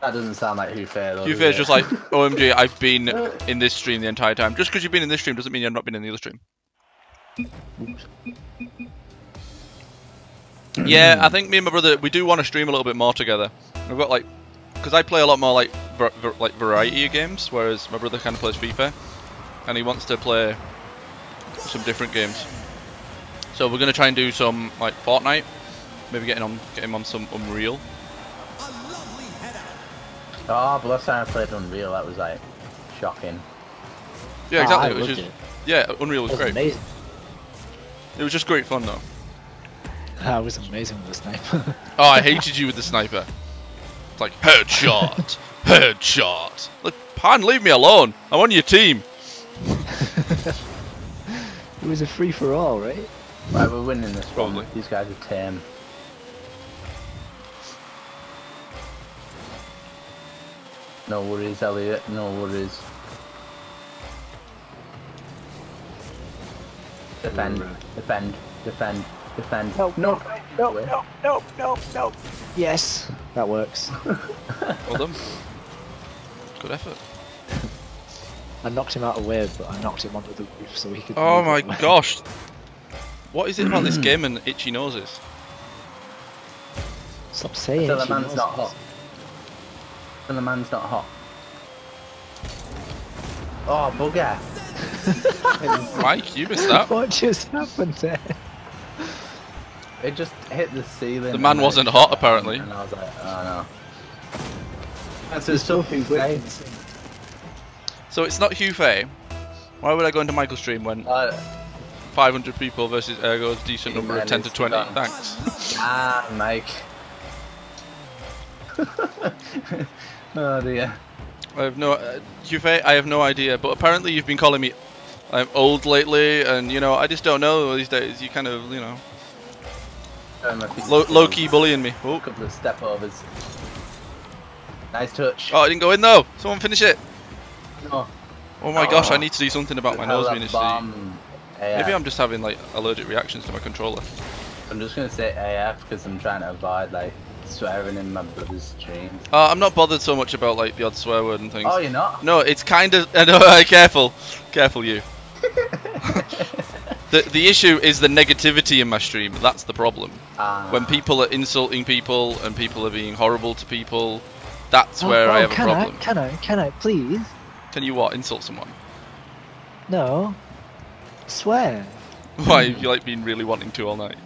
That doesn't sound like Who Fair though. Hugh does Fair's it? just like, OMG, I've been in this stream the entire time. Just because you've been in this stream doesn't mean you've not been in the other stream. Yeah, I think me and my brother we do want to stream a little bit more together. We've got like, because I play a lot more like ver- ver- like variety of games, whereas my brother kind of plays FIFA, and he wants to play some different games. So we're gonna try and do some like Fortnite, maybe getting on get him on some Unreal. Oh, but last time I played Unreal, that was like shocking. Yeah, Ah, exactly. I it was just it. yeah, Unreal was That was great. amazing. It was just great fun though. That was amazing with the sniper. Oh, I hated you with the sniper. It's like headshot, headshot. Look, Pan, leave me alone. I'm on your team. it was a free for all, right? Right, we're winning this Probably. one. These guys are tame. No worries, Elliot. No worries. Defend, defend, defend, defend. No, no, no, no, no, no, no. Yes, that works. Well done. Good effort. I knocked him out of the way, but I knocked him onto the roof so he could. Oh my gosh. What is it about this game and itchy noses? Stop saying Till the man's knows not hot. Till the man's not hot. Oh, bugger. Mike, you missed that. What just happened there? It just hit the ceiling. The man wasn't hot, apparently. And I was like, oh no. That's There's just so something insane. witnessing. So it's not Hugh Fay. Why would I go into Michael's stream when Uh, 500 people versus Aergo's decent number of 10 to 20? done. Thanks. ah, Mike. oh dear. I have no, uh, Hugh Fay, I have no idea. But apparently you've been calling me I'm old lately, and you know I just don't know these days. You kind of, you know, I think Low, low key bullying me. Oh. couple of step overs. Nice touch. oh, I didn't go in though. Someone finish it. No. Oh my gosh, I Oh. need to do something about my nose being itchy. bomb AF. Maybe I'm just having like allergic reactions to my controller. I'm just gonna say AF because I'm trying to avoid like swearing in my brother's streams. Uh, I'm not bothered so much about like the odd swear word and things. Oh, you're not? No, it's kind of. No, careful, careful, you. the the issue is the negativity in my stream. That's the problem. Ah. When people are insulting people and people are being horrible to people, that's Oh, where I oh, have a can problem. I? Can I? Can I? Please? Can you what? Insult someone? No. Swear. Why? You like being really wanting to all night?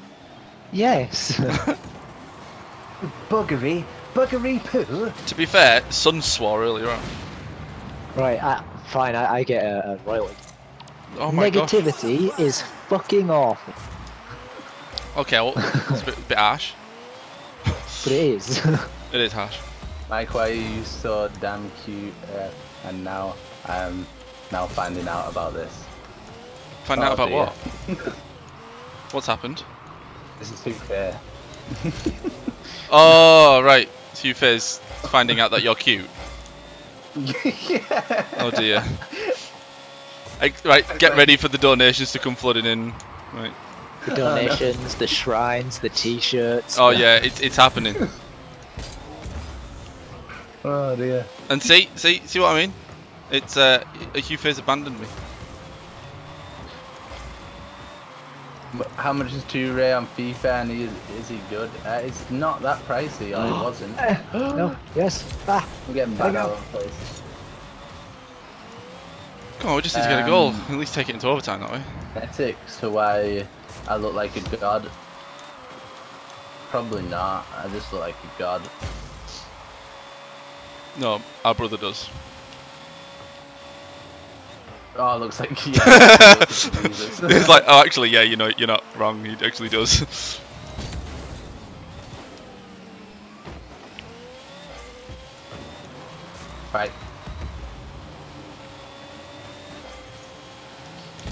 Yes. Buggery, buggery poo. To be fair, Tsun swore earlier on. right. I, fine. I, I get a, a royalty. Oh my gosh. Negativity is fucking awful, Okay, well, it's a bit, bit harsh. but it is. It is harsh. Mike, why are you so damn cute? Uh, and now I'm now finding out about this. Find Oh, out about dear. what? What's happened? This is too fair. Oh, right. Hugh Fizz finding out that you're cute. yeah. Oh dear. Ex- Right, get ready for the donations to come flooding in. Right. the donations, the shrines, the t-shirts. Oh yeah, it's it's happening. Oh dear. And see, see, see what I mean? It's uh, Hugh Fizz abandoned me. How much is two Ray on FIFA and is, is he good? Uh, it's not that pricey, or it wasn't. No. Yes. Ah. I'm getting There back go. all over place. Come on, we just need to get a goal. Um, At least take it into overtime that way. Ethics to why I look like a god. Probably not. I just look like a god. No, our brother does. Oh, it looks like yeah. it like He's like, oh, actually, yeah, you know, you're not wrong. He actually does. Right.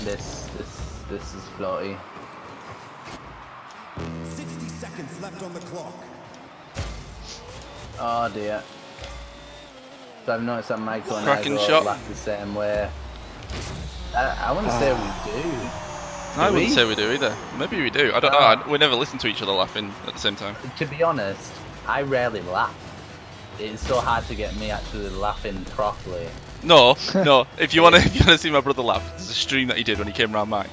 This, this, this is floaty. 60 seconds left on the clock. Oh dear. So I've noticed that Michael and Cracking I go shot. laugh the same way. I, I wouldn't say we do. I wouldn't we? say we do either. Maybe we do. I don't Ah. know. We never listen to each other laughing at the same time. To be honest, I rarely laugh. It's so hard to get me actually laughing properly. No, no. If you want to, if you want to see my brother laugh, there's a stream that he did when he came around mine,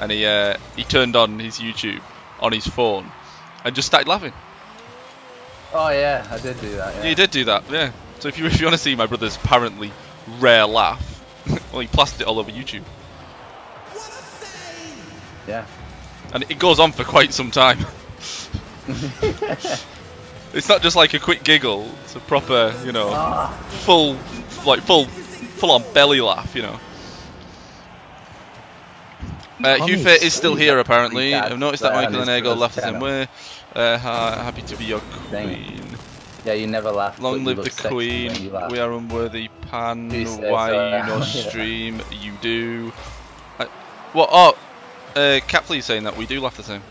and he uh, he turned on his YouTube on his phone, and just started laughing. Oh yeah, I did do that. Yeah, Yeah. he did do that. Yeah. So if you if you want to see my brother's apparently rare laugh, well, he plastered it all over YouTube, Yeah. and it goes on for quite some time. it's not just like a quick giggle; it's a proper, you know, Ah, full, like full, full on belly laugh. You know. Uh, Tommy, Hugh Fit is still here apparently. I've noticed that Michael and his Ego brother's laugh the same way. Uh, happy to be your Dang. queen. yeah, you never laugh. Long live the sexy when you queen. We are unworthy. Pan. You say Why so, you yeah. no stream? You do. Uh, what? Oh, uh, Capley's saying that we do laugh the same.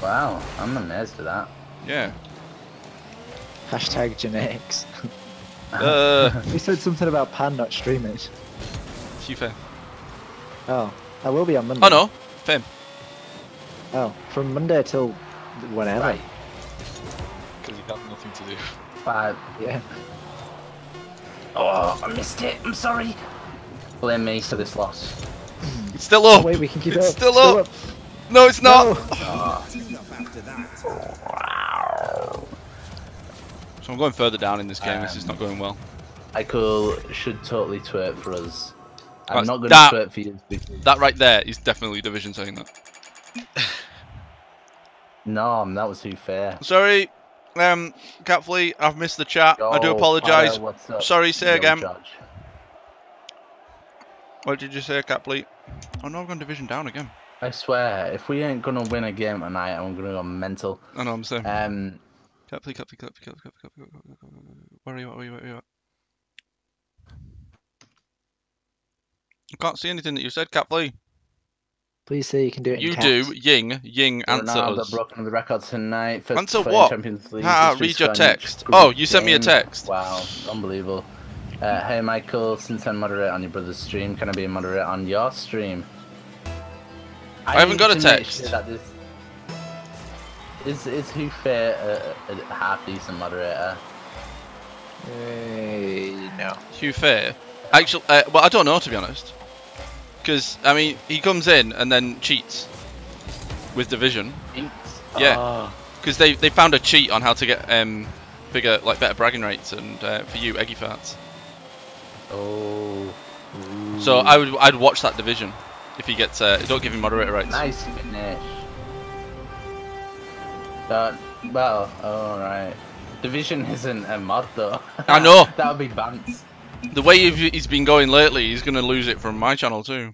Wow, I'm amazed at that. Yeah. Hashtag genetics. Uh, We said something about Pan not streaming. Hugh Fair. Oh, I will be on Monday. Oh no, Fame. Oh, from Monday till whenever. Because you got nothing to do. Five. Yeah. Oh, I missed it. I'm sorry. Blame me for this loss. It's still up. Oh, wait, we can keep it up. Still, up. No, it's not. No. Tune up after that. So I'm going further down in this game. this is not going well. Michael should totally twerk for us. I'm Right, not going that- to twerk for you That right there is definitely division saying that. no, that was too fair. Sorry, um, Catflea, I've missed the chat. I do apologise. What's up? Sorry, say Yo, again. Judge. What did you say, Catflea? Oh no, I've gone division down again. I swear, if we ain't gonna win a game tonight, I'm gonna go mental. I know I'm saying. Um, Catflea, Catflea, Catflea, Catflea, Catflea, Catflea, Catflea. Where are you? Where are you? Where are you? at? I can't see anything that you said, Catflea. Please say you can do it. You do. Ying. Ying. Answer Ronaldo us. broken the record tonight. First Answer what? Champions League Ah, read your text. Oh, you sent me a text. Wow, unbelievable. Uh, hey Michael, since I'm moderate on your brother's stream, can I be a on your stream? I haven't got a text. sure that this- Is is who fair a, a half decent moderator? Eh, no. Hugh Fair. Actually, uh, well, I don't know to be honest. Because I mean, he comes in and then cheats with division. Yeah. Oh, Because they they found a cheat on how to get um bigger like better bragging rates and uh, for you eggy farts. Oh. So I would I'd watch that division if he gets uh, don't give him moderator rights. Nice finish. That well, alright. Division isn't a mod though. I know. that would be bants. The way he's been going lately, he's gonna lose it from my channel too.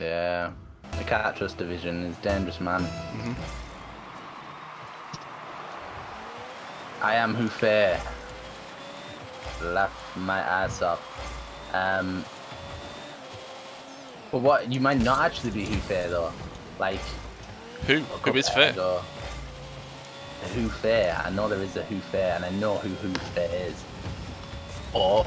Yeah. I can't trust Division, he's a dangerous man. Mhm. I am who fair. Laugh my ass off. Um But what you might not actually be who fair though. Like Who? Who is fair? a who fair. I know there is a who fair, and I know who who fair is. Or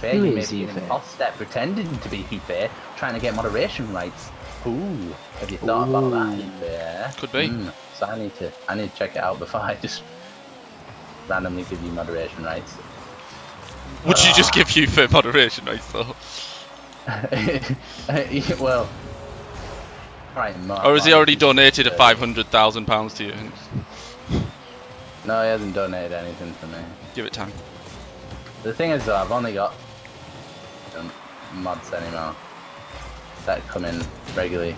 fair, Who you may is be Who an imposter pretending to be who fair, trying to get moderation rights. Ooh, have you thought about that? Who fair? Could be. Hmm, so I need to I need to check it out before I just randomly give you moderation rights. Would you just give you fair moderation rights though? well. Or has he already donated a five hundred thousand pounds to you? No, he hasn't donated anything for me. Give it time. The thing is, though, I've only got mods anymore that come in regularly.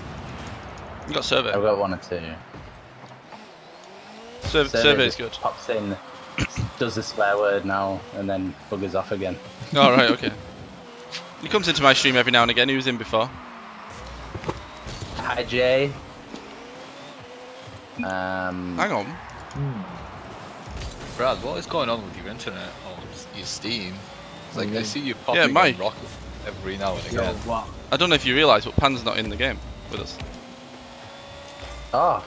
You got survey. I've got one or two. Sur- Survey survey's just good. Pops in, does the swear word now, and then buggers off again. All right, okay. He comes into my stream every now and again. He was in before. Hi, Jay. Um, Hang on. Hmm. Brad, what is going on with your internet or s- your Steam? It's like I mm. see you popping Yeah, on Mike. Rocket every now and Yo, again. what? I don't know if you realise, but Pan's not in the game with us. oh,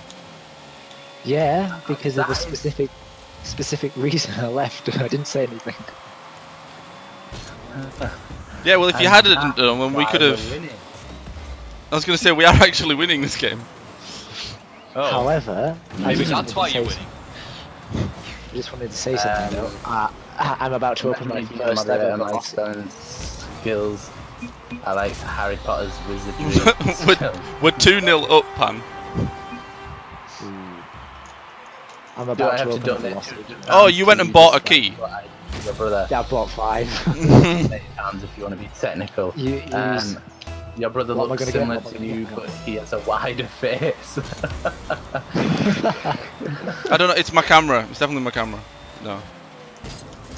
Yeah, because of a That is- specific specific reason I left. I didn't say anything. Yeah, well, if you and hadn't that's done, uh, then we could we're have. Winning. I was going to say we are actually winning this game. Oh, However, I maybe just that's why you're winning. I just wanted to say something. Um, though. Uh, I- I'm about to open my Imagine being a first ever. and my spelling skills. I like Harry Potter's wizardry. we're, we're 2 0 up, Pan. I'm Do I about to have to open a donate? Oh, you went and bought a key. Your brother. Yeah, I bought five. Eight if you want to be technical. you, you use- Um, your brother What looks similar What am I to you, get? but he has a wider face. I don't know, it's my camera. It's definitely my camera. No.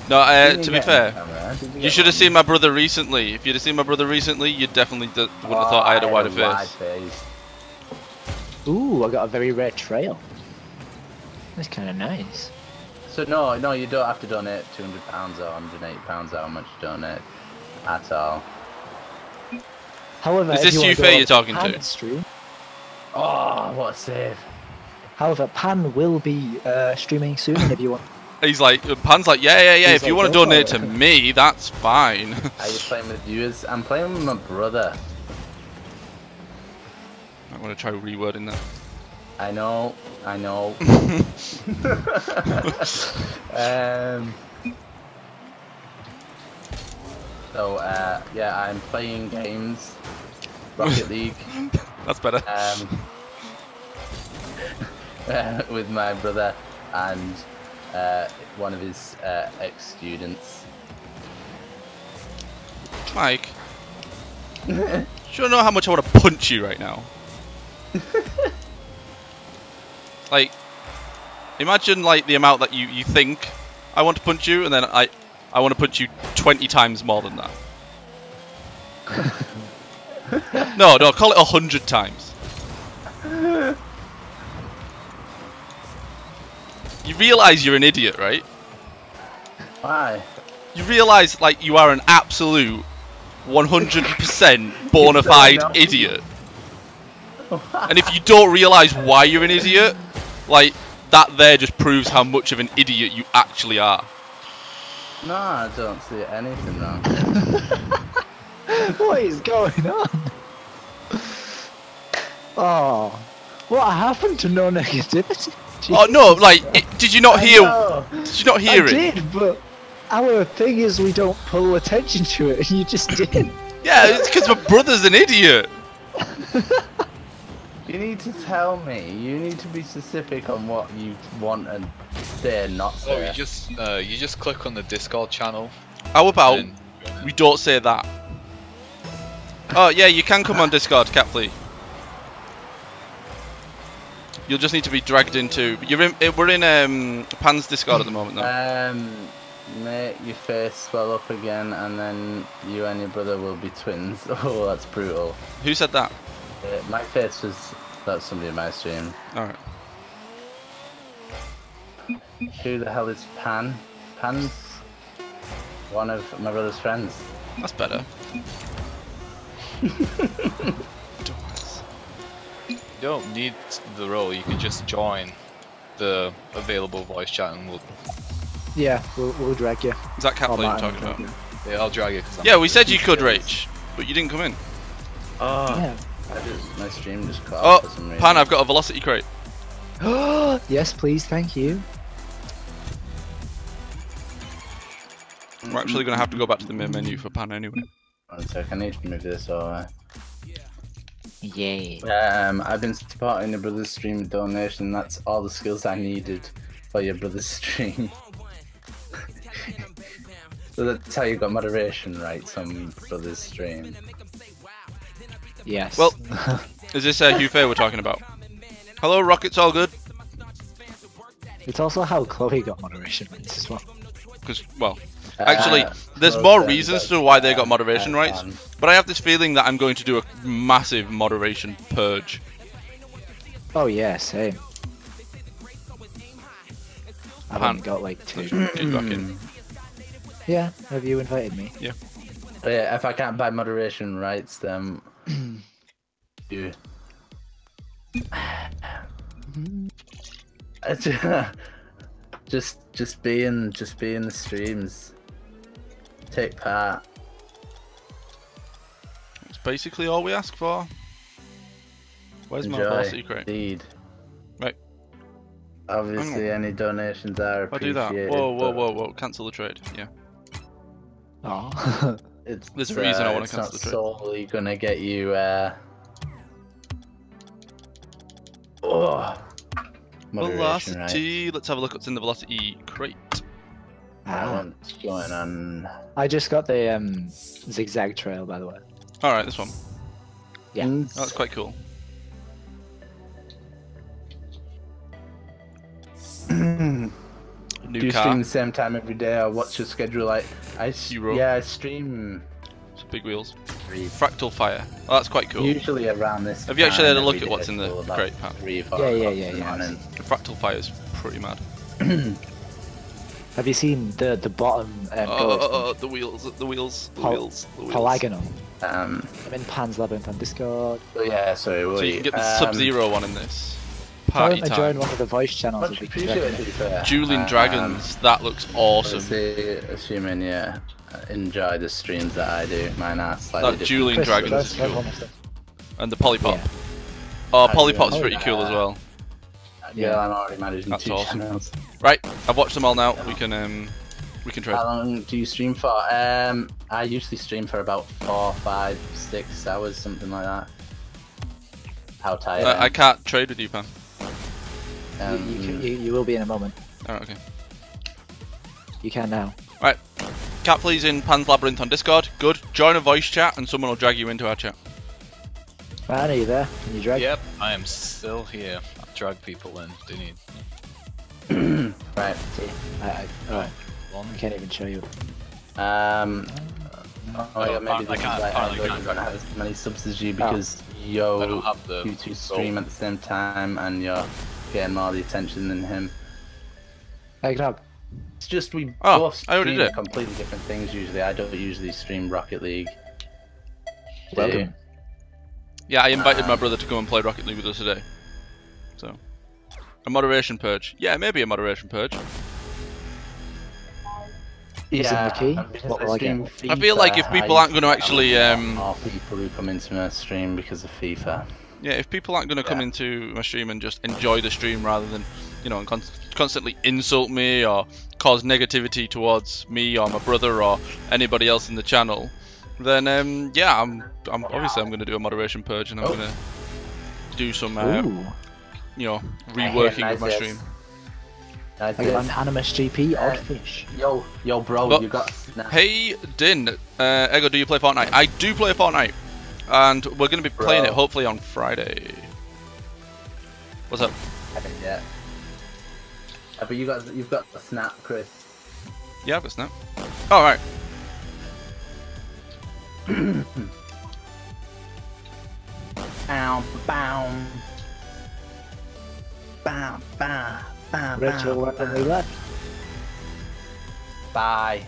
No, uh, to be fair, camera? Did you should have seen my brother recently. If you'd have seen my brother recently, you definitely d- wouldn't have thought I had a Oh, wider wide face. face. Ooh, I got a very rare trail. That's kind of nice. So no, no, you don't have to donate two hundred pounds or hundred eighty pounds. How much you donate at all? However, Is this you wanna you, go Faye, on you're talking to? Pan's Stream, Oh, what a save! however, Pan will be uh, streaming soon. if you want, He's like, Pan's like, yeah, yeah, yeah. He's if you like, want to donate to me, that's fine. Are you playing with viewers? I'm playing with my brother. I want to try rewording that. I know, I know. um. So uh, yeah, I'm playing games, Rocket League, That's better. um, uh, with my brother and uh, one of his uh, ex-students. Mike, do you know how much I want to punch you right now? like, imagine like the amount that you you think I want to punch you, and then I I want to punch you twenty times more than that. no, no, call it a hundred times. You realise you're an idiot, right? Why? You realise like you are an absolute 100% bona fide idiot. And if you don't realise why you're an idiot, like that there just proves how much of an idiot you actually are. No, I don't see anything wrong. what is going on? Oh, what happened to no negativity? Oh no, like it, did you not hear? Did you not I hear it? did, but our thing is we don't pull attention to it, and you just did. Yeah, it's because my brother's an idiot. You need to tell me. You need to be specific on what you want and say and not Oh, you just uh, you just click on the Discord channel. How about and we don't say that? Oh yeah, you can come on Discord, Catflea. You'll just need to be dragged into. You're in. eh, We're in um, Pan's Discord at the moment, though. Um, make your face swell up again, and then you and your brother will be twins. Oh, that's brutal. Who said that? Uh, my face is—that's somebody in my stream. All right. Who the hell is Pan? Pan's one of my brother's friends. That's better. You don't need the role. You can just join the available voice chat, and we'll yeah, we'll, we'll drag you. Is that Catflea Oh, you're talking about? you. yeah, I'll drag you. Yeah, we said you could rage, but you didn't come in. Oh, Yeah. I just my stream just cut Oh, off for some reason. Pan, I've got a velocity crate. yes, please, thank you. We're actually going to have to go back to the main menu for Pan anyway. One sec, I need to move this over. Yay. Um, I've been supporting your brother's stream donation. That's all the skills I needed for your brother's stream. so that's how you got moderation rights on brother's stream. Yes. Well- Is this uh, Hugh Fair we're talking about? Hello, Rockets, all good? it's also how Chloe got moderation rights as well. Because, well, Actually, Uh, there's more reasons to why they got uh, moderation uh, rights. um, But I have this feeling that I'm going to do a massive moderation purge. Oh yeah, same. I've Pan. only got like two. Back in. yeah, have you invited me? But yeah, if I can't buy moderation rights, then you. just, just be in, just be in the streams. Take part. It's basically all we ask for. Where's my Enjoy. velocity crate? Indeed. Right. Obviously, any donations are If I do that. Whoa, whoa, but whoa, whoa! Cancel the trade. Yeah. Oh. It's, There's a reason I uh, wanna it's cancel not the trade. solely gonna get you. Uh... Oh. Moderation rights. Velocity. Let's have a look what's in the velocity crate. I Ah. what's going on. I just got the um, zigzag trail, by the way. All right, this one. Yeah. Oh, that's quite cool. Do you car. stream the same time every day, or what's your schedule like? I s- Hero. yeah, I stream Big wheels. Fractal fire. Oh, that's quite cool. usually around this. Have you actually had a look at what's in the crate, pack? Three, four Yeah, yeah, o'clock yeah, in yeah. The fractal fire is pretty mad. Have you seen the the bottom um, Oh, oh, oh, the wheels, the wheels, the Pol- wheels, the wheels. Polygonal. Um, I'm in Pan's Labyrinth on Discord. yeah, sorry, So you can get the um, Sub-Zero one in this. Tell Party him to join one of the voice channels. Much if he can appreciated. to be fair. Dueling Um, Dragons. That looks awesome. Obviously, assuming yeah, enjoy the streams that I do. Mine are slightly That different. Dueling Chris, Dragons Chris, is cool. one of them. And the Polypop. Yeah. Oh, I Polypop's really pretty cool as well. Yeah, Yeah. I'm already managing That's two awesome. channels. Right, I've watched them all now. We can um, we can trade. How long do you stream for? Um, I usually stream for about four, five, six hours, something like that. How tired? Uh, I can't trade with you, Pan. Um, you, you, can- you, you will be in a moment. Alright, okay. You can now. Cat please in Pan's Labyrinth on Discord. Good. Join a voice chat and someone will drag you into our chat. Man, are you there? Can you drag? Yep, I am still here. I'll drag people in. Do you need right. See, I, I, Alright. I can't even show you. Um. Oh my god, maybe I this is can't- why I I can't don't have as many subs as you Oh. because I yo, don't have the. you two stream at the same time and you're getting more of the attention than him. Hey, Knob. It's just we Oh, both I already stream did completely different things usually. I don't usually stream Rocket League. Welcome. Yeah, I invited my brother to come and play Rocket League with us today. So, a moderation purge. Yeah, maybe a moderation purge. Is in the key? What will I get? I feel like if people aren't gonna actually, a um, more people who come into my stream because of FIFA. Yeah, if people aren't going to come Yeah. into my stream and just enjoy the stream rather than, you know, and con- constantly insult me or cause negativity towards me or my brother or anybody else in the channel, then um, yeah, I'm, I'm obviously I'm going to do a moderation purge and I'm Oh. going to do some, uh, you know, reworking nice of my yes. stream. Nice I got yes. an Animus GP Uh, Oddfish. Yo, yo, bro, Look. you got snap. Hey Din, uh, Aergo, do you play Fortnite? I do play Fortnite, and we're going to be playing Bro. it hopefully on Friday. What's up? I think, yeah. Uh, but you got, you've got the snap, Chris. Yeah, I've got Snap. All right. Bow, bow. Bow, bow, bow, Rachel bow, randomly bow. left. Bye.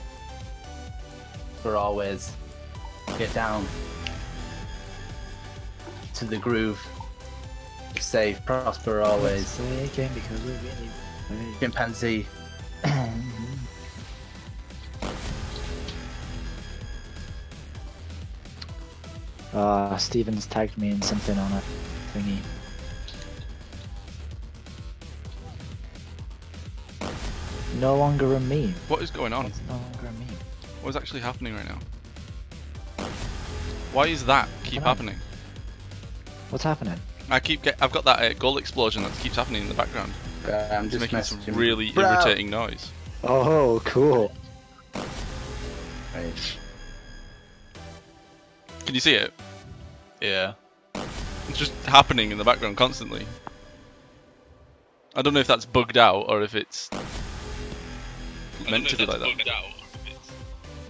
For always. Get down. To the groove. Safe, prosper always. Again because we're really. Chimpanzee. Ah, Steven's tagged me in something on a thingy. No longer a meme. What is going on? It's no longer a meme. What is actually happening right now? Why is that keep Dunno. happening? What's happening? I keep get. I've got that uh, gold explosion that keeps happening in the background. Uh, I'm It's just making some messaging- really Bro. irritating noise. Oh, cool. Right. Can you see it? Yeah. It's just happening in the background constantly. I don't know if that's bugged out or if it's meant to be like that.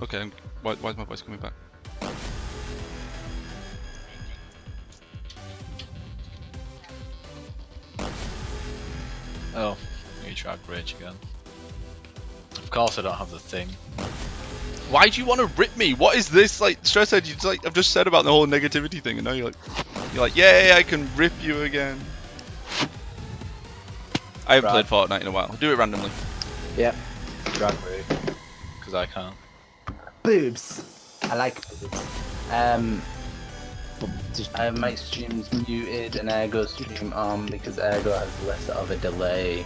Okay, why, why is my voice coming back? Oh, you track rage again. Of course I don't have the thing. Why do you want to rip me? What is this like? Stresshead, it's like I've just said about the whole negativity thing, and now you're like, you're like, yay, I can rip you again. I haven't Right. played Fortnite in a while. I'll Do it randomly. Yep. Drag rage. Because I can't. Boobs. I like boobs. Um, Just- I have my streams muted and Aergo stream on because Aergo has less of a delay.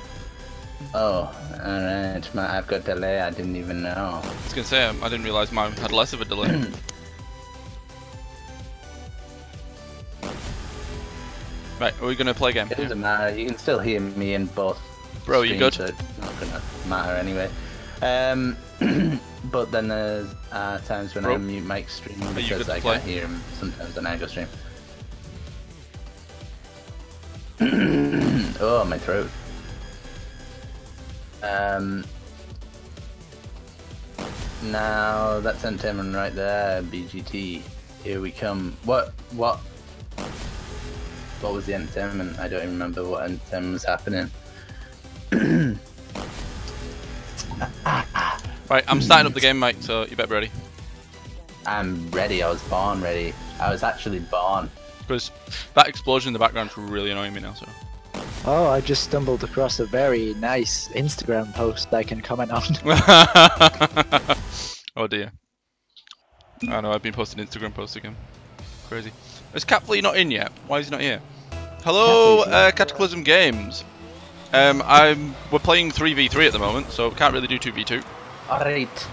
Oh, alright. My I've got delay. I didn't even know. I was gonna say um, I didn't realise mine had less of a delay. right, are we gonna play a game? It doesn't matter. You can still hear me in both. Bro, you streams, good? So it's not gonna matter anyway. Um, but then there's uh, times when Bro, I mute Mike's stream because I can't hear him sometimes on Aergo stream. oh, my throat. Um. Now that's entertainment right there, BGT. Here we come. What? What? What was the entertainment? I don't even remember what entertainment was happening. Right, I'm starting up the game, Mike. So you better be ready. I'm ready. I was born ready. I was actually born. Because that explosion in the background is really annoying me now. So Oh, I just stumbled across a very nice Instagram post I can comment on. oh dear. I know I've been posting Instagram posts again. Crazy. Is Catflea not in yet? Why is he not here? Hello, uh, Cataclysm Games. Um, I'm we're playing 3v3 at the moment, so can't really do 2v2. Alright.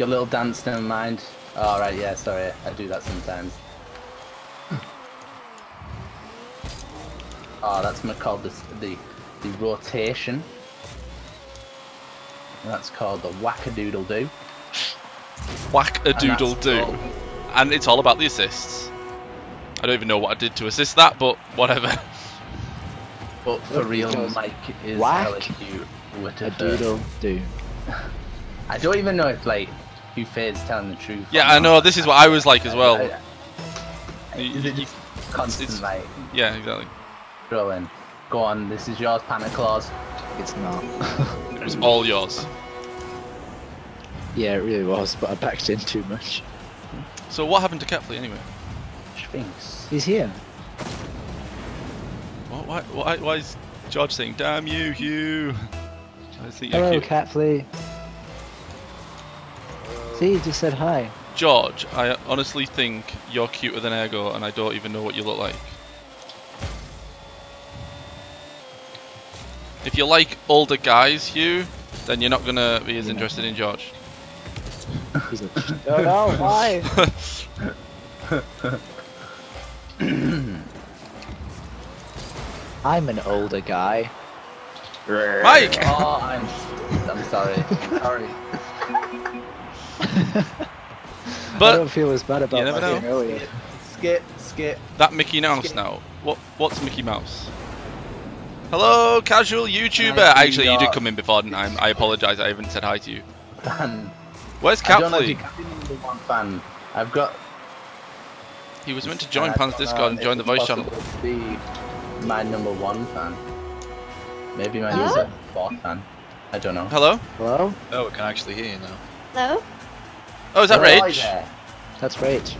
Your little dance, never mind. Alright, yeah, sorry. I do that sometimes. Oh, that's called the, the, the rotation. That's called the whack-a-doodle do. Whack a doodle do, all. and it's all about the assists. I don't even know what I did to assist that, but whatever. But for real, Mike is whack LSU. a Whatever. doodle do. I don't even know if like Hugh Fade's telling the truth. Yeah, I know. This is what I was like as well. I- I- Is it just constant it's- like Yeah, exactly. throwing? Go on, this is yours, Panta Claus. It's not. it's all yours. yeah, it really was, but I backed in too much. So what happened to Catflea anyway? Sphinx. He's here. What, why, why, why is George saying, damn you, Hugh? I think Hello, cute. Catflea. See, he just said hi. George, I honestly think you're cuter than Aergo, and I don't even know what you look like. If you like older guys, Hugh, then you're not gonna be as interested in George. No, no, why? I'm an older guy. Mike! Oh, I'm, I'm sorry. sorry. but I don't feel as bad about You never my know. earlier. Skip, skip. that Mickey Mouse now. What? What's Mickey Mouse? Hello, casual YouTuber. Hi, Actually, you did come in before, didn't I? I apologise. I haven't said hi to you. Fan. Where's I don't know if you Catflea? can be number one fan. I've got. He was meant to join I Pan's don't Discord and join the voice channel. Possible to Be my number one fan. Maybe my Huh? number fourth fan. I don't know. Hello? Hello? Oh, we can actually hear you now. Hello? Oh, is that Hello Rage? there. That's Rage.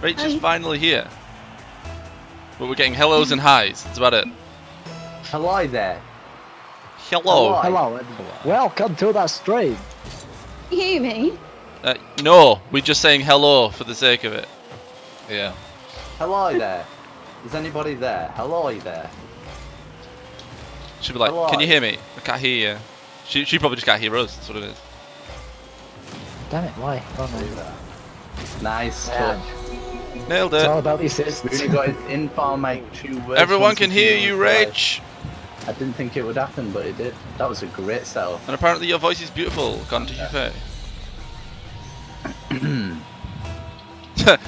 Rage is finally here. But we're getting hellos and highs. That's about it. Hello there. Hello. Hi. Hello, welcome to the stream. You hear me? Uh, no, we're just saying hello for the sake of it. Yeah. Hello there. Is anybody there? Hello there. She'll be like, Hello. can you hear me? I can't hear you. She, she probably just can't hear us. That's what it is. Damn it, why? Oh no. Nice Yeah. touch. Nailed It's all about the assists. only got it in for my two words. Everyone can hear you, words. Rage. I didn't think it would happen, but it did. That was a great setup. And apparently your voice is beautiful, according to Hugh Fei.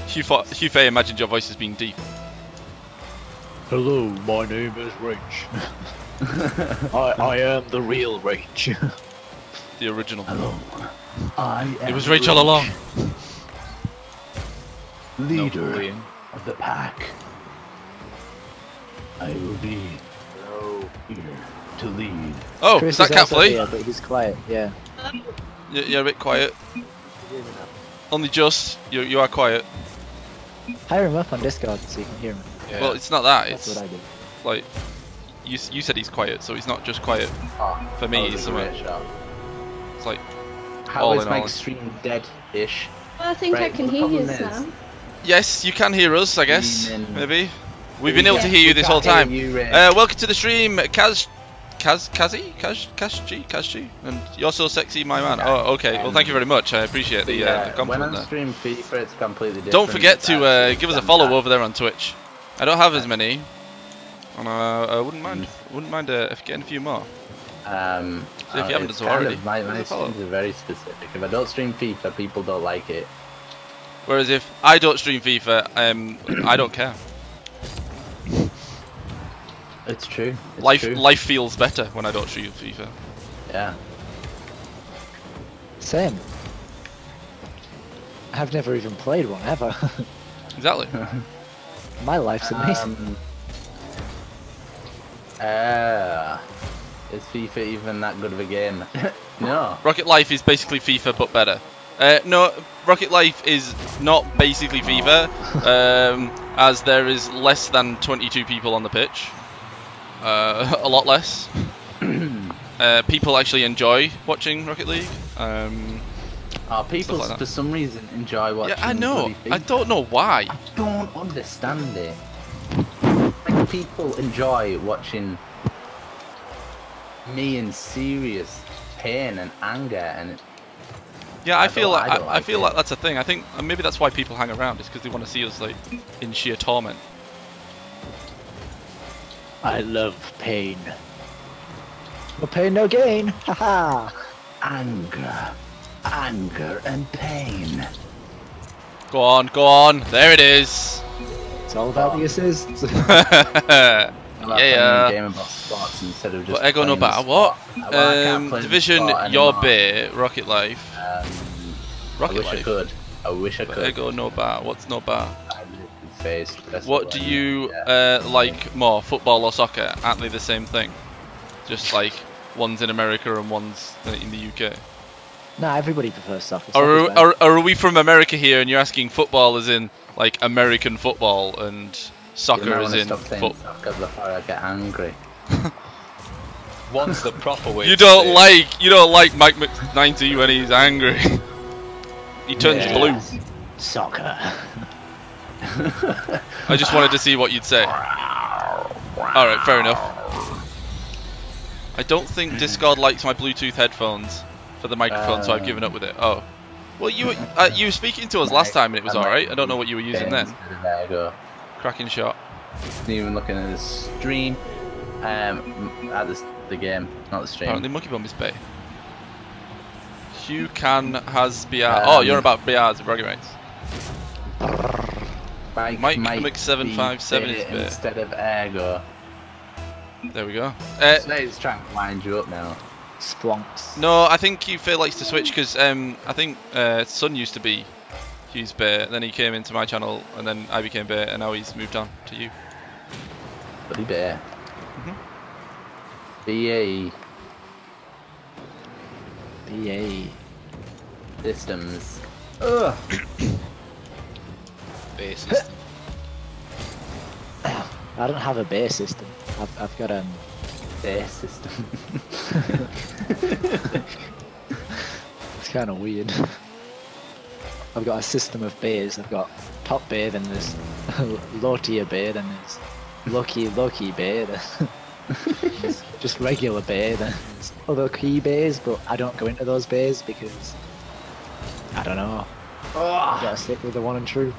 Hugh, Fa- Hugh Fei imagined your voice as being deep. Hello, my name is Rage. I, I am the real Rage. The original. Hello. I am It was Rage all along. Leader bullying. of the pack. I will be here to lead. Oh, Chris is that is also Catflea? here, but he's quiet, yeah. You're, you're a bit quiet. Only just. You, you are quiet. Hire him up on Discord so you can hear him. Yeah. Well, it's not that. That's It's what I did. like you you said he's quiet, so he's not just quiet. Oh, For me, that was it's a something- great shot. It's like How all is in my all. stream dead-ish? Well, I think I can hear you now. yes, you can hear us. I guess Lean in. maybe we've been able to hear you this whole time. you, Uh, welcome to the stream, Kaz, Kaz, Kazi, Kaz, Kaz Kaz G, and you're so sexy, my man. Oh, okay. Well, thank you very much. I appreciate the, uh, the yeah, when I there. stream FIFA, it's completely different. Don't forget to uh, give us a follow that. over there on Twitch. I don't have as many, and uh, I wouldn't mind. Wouldn't mind uh, if getting a few more. Um, So if you uh, haven't it's done so already, of- my, give us my streams are very specific. If I don't stream FIFA, people don't like it. Whereas if I don't stream FIFA, um, I don't care. It's true. It's life true. life feels better when I don't stream FIFA. Yeah. Same. I've never even played one ever. Exactly. My life's amazing. Um, uh, is FIFA even that good of a game? no. Rocket Life is basically FIFA but better. Uh, no, Rocket Life is not basically FIFA, um, as there is less than 22 people on the pitch. Uh, a lot less. uh, people actually enjoy watching Rocket League. Um, Oh, people like for some reason enjoy watching. yeah, I know. I don't know why. I don't understand it. Like people enjoy watching me in serious pain and anger and Yeah, I, I feel like I I, don't I feel it. like that's a thing. I think maybe that's why people hang around. Is because they want to see us like in sheer torment. I love pain. No pain, no gain. Haha. anger, anger and pain. Go on, go on. There it is. It's all about the assists. yeah. Yeah, having yeah. a game about sports instead of just. But Ego no matter what. I Um, Division, your bit, Rocket Life. Um, I Rocket wish I could. I wish I But could. Ego no bar. What's no bar? I literally faced that's What do you uh, like more, football or soccer? Aren't they the same thing? Just like one's in America and one's in the UK. Nah, everybody prefers soccer. Or, Soccer's better. or, or are we from America here and you're asking football as in like American football and soccer You might is in stop saying foot. soccer before I get angry. One's the proper way. You don't say like you don't like Mike Mc90 when he's angry. he turns Yeah. blue. Soccer. I just wanted to see what you'd say. Alright, fair enough. I don't think Discord likes my Bluetooth headphones for the microphone, so I've given up with it. Oh. Well, you were, uh, you were speaking to us last time and it was alright. I don't know what you were using then. There go. Cracking shot. Wasn't even looking at the stream. Um, at the, the game, not the stream. Apparently, Monkey Bomb is Bay. Hugh Can has BR. oh, you're Um, about BRs, bragging rights. Mike, Mike might Mc757 is instead of Aergo. There we go. Uh, he's trying to wind you up now. Splonks. No, I think Hugh likes to switch because um, I think uh, Tsun used to be Hugh's Bear, then he came into my channel, and then I became Bear, and now he's moved on to you. Bloody bear. Mhm. BAE BA. systems. Ugh. Base system. I don't have a bear system. I've, I've got um. Bear system. It's kind of weird. I've got a system of bays. I've got top bay, then there's low tier bay, then there's lucky lucky bay, then just regular bay, then there's other key bays, but I don't go into those bays because I don't know. I gotta stick with the one and true.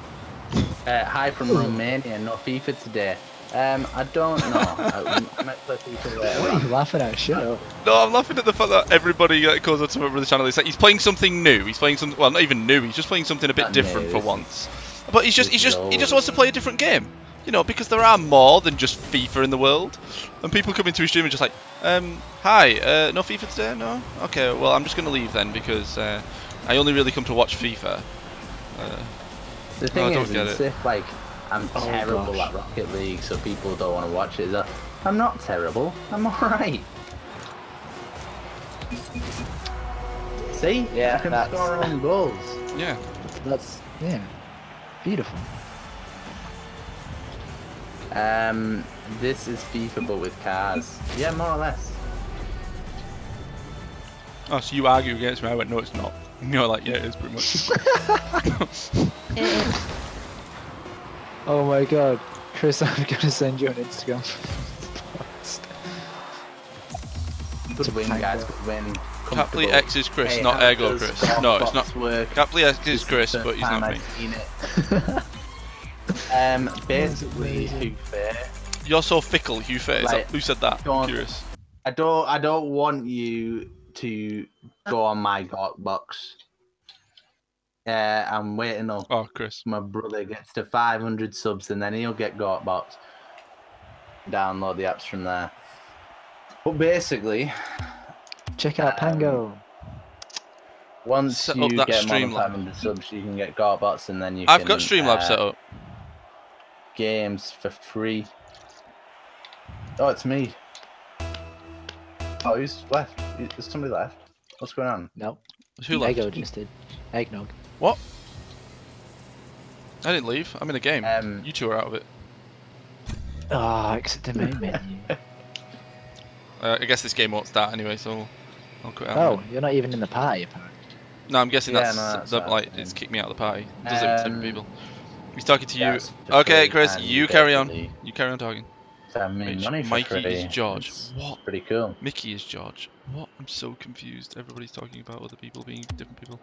Uh, hi from Romania, no FIFA today. Um, I don't know. I, I might play What are you laughing at? Shut up. No, I'm laughing at the fact that everybody that goes onto the channel is like he's playing something new. He's playing something well, not even new. He's just playing something a bit Not different new, for once. But he's just he's just he just wants to play a different game. You know, because there are more than just FIFA in the world. And people come into his stream and just like, um, hi, uh, no FIFA today? No? Okay, well I'm just gonna leave then because uh, I only really come to watch FIFA. Uh, The I thing don't is, get it's it. if like I'm Oh, terrible gosh. at Rocket League, so people don't want to watch it. That I'm not terrible. I'm alright. See? Yeah, I can that's- score own goals. yeah. That's yeah, beautiful. Um, this is FIFA but with cars. Yeah, more or less. Oh, so you argue against me? I went, no, it's not. And you're like, yeah, it is pretty much. It is. Oh my god, Chris, I'm gonna send you an Instagram. post. Good win, guys. you. Win. Capley X is Chris, Hey, not how Aergo Chris. No, it's not. Dropbox Work? Capley X is Chris, but he's time not me. I've seen it. um, basically, who fair. You're so fickle, Hugh Fair. Is Like, who said that? I'm curious. I don't. I don't want you to go on my got box. Uh, I'm waiting up. Oh, Chris. My brother gets to 500 subs and then he'll get got box. Download the apps from there. But basically, Check out Pango. once Set you that get more than 500 subs, you can get got bots and then you I've can, got Streamlabs uh, set up. games for free. Oh, it's me. Oh, who's left? Is somebody left? What's going on? Nope. Who left? Ego just did. Eggnog. What? I didn't leave. I'm in a game. Um, you two are out of it. Ah, exit the main menu. Uh, I guess this game won't start anyway, so I'll quit out. Oh, you're not even in the party, apparently. No, I'm guessing Yeah, that's, no, that's the, right, like it's kicked me out of the party. It does it with different Um, people. He's talking to you. Okay, Chris, you carry on. basically You carry on talking. send me Which money for Mikey is. George. It's What? Pretty cool. Mickey is George. What? I'm so confused. Everybody's talking about other people being different people.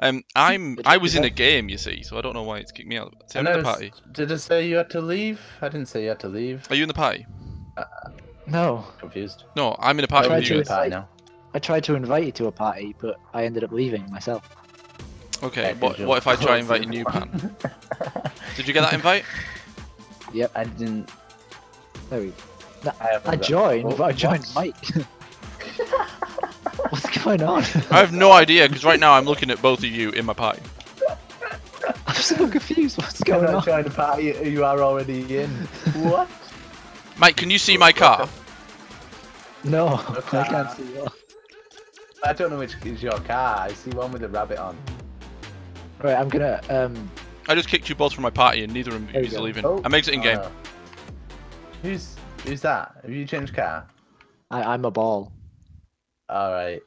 Um, I'm. I was in a game, you see, so I don't know why it's kicked me out. So I'm in the party. Did it say you had to leave? I didn't say you had to leave. Are you in the party? No, Confused. No, I'm in a party Tried with you. you party now. I tried to invite you to a party, but I ended up leaving myself. Okay. Yeah, What? What if I try inviting you, Pan? Did you get that invite? Yep, I didn't. There we No, I, I joined, but I joined what? Mike. What's going on? I have no idea because right now I'm looking at both of you in my party. I'm so confused. What's You're going not on? trying to party you are already in. what? Mike, can you see my car? No, Okay. I can't see you. I don't know which is your car. I see one with a rabbit on. Right, I'm gonna um I just kicked you both from my party, and neither of There you you are go. leaving. Oh, I'm exiting game. oh. Who's who's that? Have you changed car? I, I'm a ball. All right.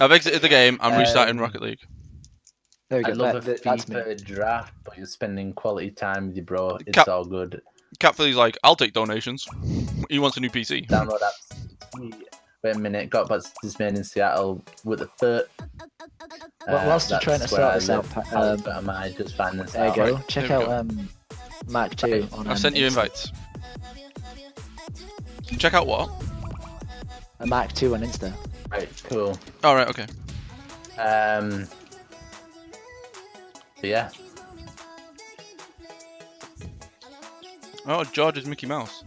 I've exited the game. I'm restarting Um, Rocket League. There we I go. love that- a that- that's me. FIFA draft, but you're spending quality time with your bro. It's Cap- all good. Catflea's like, I'll take donations. He wants a new PC. Download apps. Wait a minute. Got but this made in Seattle with the foot. Well, whilst you're trying to sort this out, pa- um, I might just find this There you go. Right, Check there we out um, Mac 2 Right, on I've um, sent you invites. Check out what? A Mac 2 on Insta. Right, cool. All right, okay. Um. So yeah, Oh, George is Mickey Mouse.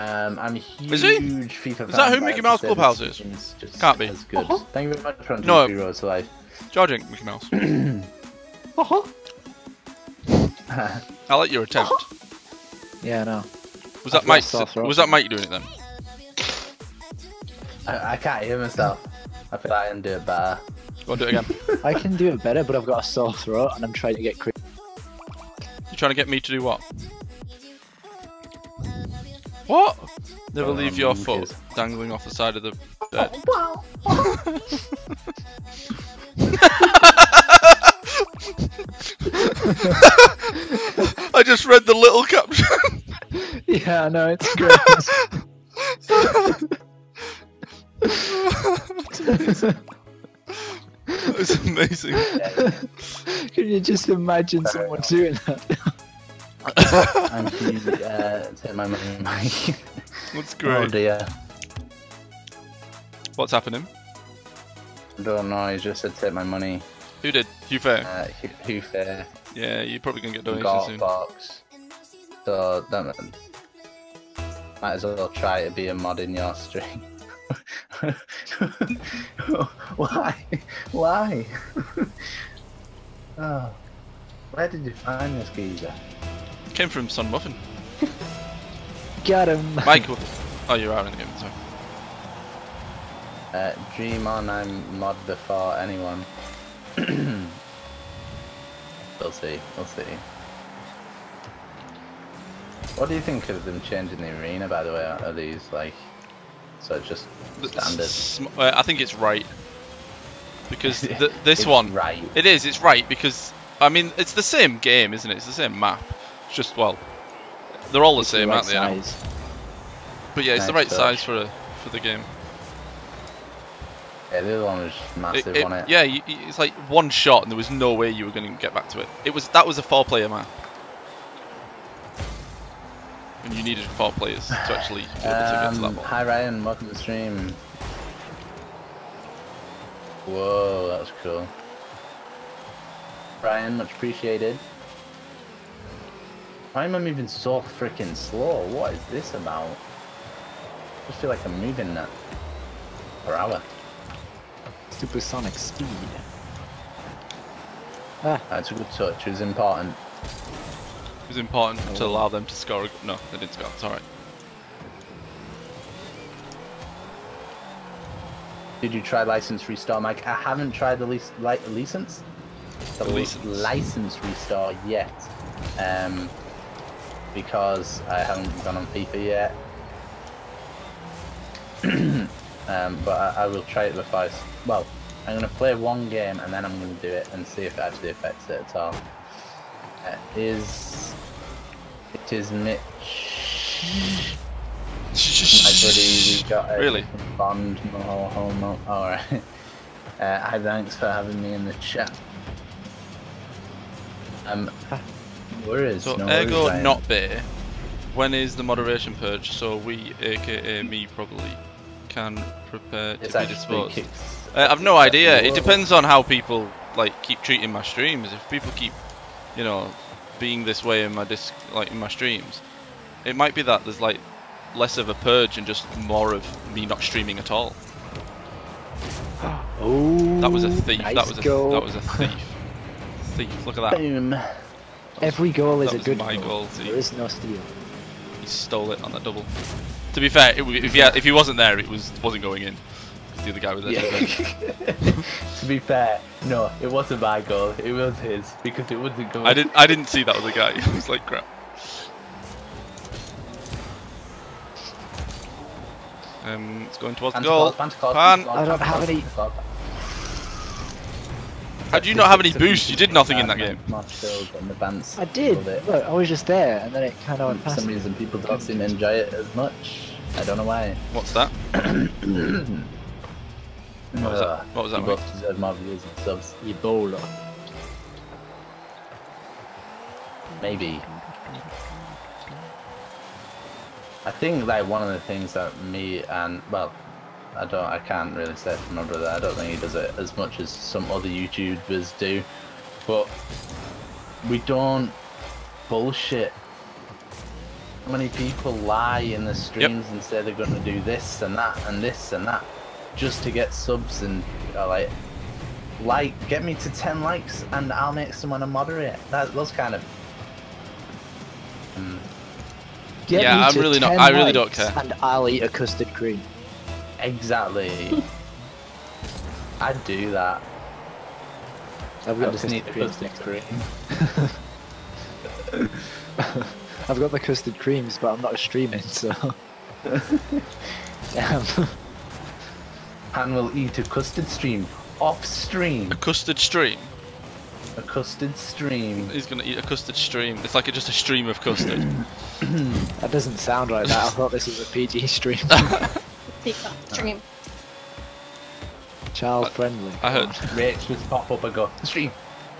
um, I'm a huge Is he? FIFA fan. Is that who Mickey Mouse say Clubhouse is? Just Can't be. As good. Uh-huh. Thank you very much for on No. no. Roads to Life. George ain't Mickey Mouse. Uh-huh. I like your attempt. Yeah, I know. Was that got Mike? throat. Was that Mike doing it then? I, I can't hear myself. I feel like I can do it better. Go on, do it again. I can do it better, but I've got a sore throat and I'm trying to get cre- You're trying to get me to do what? What? Never Um, leave your foot because- dangling off the side of the bed. I just read the little caption. Yeah, I know, it's great. It's amazing. Can you just imagine someone doing that? I'm huge. Uh, take my money, Mike. That's oh dear. What's happening? I don't know. He just said take my money. Who did? Hugh Fair. Uh, who- who fair? Yeah, you're probably gonna get donations Golf soon. box. So that might as well try to be a mod in your stream. Why? Why? oh, where did you find this geezer? Came from TsunMuffin. Got him. Michael. Oh, you're out in the game. Sorry. Uh, dream on, I'm mod before anyone. we'll see. We'll see. What do you think of them changing the arena? By the way, are these like so it's just standard? Uh, I think it's right because this one, right? it is. It's right because I mean it's the same game, isn't it? It's the same map. It's just well, they're all the It's the same, right aren't they? size. But yeah, it's the right touch. size for a, for the game. Yeah, the other one was It- massive, it- wasn't it? yeah, you- it's like one shot, and there was no way you were going to get back to it. It was that was a four-player map, and you needed four players to actually be able to get to that Um, ball. hi Ryan, welcome to the stream. Whoa, that was cool. Ryan, much appreciated. Why am I moving so freaking slow? What is this about? I just feel like I'm moving that per hour. Supersonic speed. Ah. That's a good touch. It was important. It was important to allow them to score. A, no, they didn't score. It's right. Did you try license restore, Mike? I haven't tried the li- license. The li- License. license restore yet. Um, because I haven't gone on FIFA yet. um, but I, I will try it before I. Well, I'm gonna play one game and then I'm gonna do it and see if it actually affects it at all. Uh, is it is Mitch? My buddy, we got a Really? different bond. Homo. Alright. Uh, hi, thanks for having me in the chat. Um, worries. So no Aergo not bear. When is the moderation purge? So we, aka me, probably can prepare to be disposed. Uh, I've no idea. It depends on how people like keep treating my streams. If people keep, you know, being this way in my disc, like in my streams, it might be that there's like less of a purge and just more of me not streaming at all. Oh, That was a thief. Nice that was a goal. that was a thief. thief. Look at that. Boom. Every goal is a good my goal. goal. There is no steal. He stole it on that double. To be fair, it, if he if he wasn't there, it was wasn't going in. The other guy was Yeah. edging. to be fair, no, it wasn't my goal. It was his because it wasn't going. I didn't. I didn't see that was a guy. I was like, crap. Um, it's going towards the goal. Pan. I don't have any- How do you not have any boost? You did nothing in that game. I I did. Look, I was just there, and then it kind of went For some reason, people don't seem to enjoy it as much. I don't know why. What's that? What was that? Uh, what was that, both views and subs. Ebola. Maybe. I think like one of the things that me and well, I don't, I can't really say for my brother. I don't think he does it as much as some other YouTubers do, but we don't bullshit. How many people lie in the streams and say they're going to do this and that and this and that just to get subs and uh, like like get me to 10 likes and I'll make someone a moderate. That was kind of Mm, Get Yeah, me I'm to really not- I really don't care. And I'll eat a custard cream. exactly. I'd do that. I've I got just custard need the creams custard next cream. I've got the custard creams, but I'm not streaming, so. Damn. Han will eat a custard stream off stream. A custard stream. A custard stream. He's gonna eat a custard stream. It's like a, just a stream of custard. That doesn't sound like that. I thought this was a PG stream. Secret stream. Child friendly. I heard. Rach just pop up and go stream,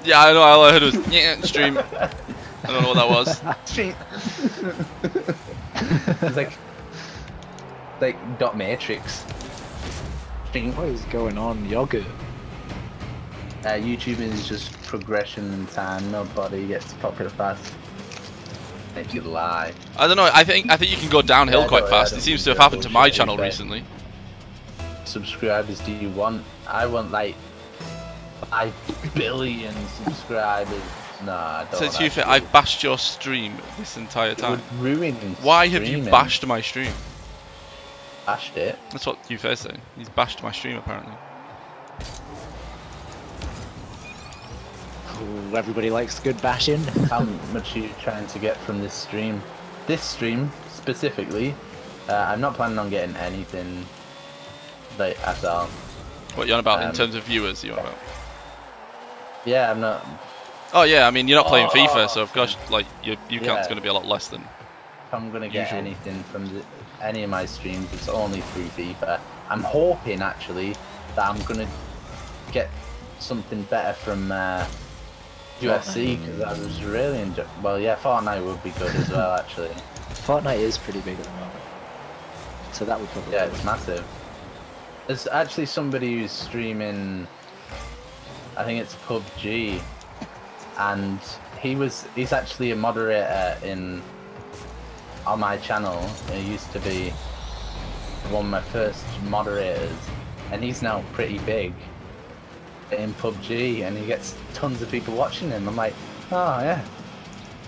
Yeah, I know. All I heard was yeah, stream. I don't know what that was. stream. it's like like dot matrix. Stream. What is going on, yogurt? Uh, YouTube is just progression in time. Nobody gets popular fast. If you lie. I don't know. I think I think you can go downhill Yeah, quite fast. It seems to have happened to my channel fair. recently. subscribers do you want? I want like five billion subscribers. Nah, I don't. Says you, actually. I've bashed your stream this entire It time. would ruin. Why have you streaming. bashed my stream? Bashed it? That's what you first said. He's bashed my stream apparently. Ooh, everybody likes good bashing. How much are you trying to get from this stream? This stream specifically, uh, I'm not planning on getting anything like at all. What you on about in Um, terms of viewers? You on about? Yeah, I'm not. Oh yeah, I mean you're not playing FIFA, Oh, so of course like your view count's Yeah. going to be a lot less than. I'm gonna get Usual. anything from the, any of my streams, it's only through FIFA. I'm hoping actually that I'm gonna get something better from uh, UFC because I was really enjoy. Well, yeah, Fortnite would be good as well actually. Fortnite is pretty big at the moment. So that would probably Yeah, it's massive. There's actually somebody who's streaming. I think it's PUBG, and he was he's actually a moderator in on my channel. He used to be one of my first moderators, and he's now pretty big in PUBG, and he gets tons of people watching him. I'm like, oh yeah,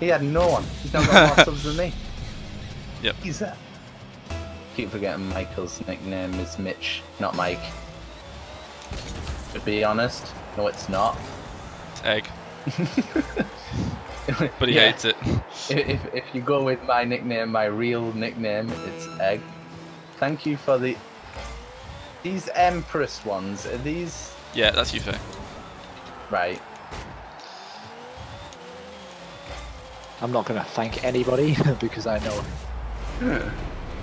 he had no one. He's now got more subs than me. Yep. He's. Keep forgetting Michael's nickname is Mitch, not Mike. To be honest, no, it's not. It's egg, but he Yeah. hates it. If, if you go with my nickname, my real nickname, it's Egg. Thank you for the. These Empress ones, are these. Yeah, that's Yufair. Right. I'm not gonna thank anybody because I know.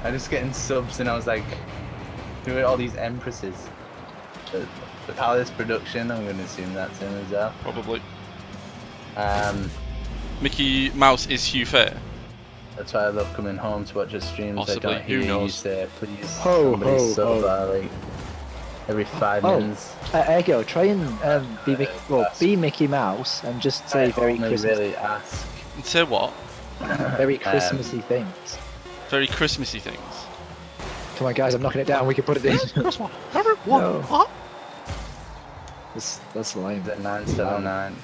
I'm just getting subs and I was like, who are all these Empresses? The, the Palace production, I'm going to assume that's him as well. Probably. Um, Mickey Mouse is Hugh Fair. that's why I love coming home to watch his streams. Possibly, I don't who hear you knows? say, please, Ho, somebody ho, sub ho. uh, like every five Oh. minutes. Uh, Ego, try and um, be Mickey, well, be Mickey Mouse and just say I very only Christmas, really ask. Say what? very Um, Christmassy things. Very Christmassy things. Come on, guys, I'm knocking it down. We can put it in. No. What? That's, that's lame. The 979.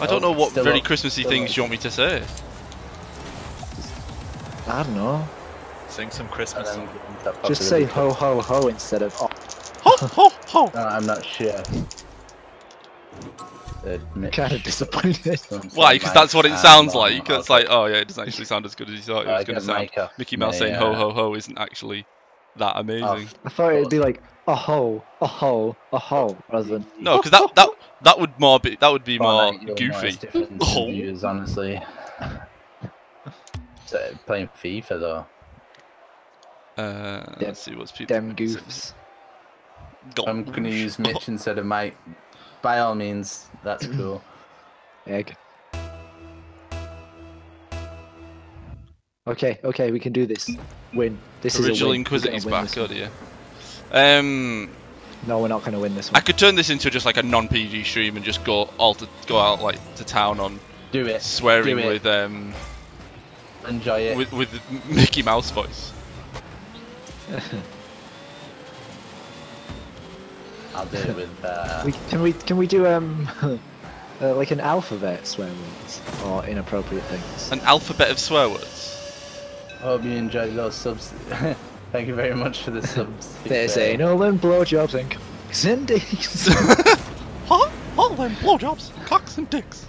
I don't know Oh, what still very up, Christmassy still things up. you want me to say. I don't know. Sing some Christmas then song. get into that Just say ho ho ho instead of oh. Ho ho ho! No, I'm not sure. Admit- Kind of disappointed. Why? Because that's what it sounds and, like. It's like, oh yeah, it doesn't actually sound as good as you thought it was going to sound. Mickey Mouse my, saying ho uh, ho ho isn't actually that amazing. off. I thought it'd be like a ho, a ho, a ho, rather than No, because that that that would more be that would be more Fortnite, goofy. notice difference Oh. views, honestly. So, playing FIFA though. Uh, Dem- let's see what's people. them goofs. Go- I'm gonna use Mitch instead of Mike. By all means, that's cool. Egg. Okay, okay, we can do this. Win. This is a Original win. We're Inquisitor's back. this Oh one. dear. Um, No, we're not gonna win this one. I could turn this into just like a non-PG stream and just go all to go out like to town on Do it. swearing Do it. with um Enjoy it. with with Mickey Mouse voice. I'll do it with. Uh, We, can we can we do um uh, like an alphabet swear words or inappropriate things? An alphabet of swear words. Hope you enjoyed those subs. Thank you very much for the subs. There's Uh, anal and blowjobs and cocks and dicks. Huh? All them blowjobs, cocks and dicks.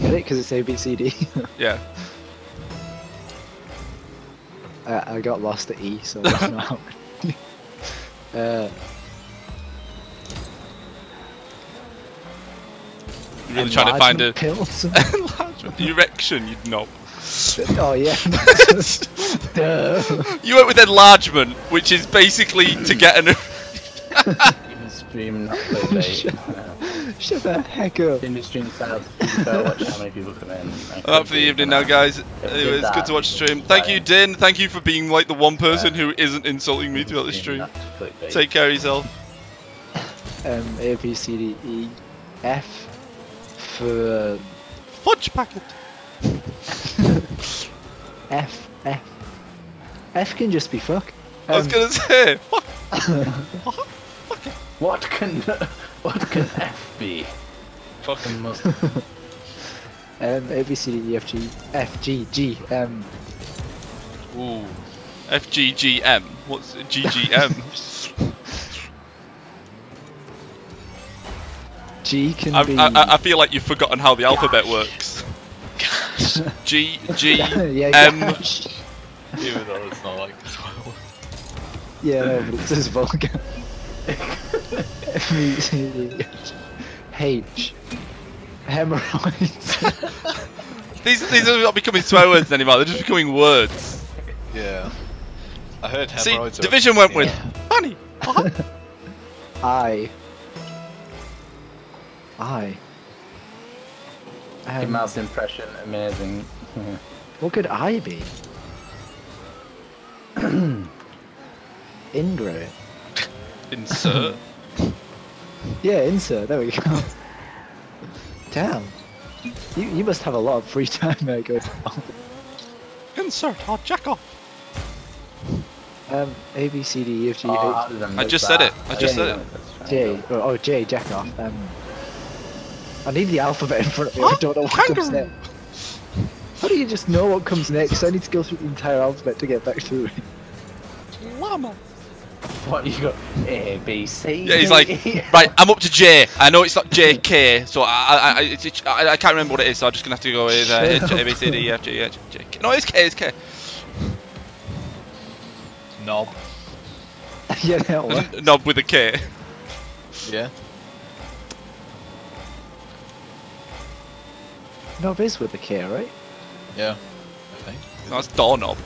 Get it? Because it's A B C D. Yeah. I, I got lost at E, so that's not. how- uh, You're really trying to find a enlargement pills. enlargement erection, you knob. Oh yeah. Duh. You went with enlargement, which is basically to get an. Even stream not clickbait. Uh, Shut the heck up. In the stream style watch how many people come in. I up for the evening now, guys. If Anyway, did it's good to watch the stream. Thank you. Din. Thank you for being like the one person Yeah. who isn't insulting me throughout the stream. Take care of yourself. Um, A B C D E F for Fudge packet. F F. F can just be fuck. I was Um, gonna say. Fuck. What can what can F be? Fucking must. Um, A B C D E F G F G G um. Ooh. FGGM. What's GGM? G can I, be. I, I- I feel like you've forgotten how the alphabet works. G G yeah, M. Even though it's not like as well. Yeah, no, but it's just vulgar. F C D H. Hemorrhoids. These these are not becoming swear words anymore. They're just becoming words. Yeah. I heard See, hemorrhoids. are- Division went with funny. I. I. Mickey Um, Mouse impression, amazing. what could I be? Ingrid. Insert. Yeah, insert. There we go. Damn. You, you must have a lot of free time there going on. Insert. I'll jack off. Um, A, B, C, D, E, F, G, Oh, H, how did I I miss just said it. I just Yeah, said it. J. Oh, oh, J, jack off. Um, I need the alphabet in front of me. I don't know what comes next. How do you just know what comes next? I need to go through the entire alphabet to get back to it. Llama. What you got? A B C. Yeah, he's like, right, I'm up to J. I know it's not J K, so I I, I, it's, it's, I I can't remember what it is, so I'm just gonna have to go with uh, Shut A B C D E F G H J K. No, it's K. It's K. Knob. yeah, that one. Knob with a K. Yeah. No, is with the K, right? Yeah. I think. No, it's doorknob.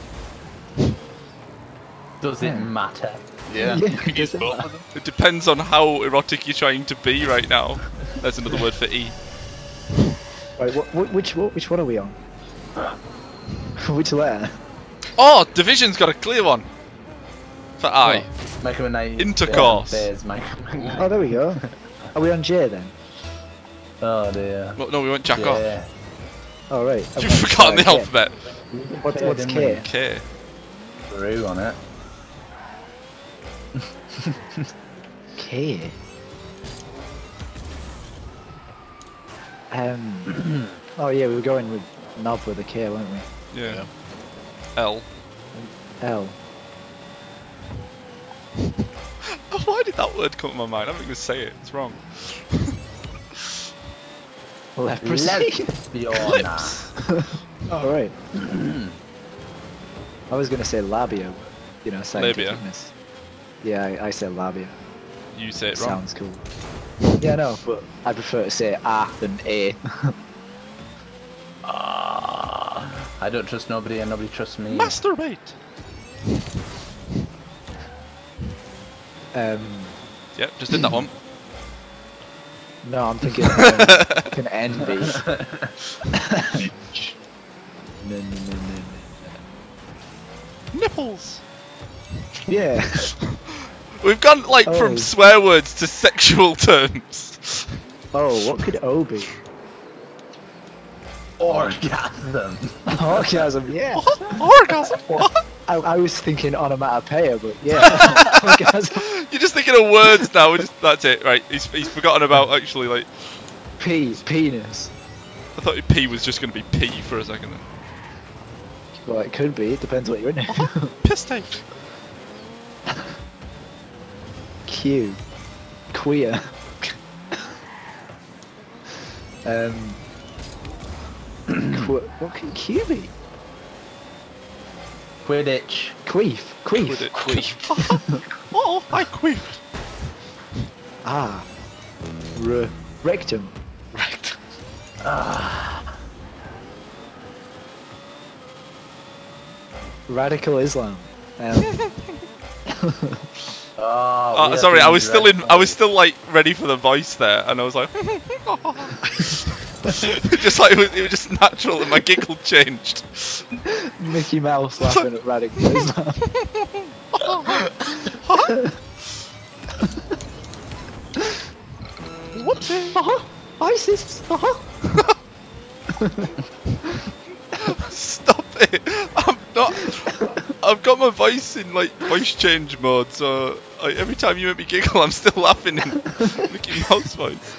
Does it Yeah. matter? Yeah. Yeah, you can use does it both matter? of them. It depends on how erotic you're trying to be right now. That's another word for E. Right, what, what, which, what, which one are we on? which letter? Oh, Division's got a clear one. For I. Make him a night. Intercourse. Bears, make him a night- Oh, there we go. Are we on J then? Oh dear. Well, no, we went jack off. Yeah. Oh, right. You've Okay, forgotten the K. alphabet. What's, K, what's K? we? K. Through on it. K. Um. oh yeah, we were going with knob with a K, weren't we? Yeah. Yeah. L. L. Why did that word come to my mind? I'm not going to say it. It's wrong. Leprosy. Lespiona. oh right. I was gonna say labia, you know, scientificness. Yeah, I, I say labia. You say it wrong. Sounds cool. yeah, no, but I prefer to say A than A. Ah, I don't trust nobody and nobody trusts me. Masturbate. um, Yep, just did that one. No, I'm thinking um, can envy. no, no, no, no, no. Nipples. Yeah. We've gone like Oh. from swear words to sexual terms. Oh, what could O be? Orgasm. Orgasm, yeah. Orgasm. I, I was thinking onomatopoeia, but yeah. Orgasm. You're just thinking of words now. We're just that's it, right? He's, he's forgotten about actually like. P, penis. I thought P was just going to be P for a second. Then. Well, it could be. It depends what you're into. Piss take. Q. Queer. um. Qu- what can Q be? Quidditch. Queef. Queef. With it. oh, I queefed. Ah. R. Rectum. Right. Radical Islam. Um, Oh, Oh, sorry, I was still in. I was still like ready for the voice there, and I was like, just like it was, it was just natural, and my giggle changed. Mickey Mouse laughing at Radical Islam. Whoopsie! uh-huh. ISIS. Uh-huh. Stop it! I'm not. I've got my voice in like voice change mode, so like, every time you make me giggle, I'm still laughing in Mickey Mouse voice.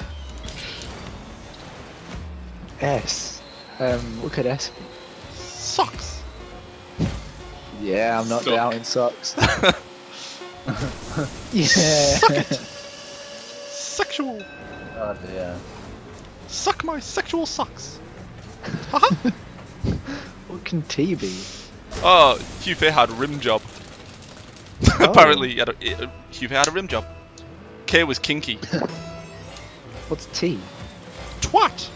S. Um, what could S be? Socks. Yeah, I'm not Sock. down in socks. yeah. Sexual. Oh dear. Suck my sexual socks. what can T be? Oh, Hugh Fay had a rim job. Oh. Apparently, he had a, uh, Hugh Fay had a rim job. K was kinky. What's T? Twat.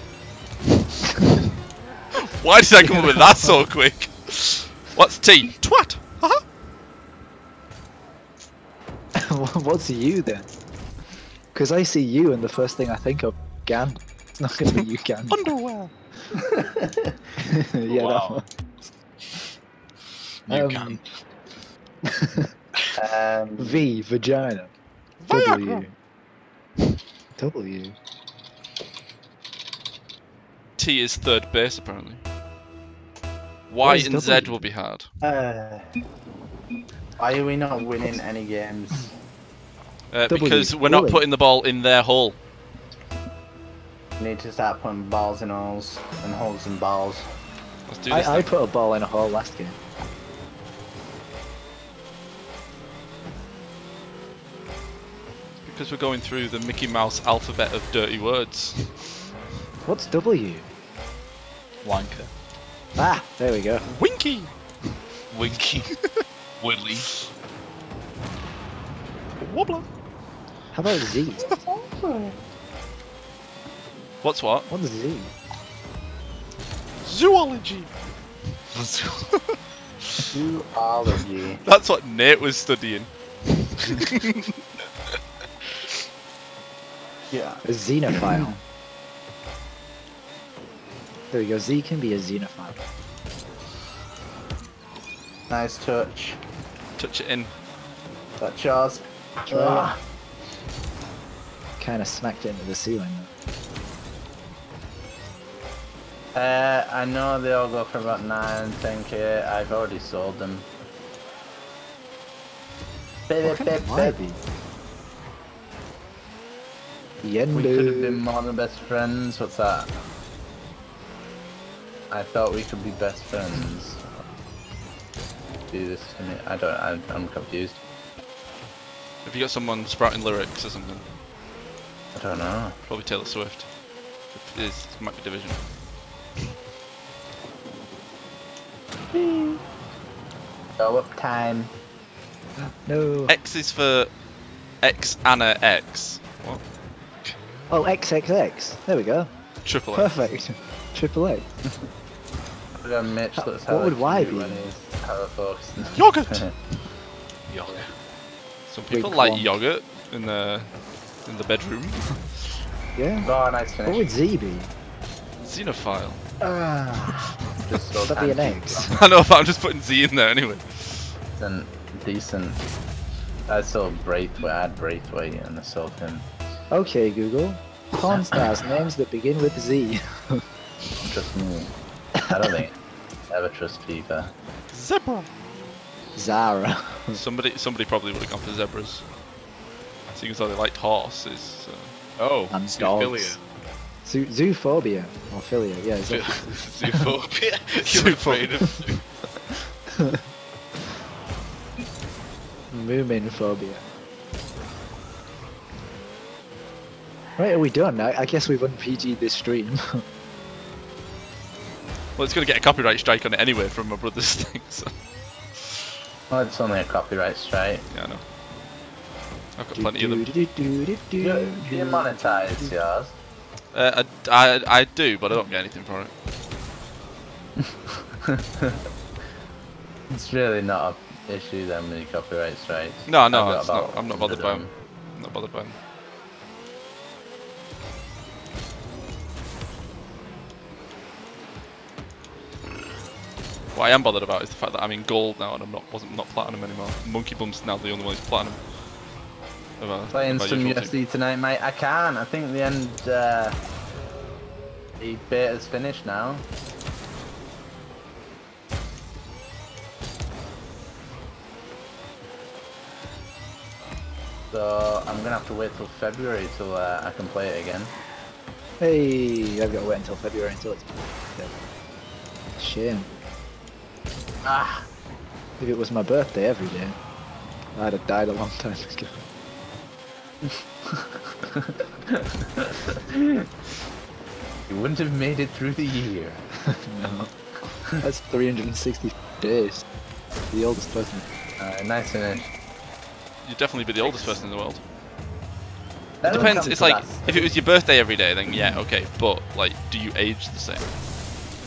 Why did I come up with that so quick? What's T? Twat. Haha. What's you then? Because I see you and the first thing I think of, Gan. It's not going to be you, Gan. Underwear. yeah, Wow. that You Um, can. Um, one. V, vagina. Viagra. W. W. T is third base apparently. Y is and Z W? will be hard. uh, why are we not winning any games? Uh, because we're not putting the ball in their hole. We need to start putting balls in holes and holes in balls. Let's do this. I, I put a ball in a hole last game. Because we're going through the Mickey Mouse alphabet of dirty words. What's W? Wanker. Ah, there we go. Winky. Winky. Willy. Wobbler. How about Z? What's what? What's Z? Zoology. Zoology. That's what Nate was studying. Yeah. A xenophile. There we go. Z can be a xenophile. Nice touch. Touch it in. That's yours. Ah. Kind of smacked it into the ceiling. Uh, I know they all go for about 9, 10k. I've already sold them. Baby, What can baby, Y baby. be? We could have been more than best friends. What's that? I thought we could be best friends. do this to me? I don't. I, I'm confused. Have you got someone sprouting lyrics or something? I don't know. Probably Taylor Swift. It is, it might be Division. Go up time. No. X is for X Anna X. What? Oh, XXX. There we go. Triple X. Perfect. Triple X. We got Mitch. Uh, Looks what would Y be? when he's hella focused. Yogurt! Yogurt. Some Big people like clump. yogurt in the in the bedroom. Yeah. oh, nice What would Z be? Xenophile. Ah. Just so That'd be an thank X. I know, but I'm just putting Z in there anyway. Decent. Decent. I saw Braithwaite. I had Braithwaite and I saw him. Okay, Google. Porn stars names that begin with Z. Just me. I don't think I ever trust FIFA. Zebra. Zara. Somebody somebody probably would have gone for zebras. Seeing as though they liked horses. Oh, And zoophilia. Zoo- zoophobia. Or philia, yeah. Zo- zo- Zoophobia. You're afraid of. Moomin phobia. Right, are we done? I, I guess we've un-PG'd this stream. Well, it's going to get a copyright strike on it anyway from my brother's thing. So Well, it's only a copyright strike. yeah, I know. I've got plenty of them. Do you, do you monetize yours? Uh, I, I, I do, but I don't get anything for it. It's really not a issue then with copyright strikes. No, no, I've got it's not, about I'm not bothered by them. I'm not bothered by them. What I am bothered about is the fact that I'm in gold now and I'm not wasn't not platinum anymore. Monkey Bum's now the only one who's platinum. Of our- Playing of some usual team. Tonight, mate. I can't. I think the end. Uh, the beta's finished now. So I'm gonna have to wait till February till uh, I can play it again. Hey, I've got to wait until February until it's. Shame. Ah, If it was my birthday every day, I'd have died a long time ago. you wouldn't have made it through the year. no. That's 360 days. The oldest person. Uh, nice finish. You'd definitely be the oldest person in the world. That It depends. It's like that if it was your birthday every day, then yeah, okay. But like, do you age the same?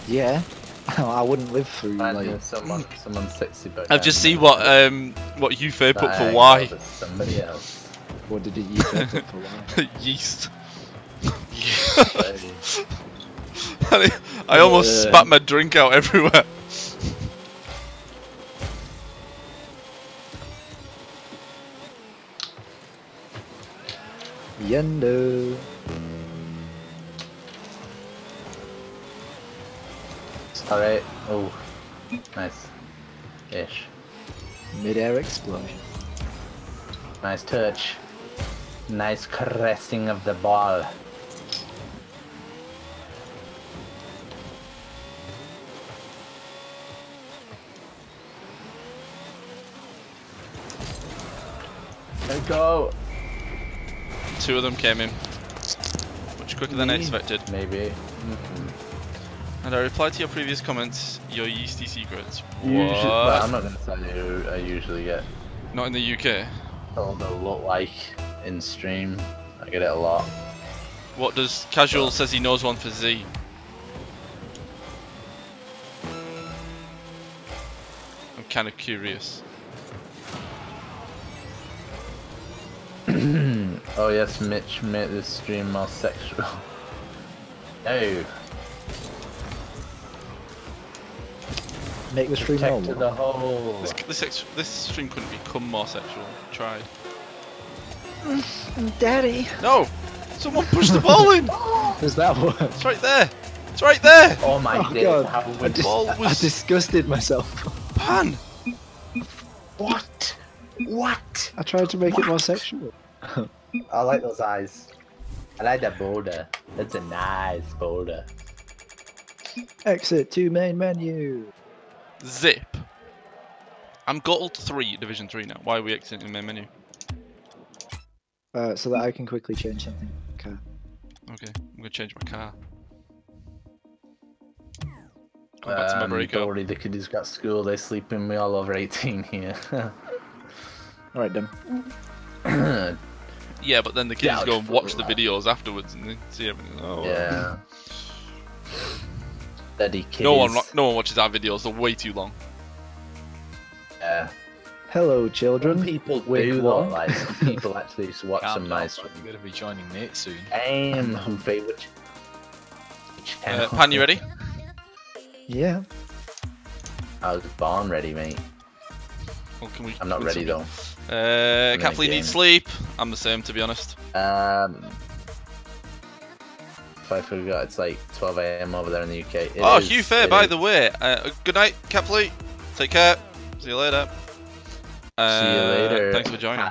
Yeah. I wouldn't live through Imagine like. someone, someone's sexy birthday. I've just seen what um what Ufe put for Bang, Y. Somebody else. What did he use that for? Why? Yeast. Hey. I I almost Yeah. spat my drink out everywhere. Yendo. Alright. Oh, nice. Ish. Mid-air explosion. Nice touch. Nice caressing of the ball. Let's go. Two of them came in. Much quicker than I expected. Maybe. And I replied to your previous comments, your yeasty secrets. Usually, well, I'm not gonna tell you who I usually get Not in the UK. told to look like in stream. I get it a lot. What does Casual says he knows one for Z? I'm kind of curious. Oh yes, Mitch made this stream more sexual. No, Make the stream protect normal. the whole. This this ex- this stream couldn't become more sexual. Tried. Daddy. No! Someone pushed the ball in! Does that work? It's right there! It's right there! Oh my Oh, days, God. how I, would dis- ball I disgusted myself. Pan! What? What? I tried to make it more sexual. I like those eyes. I like that boulder. That's a nice boulder. Exit to main menu. Zip. I'm gold three, division three now. Why are we exiting the main menu? Uh, so that I can quickly change something. Okay. Okay, I'm gonna change my car. Going back to my Um, breakout. don't worry, the kid who's got school, they're sleeping me all over 18 here. All right, then. Yeah, but then the kids Yeah, go and watch the that. videos afterwards and they see everything. Oh, yeah. Steady kiddies. No one, no one watches our videos. They're way too long. Yeah. Hello, Some children. people Wait, do what? though, like some people actually used to watch Calm some down, nice bud, You're gonna be joining Nate soon. Um, Humphrey, which, which Uh. Pan, you ready? Yeah. I was born ready, mate. Well, can we, I'm not can ready though. Uh, Kathleen needs sleep. I'm the same, to be honest. Um, if I forgot, it's like 12 a.m. over there in the UK. It oh, is- Hugh Fair, by is. the way. Uh, good night, Kathleen. Take care. See you later. Uh, See you later. Thanks for joining.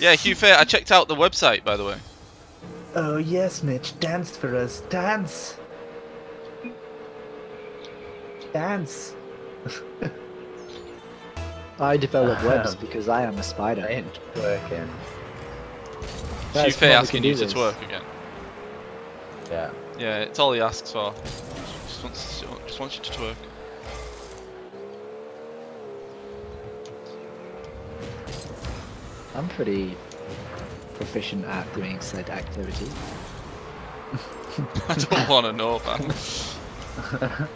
Yeah, Hugh Fair. I checked out the website, by the way. Oh yes, Mitch, dance for us, dance, dance. I develop webs Um, because I am a spider. ain't working. Hugh Guys, Fair asking can you do to this. twerk again. Yeah. Yeah, it's all he asks for. Just wants, just wants you to twerk. I'm pretty proficient at doing said activity. I don't want to know, man.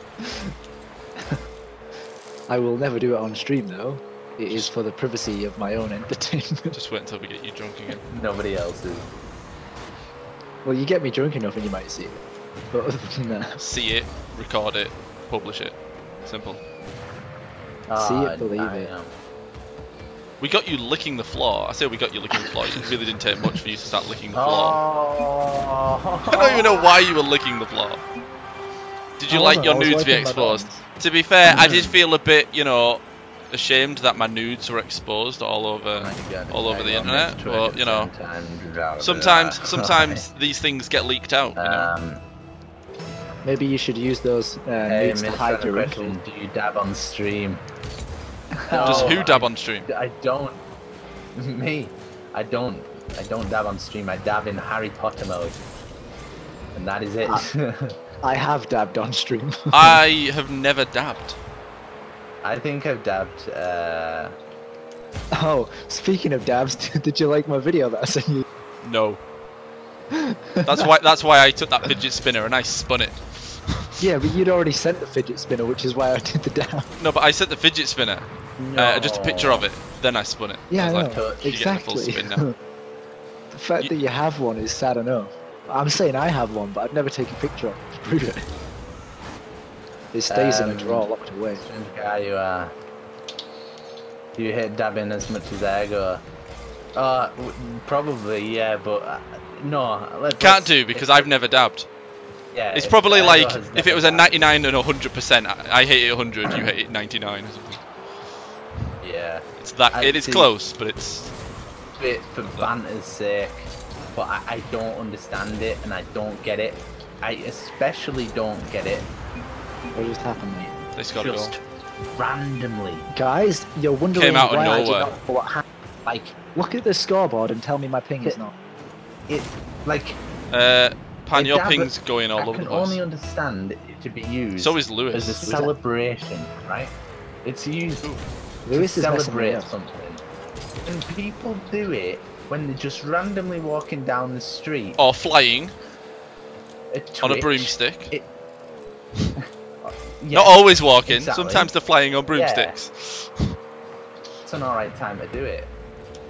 I will never do it on stream though. It is for the privacy of my own entertainment. Just wait until we get you drunk again. Nobody else is. Well, you get me drunk enough and you might see it. But other than that, See it, record it, publish it. Simple. See it, believe I it. am. We got you licking the floor. I say we got you licking the floor. It really didn't take much for you to start licking the floor. Oh. I don't even know why you were licking the floor. Did you I like wasn't, your I was nudes be exposed? To be fair, I did feel a bit, you know, ashamed that my nudes were exposed all over, My all over the internet. almost But you know, sometimes- sometimes, sometimes these things get leaked out. You know? Um, maybe you should use those uh, hey, nudes to hide your question. wrinkle. Do you dab on stream? Does No, who dab I- on stream? I don't. Me. I don't. I don't dab on stream. I dab in Harry Potter mode. And that is it. I have dabbed on stream. I have never dabbed. I think I've dabbed. Uh, oh, speaking of dabs, did you like my video that I sent you? No. That's why. That's why I took that fidget spinner and I spun it. Yeah, but you'd already sent the fidget spinner, which is why I did the dab. No, but I sent the fidget spinner. Uh, just a picture of it. Then I spun it. Yeah, I I know. like, "You get the exactly. the fact You- that you have one is sad enough. I'm saying I have one, but I'd never take a picture of it to prove it. It stays in a Um, drawer locked away. strange guy, you uh, you hate dabbing as much as I go. Uh, w- probably yeah, but uh, no. Let's, Can't let's- do because I've never dabbed. Yeah, It's probably like if it was a dabbed- 99 and 100 percent. I hate it 100. You hate it 99 or something. Yeah, It's that. I it is close, but it's bit for banter's sake, but I, I don't understand it and I don't get it. I especially don't get it. What just happened? mate? this got to go. just randomly, Guys, you're wondering Came out of why I did not what happened. like Look at the scoreboard and tell me my ping is not. it, like Uh, Pan, It your ping's going all I over the place. I can only understand it to be used So is Lewis. as a celebration, right? It's used Lewis to is celebrate something. And people do it when they're just randomly walking down the street. Or flying at on a broomstick. It- Yeah, Not always walking. exactly. Sometimes they're flying on Yeah. broomsticks. it's an alright time to do it,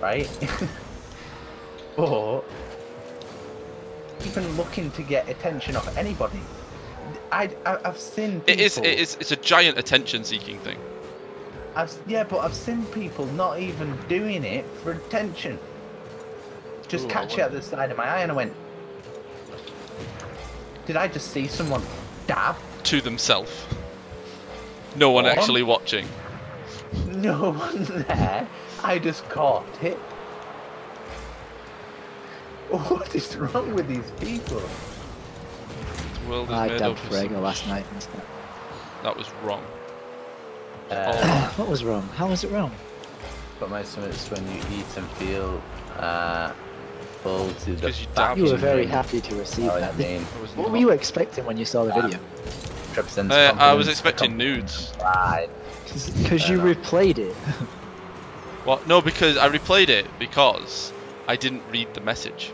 right? but even looking to get attention off anybody, I, I I've seen people. It is. It is. It's a giant attention-seeking thing. I've, yeah, but I've seen people not even doing it for attention. Just Ooh, catch it at the side of my eye, and I went, "Did I just see someone dab? To themselves. No one What? actually watching. No one there. I just caught it. What is wrong with these people? The world is I made dabbed up of Frega last night. That was wrong. Uh, What was wrong? How was it wrong? But my stomach's when you eat and feel uh, full to the 'cause you You were very happy to receive Oh, that. mean, I was What were you expecting when you saw the video? Represents Uh, I was expecting nudes. pride. Because you Fair replayed it. Well, no, because I replayed it because I didn't read the message.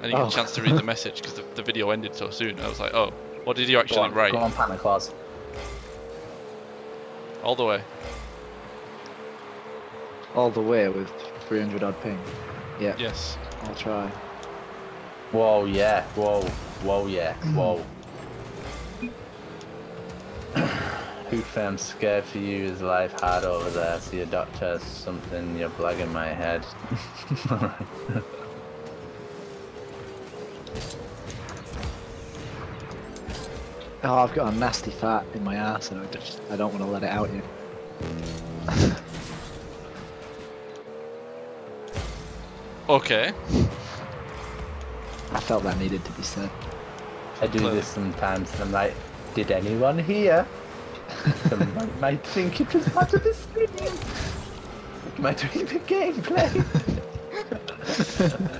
I didn't Oh. get a chance to read the message because the, the video ended so soon. I was like, oh, what did you Go actually on, write? go on, Panta Claus. All the way. All the way with 300 odd ping. Yeah, Yes. I'll try. Whoa, yeah. Whoa, whoa, yeah. Whoa. Hoof, I'm scared for you. Is life hard over there? See a doctor something. You're blagging my head. Oh, I've got a nasty fat in my ass and I just I don't want to let it out yet. Okay. I felt that needed to be said. I do Clever. this sometimes. and I'm like, did anyone hear? Someone might think it was part of the stream. It might be the gameplay.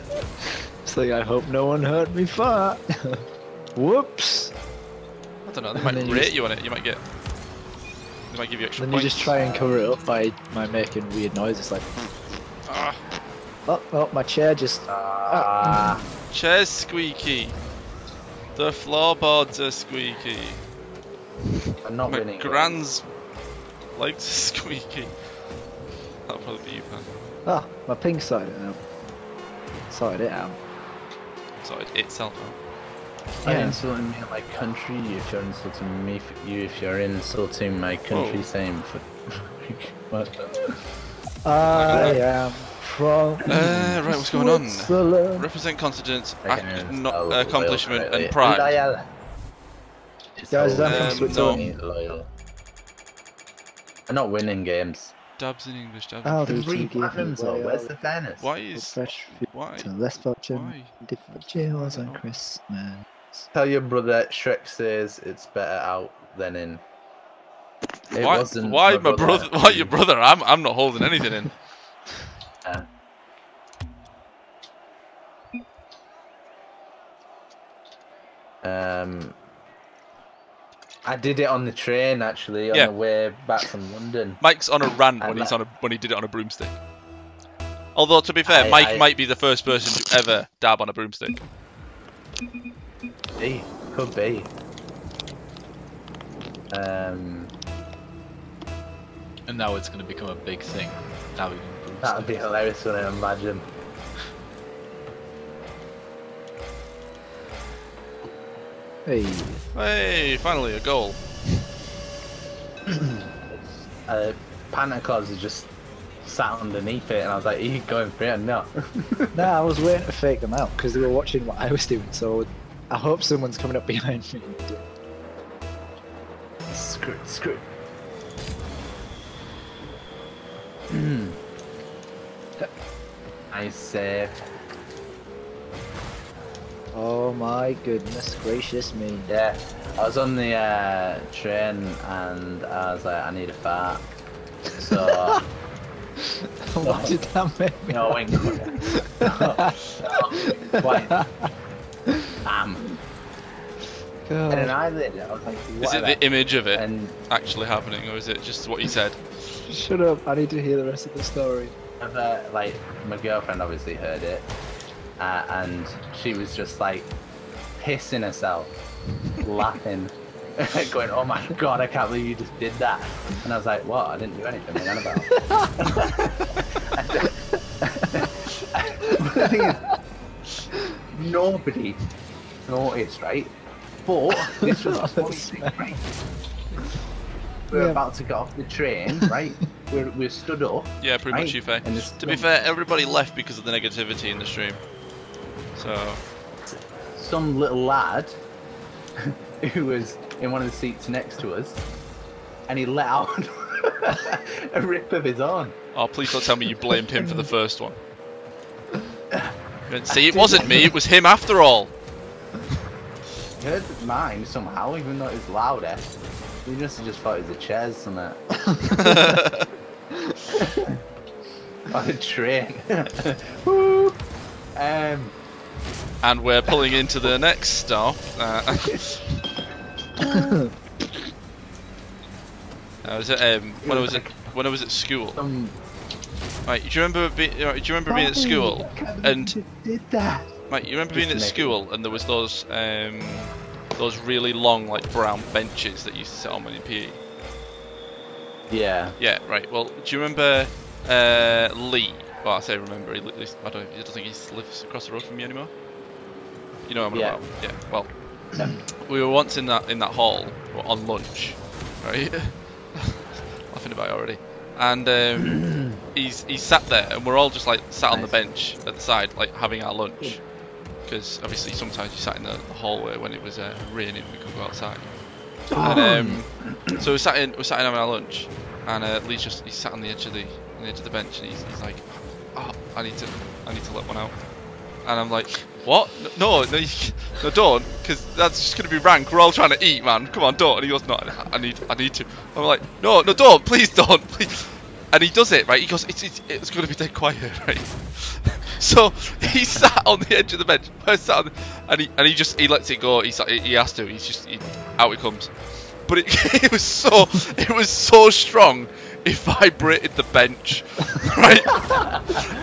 It's like I hope no one heard me fart. Whoops. I don't know. They might you rate just- you on it. You might get. They might give you extra Then you just try and cover it up by by making weird noises like Ah, oh oh my chair just Ah, chair's squeaky. The floorboards are squeaky. I'm not My winning. grand's legs are squeaky. That'll probably be you, man. ah my ping side it out. Sorted it out. Sorted itself out. Are you Yeah. insulting me in my country? If you're insulting me, for you if you're insulting my country, Whoa. same for. what? I am from Uh, right, what's going on? Represent confidence, I ac- can no- accomplishment, and correctly. pride. Loyal. Just Guys, I'm from always Switzerland. being I'm not winning games. Dubs in English, dabs. How in did Three you give platinums though. away Where's the fairness? Why the is fresh why? to less fortune, Why? different jewels I on. Christmas? Tell your brother Shrek says it's better out than in. It why? wasn't Why my brother? Why your brother? I'm I'm not holding anything in. Um, I did it on the train actually on Yeah. the way back from London. Mike's on a rant when he's on a when he did it on a broomstick. Although to be fair, I- Mike I- might be the first person to ever dab on a broomstick. Be, could be. Um, And now it's going to become a big thing. Now we can boost that would be hilarious when I imagine. Hey, Hey, finally a goal. Uh, Panta Claus is just sat underneath it, and I was like, "Are you going for it or not?" nah, I was waiting to fake them out because they were watching what I was doing. So I hope someone's coming up behind me. Screw it, screw it. Hmm. Nice save. Oh my goodness gracious me! Yeah, I was on the uh, train and I was like, I need a fart. So, Why did that make me? no, wait, no, wait. Bam. And then God. I did it. I was like, Is it the image of it And actually happening, or is it just what you said? Shut up! I need to hear the rest of the story. uh, like, my girlfriend obviously heard it. Uh, and she was just like pissing herself, laughing, going, "Oh my god, I can't believe you just did that!" And I was like, "What? I didn't do anything." What are you on about? but the thing is, nobody noticed, right? But this was the funny thing, right? We're Yeah. about to get off the train, right? We're, we're stood up. Yeah, pretty much you fair. And To be fair, everybody left because of the negativity in the stream. So some little lad who was in one of the seats next to us, and he let out a rip of his own. Oh, please don't tell me you blamed him for the first one. See, it wasn't me, it was him after all. He heard mine somehow, even though it was louder. You just just thought it was a chairs and that. On a train. Woo! Um, and we're pulling into the next stop. Uh, I was at, um, when I was at when I was at school. um, Right, do you remember being? Do you remember being at school? And did that. Right, you remember being at to it- school and there was those um, those really long like brown benches that you used to sit on when in PE. yeah. Yeah, right. Well, do you remember uh, Lee? Well, I say remember. He, I don't. I don't think he lives across the road from me anymore. You know what I'm Yeah. about? Yeah. Well, we were once in that in that hall on lunch, right? Laughing about it already. And um, he's he's sat there, and we're all just like sat on the bench at the side, like having our lunch. Because obviously sometimes you sat in the, the hallway when it was uh, raining, we could go outside. And um, so we sat in, we sat in having our lunch, and uh, Lee's just he sat on the edge of the on the edge of the bench, and he's, he's like, "Oh, I need to, I need to let one out." And I'm like, "What? No, no, you, no, don't, because that's just gonna be rank. We're all trying to eat, man. Come on, don't." And he goes, "No, I- need, I need to." I'm like, "No, no, don't, please don't, please." And he does it, right? He goes, "It's, it's, it's gonna be dead quiet, right?" So he sat on the edge of the bench, the, and he and he just he lets it go. He's he has to. He's just he, out it comes. But it, it was so it was so strong. It vibrated the bench, right?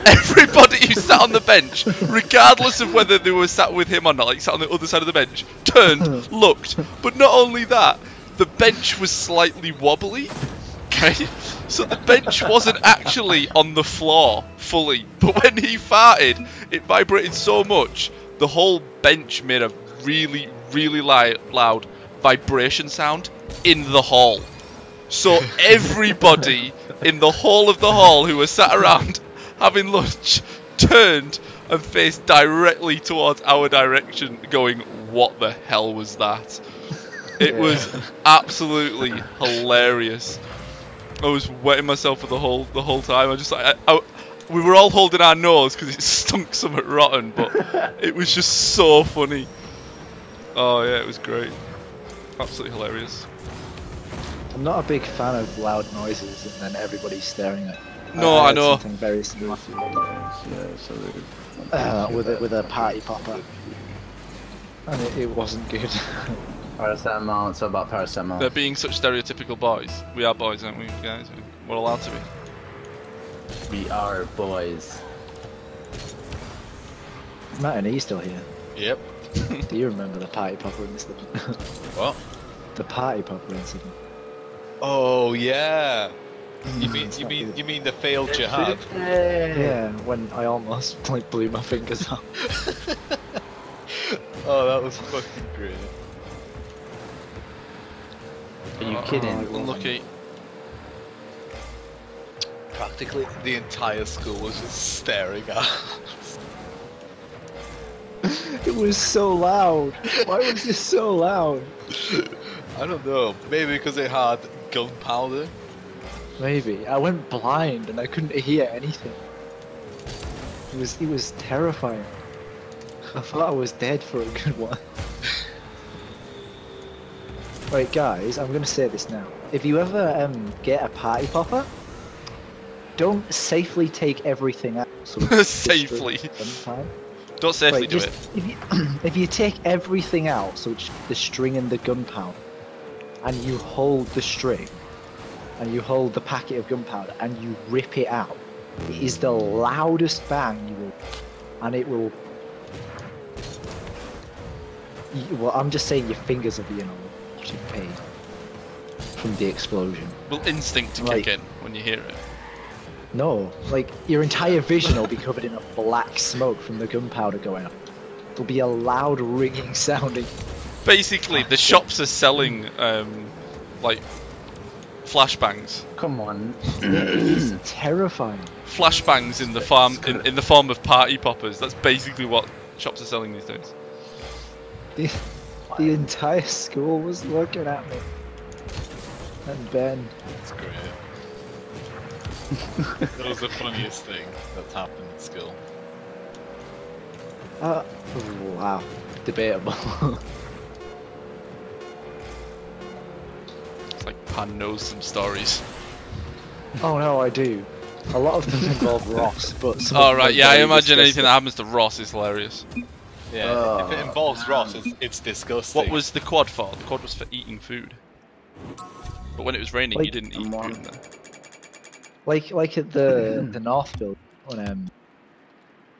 Everybody who sat on the bench, regardless of whether they were sat with him or not, like sat on the other side of the bench, turned, looked. But not only that, the bench was slightly wobbly. Okay, so the bench wasn't actually on the floor fully, but when he farted, it vibrated so much the whole bench made a really, really li- loud vibration sound in the hall. So everybody in the hall of the hall who was sat around having lunch turned and faced directly towards our direction, going, "What the hell was that?" It was absolutely hilarious. I was wetting myself for the whole the whole time. I just like I, I, we were all holding our nose because it stunk somewhat rotten, but it was just so funny. Oh yeah, it was great. Absolutely hilarious. I'm not a big fan of loud noises and then everybody's staring at. No, I heard know. Something very similar Yeah, so uh, with a, with a party popper, and it, it wasn't good. paracetamol. It's all about paracetamol. They're being such stereotypical boys. We are boys, aren't we, guys? We're allowed to be. We are boys. Matt and he's still here. Yep. Do you remember the party popper incident? What? the party popper incident. Oh yeah. You mean It's you mean you mean the failed jihad? Yeah, when I almost like blew my fingers off. Oh, that was fucking great. Are you Oh, kidding? Unlucky. Practically the entire school was just staring at. us. It was so loud. Why was it so loud? I don't know. Maybe because it had gunpowder. Maybe I went blind and I couldn't hear anything. It was it was terrifying. I thought I was dead for a good while. right, guys, I'm gonna say this now. If you ever um, get a party popper, don't safely take everything out. So Safely. Don't safely Right, do just- it. If you, if you take everything out, so the string and the gunpowder, and you hold the string, and you hold the packet of gunpowder, and you rip it out, it is the loudest bang you will, and it will. Well, I'm just saying your fingers will be in a lot of pain from the explosion. Will instinct to Like- kick in when you hear it. No, like your entire vision will be covered in a black smoke from the gunpowder going up. There'll be a loud ringing sounding. Basically, the shops are selling um, like flashbangs. Come on. It's terrifying. Flashbangs in the farm in, in the form of party poppers. That's basically what shops are selling these days. The, the entire school was looking at me. And Ben. That's great. that was the funniest thing that's happened at school. Uh, wow. Debatable. Pan knows some stories. Oh no, I do. A lot of them involve Ross, but some Oh right, yeah, I very imagine anything that happens to Ross is hilarious. Yeah, if it Oh, involves Ross, it's, it's disgusting. What was the quad for? The quad was for eating food. But when it was raining, you Like, didn't eat come food on. then. Like like at the the North Build when um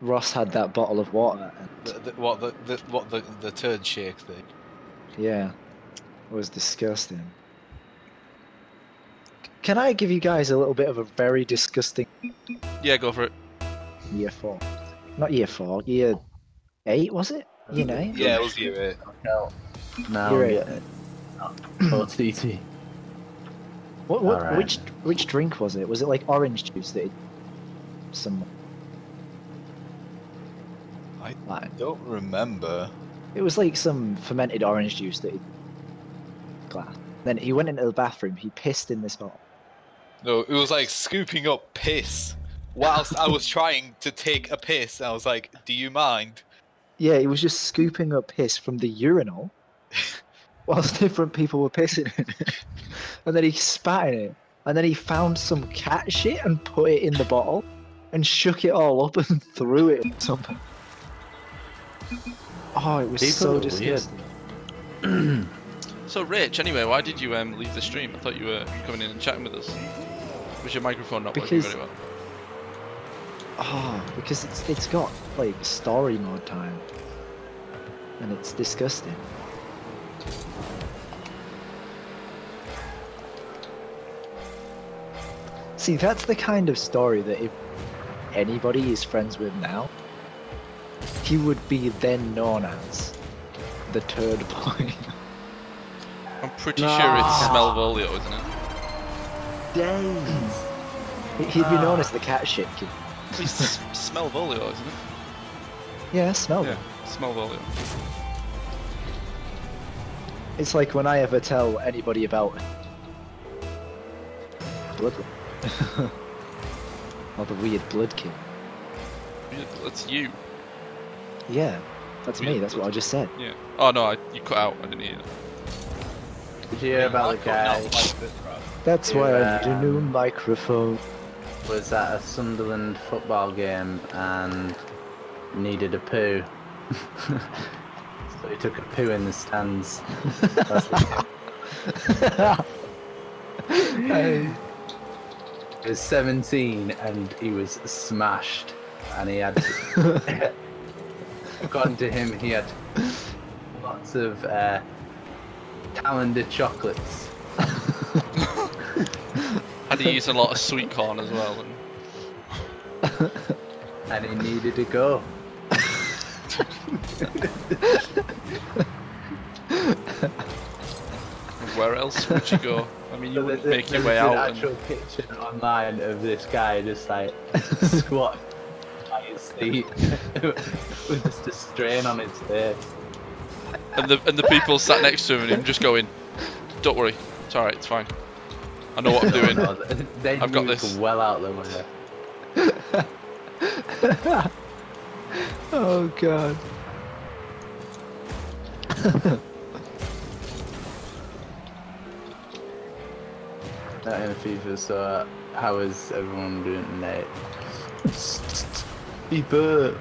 Ross had that bottle of water and the, the, what the, the what the the turd shake thing? yeah, it was disgusting. Can I give you guys a little bit of a very disgusting Yeah, go for it. year four? Not year four, year eight was it? Year nine? Yeah, it was year eight. hell. Now Year I'm eight. getting OTT. What, what Alright. which which drink was it? Was it like orange juice that it, some I like, don't remember. it was like some fermented orange juice that he glass. Then he went into the bathroom, he pissed in this bottle. No, it was like scooping up piss whilst I was trying to take a piss. I was like, "Do you mind?" Yeah, it was just scooping up piss from the urinal whilst different people were pissing in it. and then he spat in it. And then he found some cat shit and put it in the bottle and shook it all up and threw it at something. Oh, it was People so disgusting. So Rich, anyway, why did you um leave the stream? I thought you were coming in and chatting with us. Was your microphone not working Because- very well? Oh, because it's it's got like story mode time. And it's disgusting. See, that's the kind of story that if anybody is friends with now, he would be then known as the turd boy. I'm pretty sure it's Smelvolio, isn't it? Days. He'd be known ah. as the cat shit kid. It's Smelvolio, isn't it? Yeah, smell Yeah, them. Smelvolio. It's like when I ever tell anybody about blood or the weird blood kid. That's you. Yeah, that's me. Weird That's what I just said. Yeah. Oh no, I, you cut out. I didn't hear it. Did you hear about the guy That's Yeah, why I need a new um, microphone. was at a Sunderland football game and needed a poo? so he took a poo in the stands. That's the- Hey, He was 17 and he was smashed, and he had, according to him, he had lots of uh, calendar chocolates. Had to use a lot of sweet corn as well. And and he needed to go. where else would you go? I mean, you So wouldn't make your there's way an out. actual And, picture online of this guy just like squat by his seat with just a strain on his face. and the and the people sat next to him and him just going, "Don't worry, it's all right, it's fine. I know what I'm doing." No, no, I've got this. well out the way. oh god. Not in FIFA, so uh, how is everyone doing tonight? FIFA!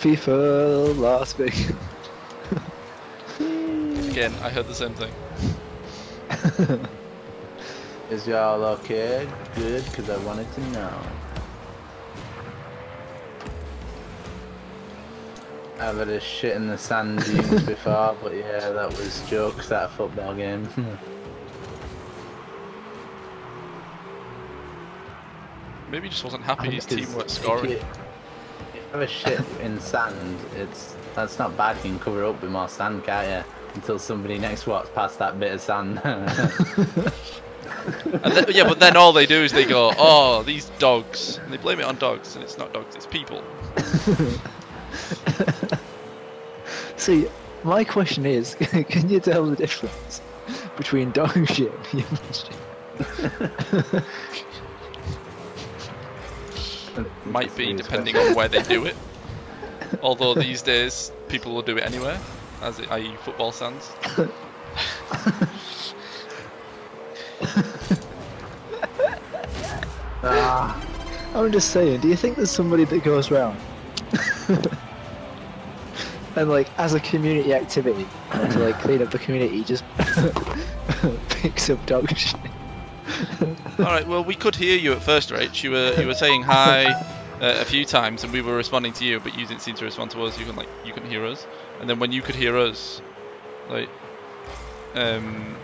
FIFA Las Vegas. Again, I heard the same thing. Is y'all okay? Good, because I wanted to know. I've had a shit in the sand dunes before, but yeah, that was jokes at a football game. Maybe he just wasn't happy his team weren't scoring. If you, if you have a shit in sand, it's that's not bad. You can cover up with more sand, can't you? Until somebody next walks past that bit of sand. And then, yeah, but then all they do is they go, "Oh, these dogs," and they blame it on dogs, and it's not dogs, it's people. See, my question is, can you tell the difference between dog shit and human shit? Might be depending on where they do it. Although these days people will do it anywhere, as it, i.e. football stands ah. I'm just saying, do you think there's somebody that goes round and like as a community activity to like clean up the community just picks up dog shit? All right. Well, we could hear you at first, Rach. You were you were saying hi uh, a few times, and we were responding to you, but you didn't seem to respond to us. You can like you couldn't hear us, and then when you could hear us, like um,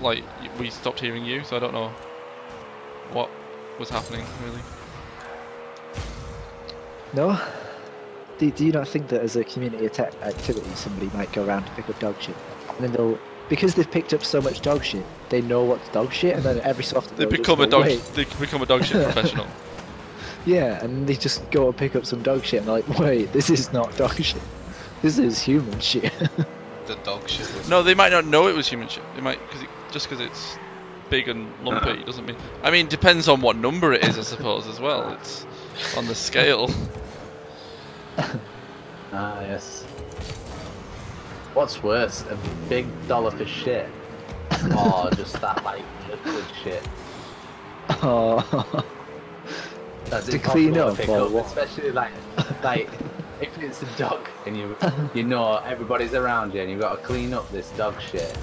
like we stopped hearing you. So I don't know what was happening really. No? Do, do you not think that as a community attack activity somebody might go around to pick up dog shit? And then they'll because they've picked up so much dog shit, they know what's dog shit and then every so often They they'll become a dog. "Wait." They become a dog shit professional. Yeah, and they just go and pick up some dog shit and they're like, wait, this is not dog shit. This is human shit. The dog shit was. No, they might not know it was human shit. They might because it, just because it's big and lumpy doesn't mean. I mean, depends on what number it is, I suppose, as well. It's on the scale. ah, yes. What's worse, a big dollop of shit, or just that like liquid shit? oh, That's To clean impossible up pick or up, what? especially like like if it's a dog and you you know everybody's around you and you've got to clean up this dog shit,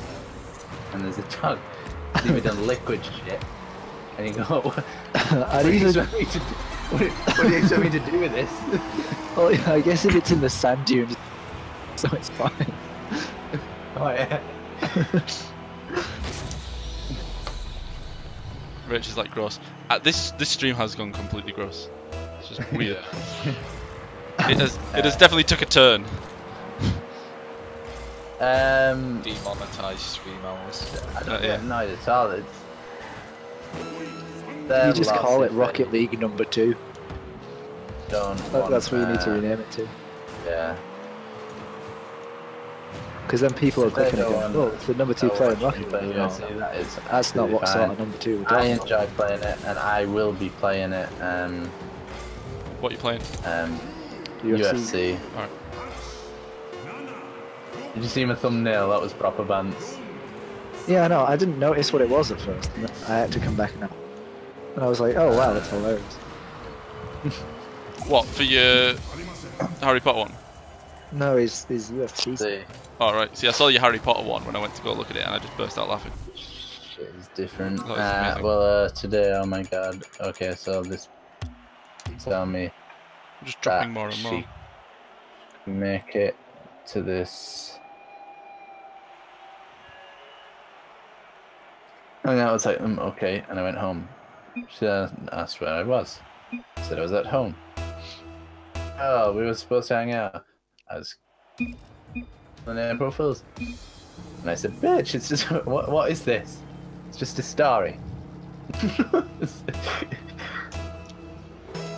and there's a dog that's even done liquid shit, and you go, what, I do you even, expect me to do? What, what do you expect me to do with this? oh, yeah, I guess if it's in the sand dunes, so it's fine. oh yeah. Rich is like gross. Uh, this this stream has gone completely gross. It's just weird. it has it has definitely took a turn. Um, Demonetized stream hours. I don't get yeah. annoyed at all. It's, You just call it Rocket League number two. Don't That, that's what you need to rename it to. Yeah. Because then people are If they clicking and going, oh, it's the number two know player in Rocket League. yeah, see, that is that's not absolutely what sort of number two I enjoy playing it, and I will be playing it. Um, What you playing? um, UFC. UFC. Alright. Did you see my thumbnail? That was proper bants. Yeah, no, I didn't notice what it was at first. and I had to come back now. And I was like, oh wow, that's hilarious. What for your Harry Potter one? No, his, his UFC. See, All right. See, I saw your Harry Potter one when I went to go look at it, and I just burst out laughing. shit is different. Uh, well, uh, today, oh my god. Okay, so this tell me I'm just dropping that more and more. make it to this. And I was like, mm, okay, and I went home. She asked where I was. I said I was at home. Oh, we were supposed to hang out. I was on April Fools. And I said, bitch, it's just, what, what is this? It's just a story.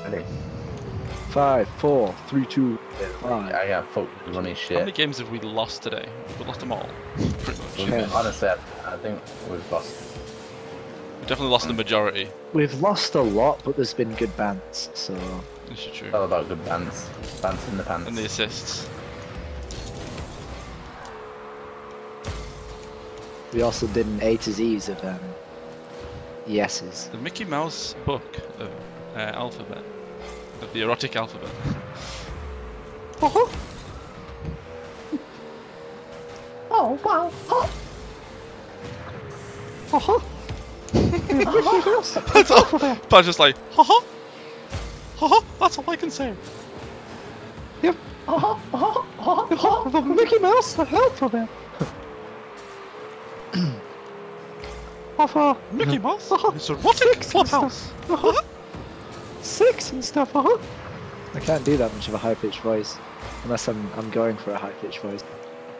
Ready? Five, four, three, two. Fine. I got fucked with runny How many games have we lost today? We lost them all, pretty much. Honestly, I, I think we've lost. We definitely lost the majority. We've lost a lot, but there's been good bands, so This is true. All about good bands. Bands in the pants. And the assists. we also did an A to Z's of um, yeses. The Mickey Mouse book of uh, alphabet, of the erotic alphabet. Oh wow! That's all. But I was just like, ha ha, ha ha. That's all I can say. Yep. Uh-huh. Uh-huh. Uh-huh. The Mickey Mouse the alphabet. of uh, Mickey Mouse is erotic clubhouse. six and stuff. Uh-huh. I can't do that much of a high pitched voice, unless I'm I'm going for a high pitched voice.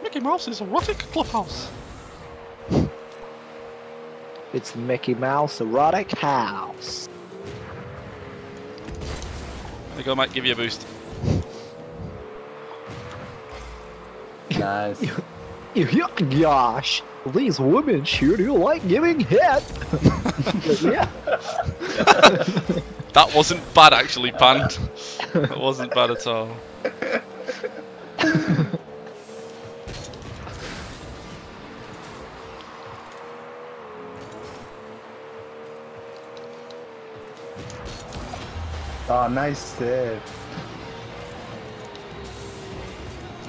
Mickey Mouse is erotic clubhouse. It's the Mickey Mouse erotic house. I think I might give you a boost. Nice. Gosh, these women sure do like giving head. yeah. That wasn't bad actually, banned. that wasn't bad at all. Oh, nice save.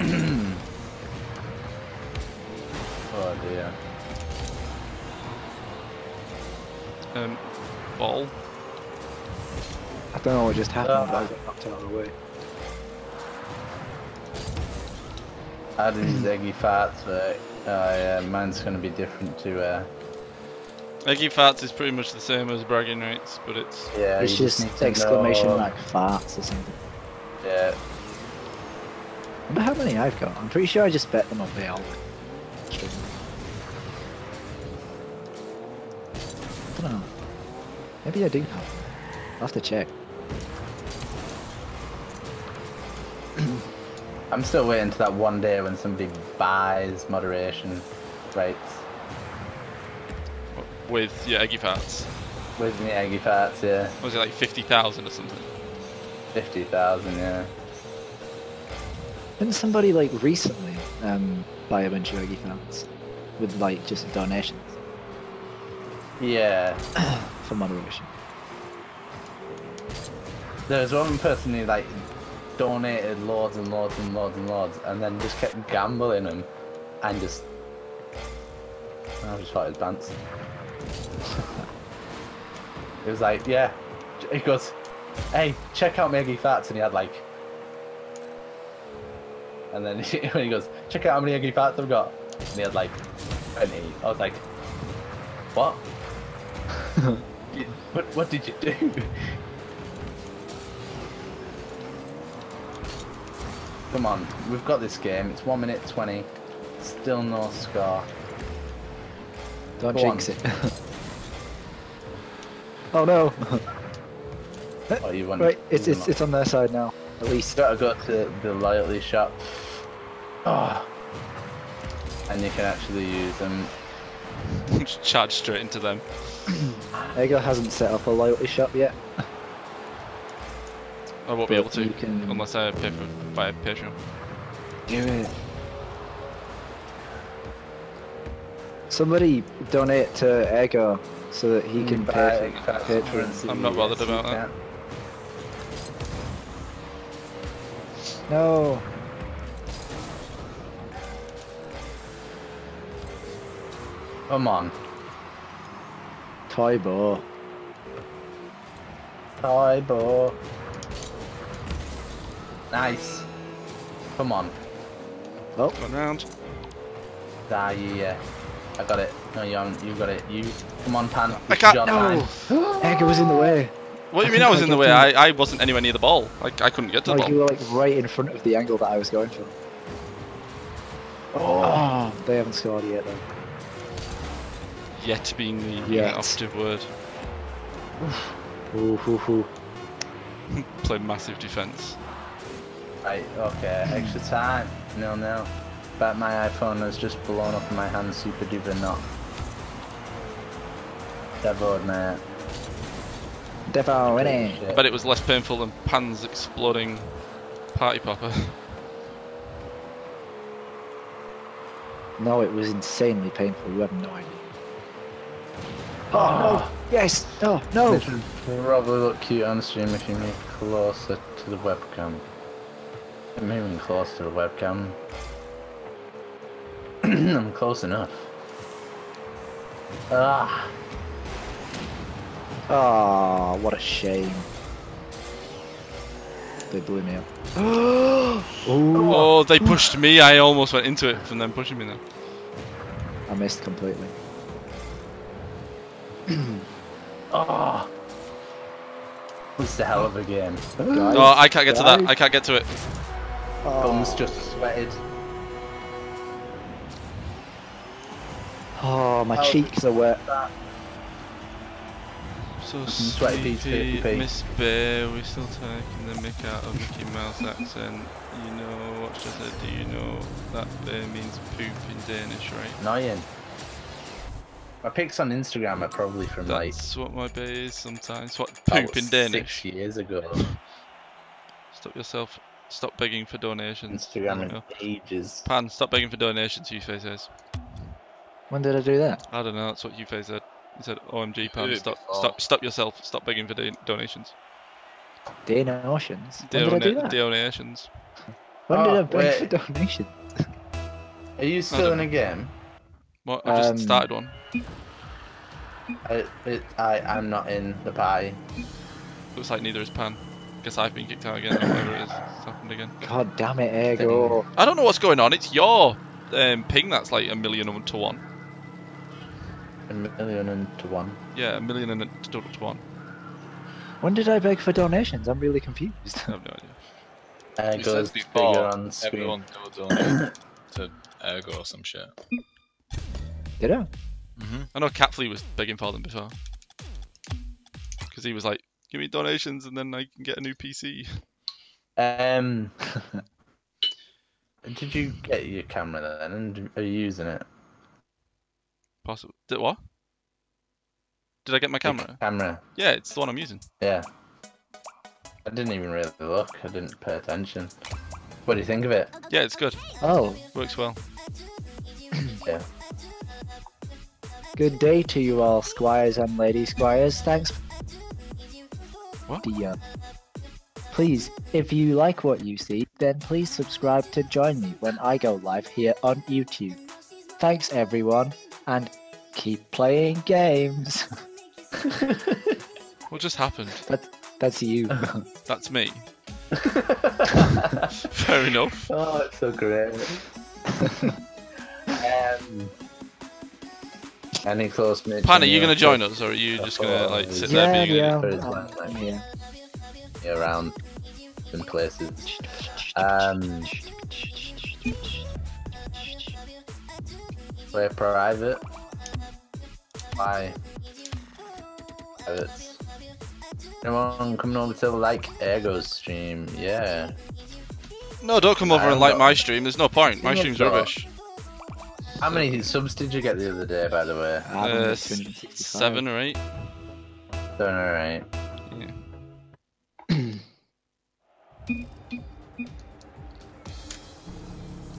oh dear. Um, ball. I don't know what just happened, Uh, but I got knocked out of the way. I did these eggy farts, but uh, yeah, mine's gonna be different to uh, Eggy farts is pretty much the same as bragging rights, but it's yeah. it's you just exclamation know- mark farts or something. Yeah, wonder how many I've got. I'm pretty sure I just bet them up the album. I don't know. Maybe I do have. I'll have to check. I'm still waiting to that one day when somebody buys moderation rights with yeah, eggy farts. with me eggy farts. Yeah, Was it like fifty thousand or something? fifty thousand. Yeah. Didn't somebody like recently um, buy a bunch of Eggy fans with like just donations Yeah. for moderation? There was one person who like donated loads and loads and loads and loads, and then just kept gambling them, and just I just thought it was pants. it was like, yeah. He goes, hey, check out Meggy Fats, and he had like, and then when he goes, check out how many Eggy Fats I've got, and he had like twenty. I was like, what? what? What did you do? Come on, we've got this game. It's 1 minute 20. Still no score. Don't Go jinx on. it. oh no! Oh, you want right, it's it's it's on their side now. At least. gotta go to the loyalty shop. Oh. And you can actually use them. Just charge straight into them. Aergo hasn't set up a loyalty shop yet. I won't be able to you can- unless I pay for via Patreon. Do it. Somebody donate to Aergo so that he can pay for Buy Patreon. I'm not bothered about that. No. Come on. Toy Bo. Hi, bo. Nice. Come on. Oh, One round. Ah, yeah. I got it. No, you haven't. You got it. You. Come on, Pan. I can't- your no! time. Aergo was in the way. What do you mean I think was I in the way? the- I, I wasn't anywhere near the ball. Like I couldn't get to the Like you were like right in front of the angle that I was going for. Oh. oh, they haven't scored yet though. Yet being the Yet. operative word. Ooh, hoo, hoo. Play massive defense. Right, okay, extra time. No, no. But my iPhone has just blown up in my hand super duper not. Dead bored, mate. Devo winning. Shit. But it was less painful than Pan's exploding party popper. No, it was insanely painful. You have no idea. Ah. Oh, no! Yes! No! No! This would probably look cute on stream if you move closer to the webcam. Moving closer to the webcam. I'm close enough. Ah, Oh, what a shame. They blew me up. Ooh, Oh, they pushed me. I almost went into it from them pushing me. Then I missed completely. ah. This is a hell of a game. Guys, oh, I can't get to that. I can't get to it. Thumbs Oh, just sweated. Oh, my Oh. cheeks are wet. So sweaty Pete's sleepy, 50p. Miss Bear, we're still taking the mick out of Mickey Mouse accent. You know what should I say? Do you know that bear means poop in Danish, right? Annoying. My pics on Instagram are probably from like That's what my bear is sometimes. What poop in Danish? six years ago. Stop yourself. Stop begging for donations. Instagram There we and go. ages. Pan, stop begging for donations, Yufe says. When did I do that? I don't know, that's what Yufe said. He said, "OMG, pan, stop, before. stop, stop yourself. Stop begging for don- donations. Dana Oceans. When did I do Dona- that? donations. When did Oh, I beg for wait. donation? Are you still in a game? What? I just Um, started one. I, it, I, I'm not in the party. Looks like neither is pan. Guess I've been kicked out again, or whatever it is. It's happened again. God damn it, Aergo. I don't know what's going on. It's your um, ping that's like a million to one. A million and to one. Yeah, a million and a to, to one. When did I beg for donations? I'm really confused. I have no idea. Uh, You goes bigger before on screen. everyone go donate to Aergo or some shit. did I? Mm-hmm. I know Catflea was begging for them before. Because he was like, give me donations and then I can get a new PC. Um, did you get your camera then? And are you using it? Possible. Did what? Did I get my Your camera? Camera. Yeah, it's the one I'm using. Yeah. I didn't even really look. I didn't pay attention. What do you think of it? Yeah, it's good. Oh, Works well. Yeah. good day to you all, squires and lady squires. Thanks. What? The, uh, please, if you like what you see, then please subscribe to join me when I go live here on YouTube. Thanks, everyone, and keep playing games. What just happened? That's you. That's me. Fair enough. Oh, it's so great. um, any close mates? Pan, are you your going to join us, or are you just going to like Oh, sit yeah, there being yeah, an There is I'm- one, I'm here. around some places? Um, play private. Why? Privates. Anyone coming over to like Aergo's stream? Yeah. No, don't come over I and like know. my stream. There's no point. My stream's rubbish. How many subs did you get the other day, by the way? I haven't Uh, got s- 265. seven or eight. Don't know, right?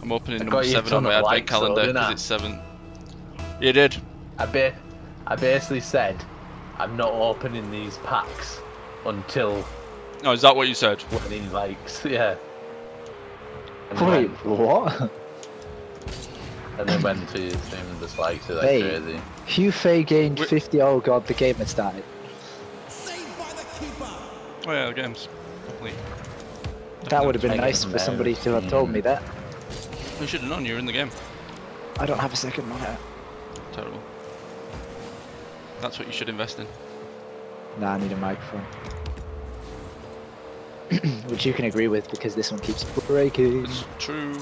I'm opening I number got you a seven on ton my advent likes, calendar because I? it's seven. You did. I ba- I basically said I'm not opening these packs until Oh, is that what you said? when he likes. Yeah. And Wait, then, what? and then went to his stream and just liked it like Hey. crazy. Hugh Fay gained Wait. 50. Oh god, the game had started. Saved by the keeper. Oh yeah, the game's complete. That would have been nice for somebody to have told me that. We should have known you were in the game. I don't have a second monitor. Terrible. That's what you should invest in. Nah, I need a microphone. Which you can agree with because this one keeps breaking. It's true.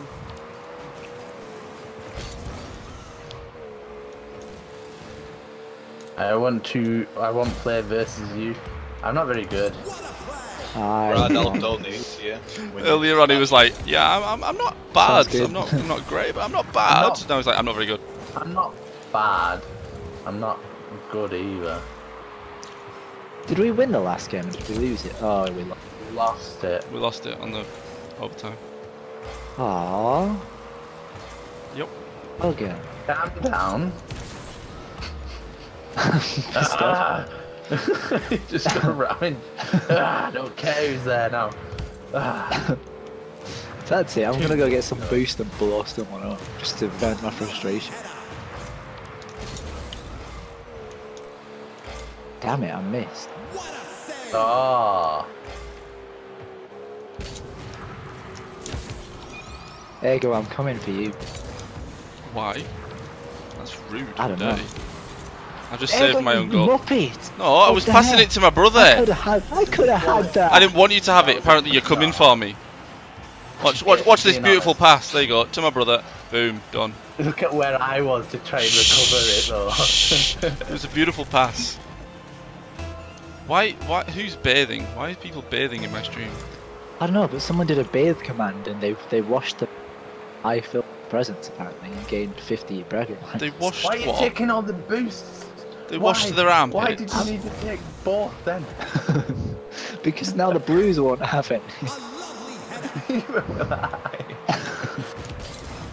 I want to. I want to play versus you. I'm not very good. I Brad, I'll donate to you. when you- Earlier on, he was like, "Yeah, I'm, I'm, I'm not bad. I'm not, I'm not great, but I'm not bad." not- Now he's like, "I'm not very good." I'm not bad. I'm not good either. Did we win the last game or did we lose it? Oh, we lost. Lost it. We lost it on the overtime. Aww. Yep. Okay. Calm down. Stop. Ah. Just go around. ah, I don't care who's there now. Ah. That's it. I'm gonna go get some boost and blow someone up just to vent my frustration. Damn it, I missed. Oh. There you go, I'm coming for you. Why? That's rude. I don't know. Dirty. I just There saved my own goal. Muppet! No, I was passing heck? it to my I brother. could have had, I could have had that. I didn't want you to have it. Apparently, you're coming for me. Watch, watch, watch this beautiful pass. There you go. To my brother. Boom. Done. Look at where I was to try and recover it though. It was a beautiful pass. Why? Why? Who's bathing? Why are people bathing in my stream? I don't know, but someone did a bathe command and they they washed the I filled presents apparently and gained 50 bragging rights. They washed Why are you what? taking all the boosts? They Why? washed their armpits. Why did you need to take both then? because now the Blues won't have it. Even will I.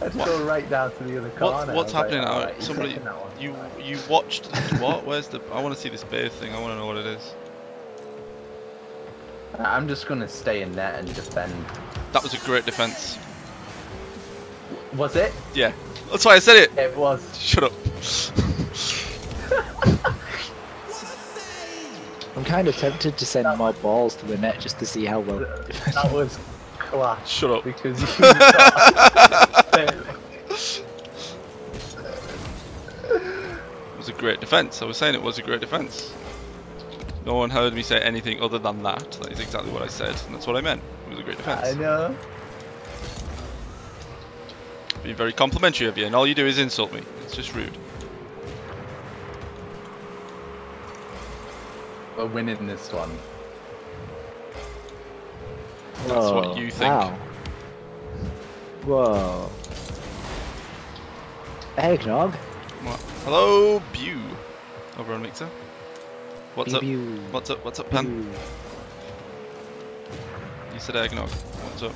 had to go right down to the other corner. What, what's I happening now? "Alright, he's Somebody, taking that one." you you watched what? Where's the? I want to see this bear thing. I want to know what it is. I'm just gonna stay in net and defend. That was a great defense. Was it? Yeah, that's why I said it. It was. Shut up. I'm kind of tempted to send more balls to the net just to see how well. That was class. Shut up. Because you It was a great defense. I was saying it was a great defense. No one heard me say anything other than that. That is exactly what I said, and that's what I meant. It was a great defense. I know. Being very complimentary of you, and all you do is insult me. It's just rude. We're winning this one. That's what you think. Wow. Whoa. Eggnog? What? Hello, Bew. Over on Mixer. What's up? Pew, What's up? What's up, Pan? pew. You said eggnog. What's up?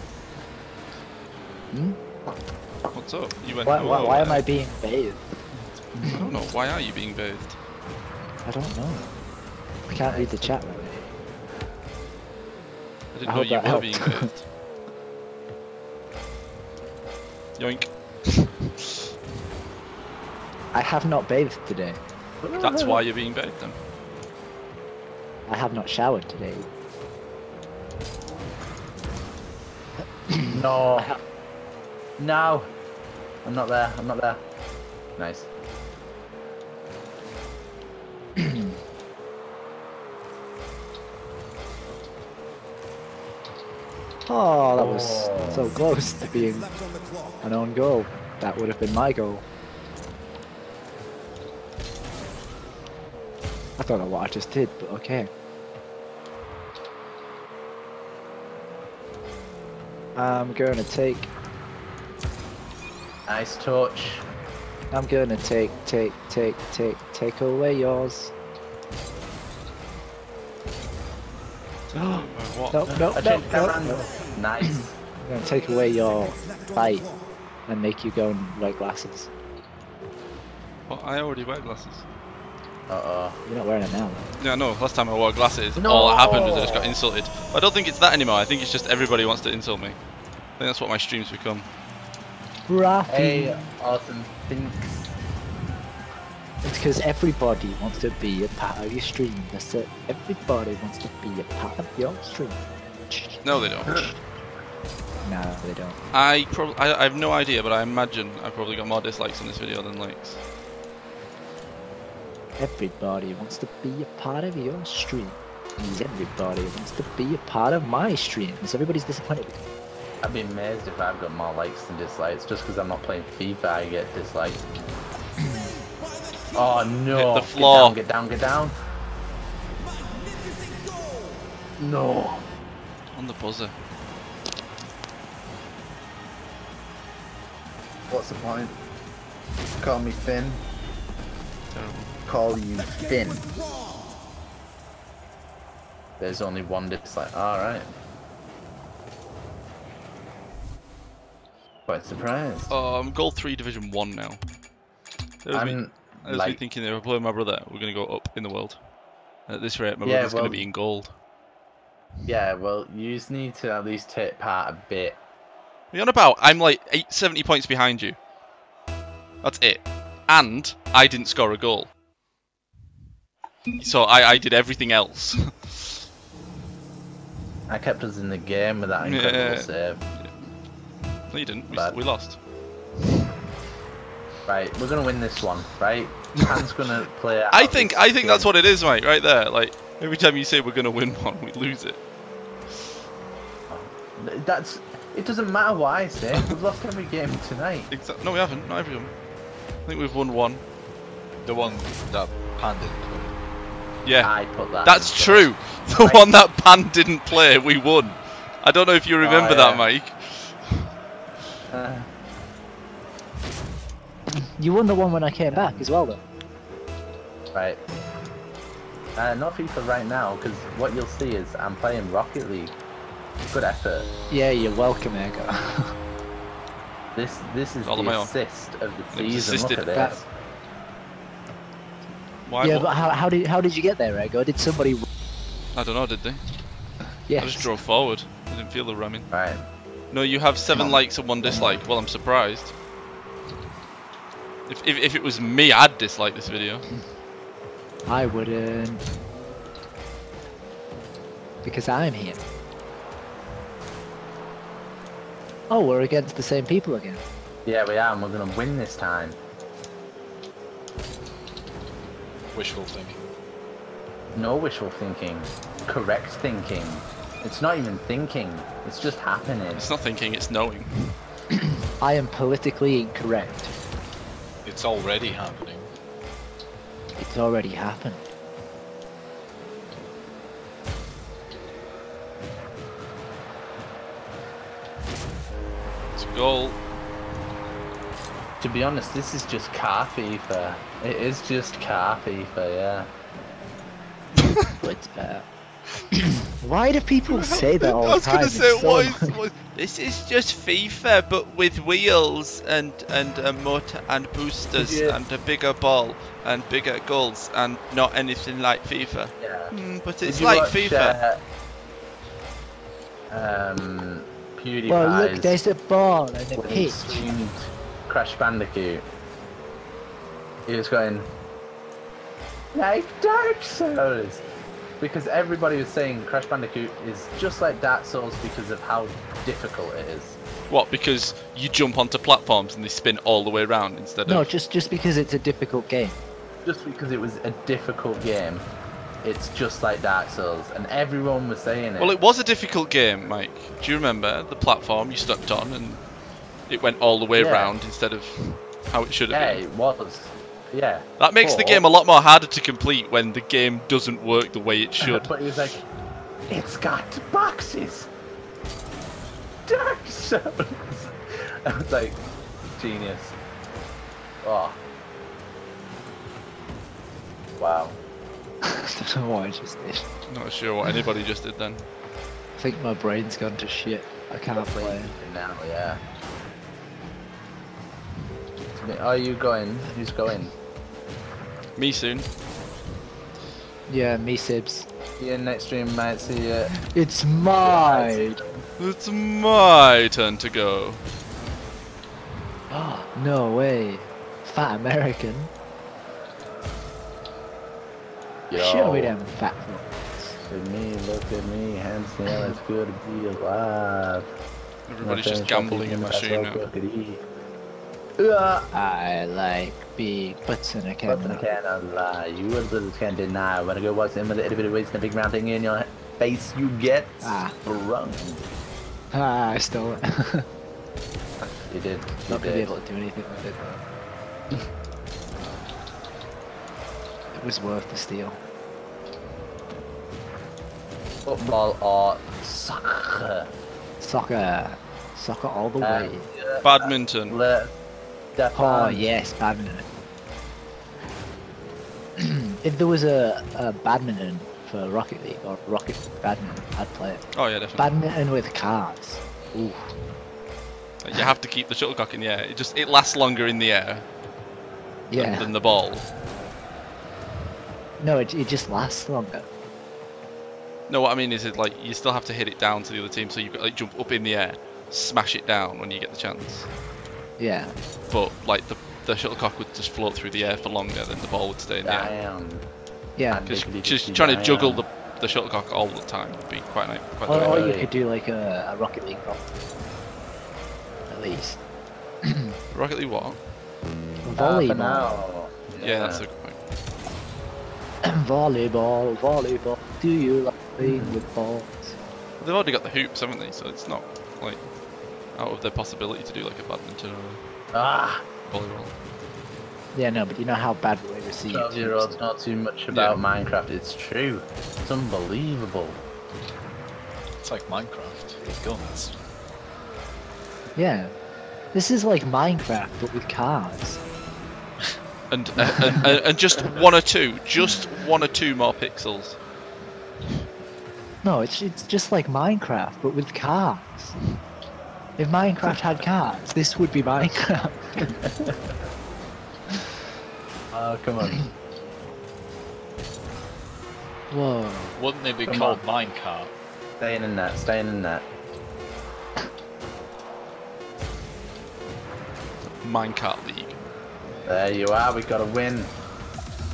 Hmm? What's up? You went. Why, why, "Oh, why am I being bathed? I don't know. Why are you being bathed? I don't know. I can't read the chat. I didn't I know hope you that were helped. being bathed. Yoink. I have not bathed today. That's why you're being bathed then. I have not showered today. No. No. I'm not there. I'm not there. Nice. Oh, that was Oh. so close to being Left on the clock. an own goal. That would have been my goal. I don't know what I just did, but okay. I'm gonna take. Nice touch. I'm gonna take, take, take, take, take away yours. No, no, I no, changed no, no. Nice. I'm gonna take away your Left on fight and make you go and wear glasses. Well, I already wear glasses. Uh oh. You're not wearing it now. Yeah, no. Last time I wore glasses, all that happened was I just got No. insulted. I don't think it's that anymore. I think it's just everybody wants to insult me. I think that's what my streams become. Rafi. Hey, awesome. Thinks. It's because everybody wants to be a part of your stream. That's it. Everybody wants to be a part of your stream. No, they don't. No, they don't. I probably, I, I have no idea, but I imagine I probably got more dislikes on this video than likes. Everybody wants to be a part of your stream. Means everybody wants to be a part of my stream. streams. Everybody's disappointed. with me. I'd be amazed if I've got more likes than dislikes. Just because I'm not playing FIFA, I get dislikes. Oh no! Hit the floor. Get down, get down, get down. No. On the buzzer. What's the point? Call me Finn. Terrible. Call you Finn. There's only one dislike. Alright. Quite surprised. Oh, I'm goal three, division one now. There's I'm there's was like, thinking if I play my brother, we're gonna go up in the world. At this rate, my Yeah, brother's well- gonna be in gold. yeah, well, you just need to at least take part a bit. What are you on about? I'm like eight, 70 points behind you. That's it. And I didn't score a goal. So I, I did everything else. I kept us in the game with that incredible Yeah. save. no, you didn't. We, we lost. Right, we're gonna win this one, right? Han's gonna play. I think I think that's what it is, mate. Right there. Like every time you say we're gonna win one, we lose it. That's. It doesn't matter what I say. We've lost every game tonight. Exactly. No, we haven't. Not every one. I think we've won one. The one that Pan didn't. Yeah. I put that. That's true. The Right. one that Pan didn't play, we won. I don't know if you oh, remember that, yeah. Mike. You won the one when I came back as well, though. right. Uh, not FIFA right now, because what you'll see is I'm playing Rocket League. Good effort. Yeah, you're welcome, Aergo. This this is All the my own. assist of the season. Look at this. Why? yeah, what- but how, how did how did you get there, Aergo? Did somebody? I don't know, did they? Yeah. I just drove forward. I didn't feel the ramming. Right. No, you have seven likes and one dislike. Well, I'm surprised. If, if, if it was me, I'd dislike this video. I wouldn't. Because I'm here. Oh, we're against the same people again. Yeah, we are, and we're gonna win this time. Wishful thinking. No wishful thinking. Correct thinking. It's not even thinking. It's just happening. It's not thinking, it's knowing. I am politically incorrect. It's already happening. It's already happened. It's a goal. To be honest, this is just car FIFA. It is just car FIFA, yeah. But it's better. Why do people say that all I the was time? gonna say, so what is, annoying. this is just FIFA, but with wheels and and a motor and boosters Yeah. and a bigger ball and bigger goals and not anything like FIFA. Yeah. Mm, but it's like watch, FIFA. uh, um, PewDiePie's Well, look, there's a ball and a pitch. Crash Bandicoot. He was going like Dark Souls because everybody was saying Crash Bandicoot is just like Dark Souls because of how difficult it is. What? Because you jump onto platforms and they spin all the way around instead No, of. No, just just because it's a difficult game. Just because it was a difficult game, it's just like Dark Souls, and everyone was saying it. Well, it was a difficult game, Mike. Do you remember the platform you stepped on and it went all the way Yeah. around instead of how it should have yeah, been? it was. Yeah. That makes the game a lot more harder to complete when the game doesn't work the way it should. But he was like, it's got boxes. Dark Souls. I was like, genius. Oh. Wow. I don't know what I just did. Not sure what anybody just did then. I think my brain's gone to shit. I can't play. Now, yeah. Are you going? Who's going? Me soon. Yeah, me Sibs. Yeah, next stream might see you. It's my. It's my turn to go. Oh, no way. Fat American. Show me them fat fucks. Look at me, look at me, hands down, it's good to be alive. Everybody's just gambling in my stream now. Uh, I like big butts and I but I can't. cannot lie, you a little can't deny. When I go watch them with a little bit of waste and a big round thing in your face, you get Ah. sprung. Ah, I stole it. You did. You Not gonna be able to do anything with it. it was worth the steal. Football or soccer? Soccer. Soccer all the Uh, way. Badminton. Let step Oh on. yes, badminton. if there was a, a badminton for Rocket League or Rocket Badminton, I'd play it. Oh yeah, definitely. Badminton with cars. Ooh. You have to keep the shuttlecock in the air. It just it lasts longer in the air than, Yeah. than the ball. No, it, it just lasts longer. No, what I mean is it like you still have to hit it down to the other team, so you've got to like, jump up in the air, smash it down when you get the chance. Yeah. But like the the shuttlecock would just float through the air for longer than the ball would stay in the air. Damn. Yeah. And- Just, Diggity trying to damn. juggle the the shuttlecock all the time would be quite nice. Quite Or, the or you could do like a, a Rocket League prop. At least. Rocket League what? Ah, Volleyball. now. Yeah, that's a good point. volleyball, volleyball. Do you like playing with balls? They've already got the hoops, haven't they? So it's not like out of their possibility to do like a badminton or Ah, a volleyball. Yeah, no, but you know how bad we receive. 12 year olds not too much about Minecraft. It's true. It's unbelievable. It's like Minecraft with guns. Yeah. This is like Minecraft, but with cars. And, uh, and, and and just one or two, just one or two more pixels. No, it's it's just like Minecraft, but with cars. If Minecraft had cars, this would be Minecraft. Oh, come on. Whoa. Wouldn't it be Come called on. minecart? Stay in the net, stay in the net. Minecart League. There you are, we got a win.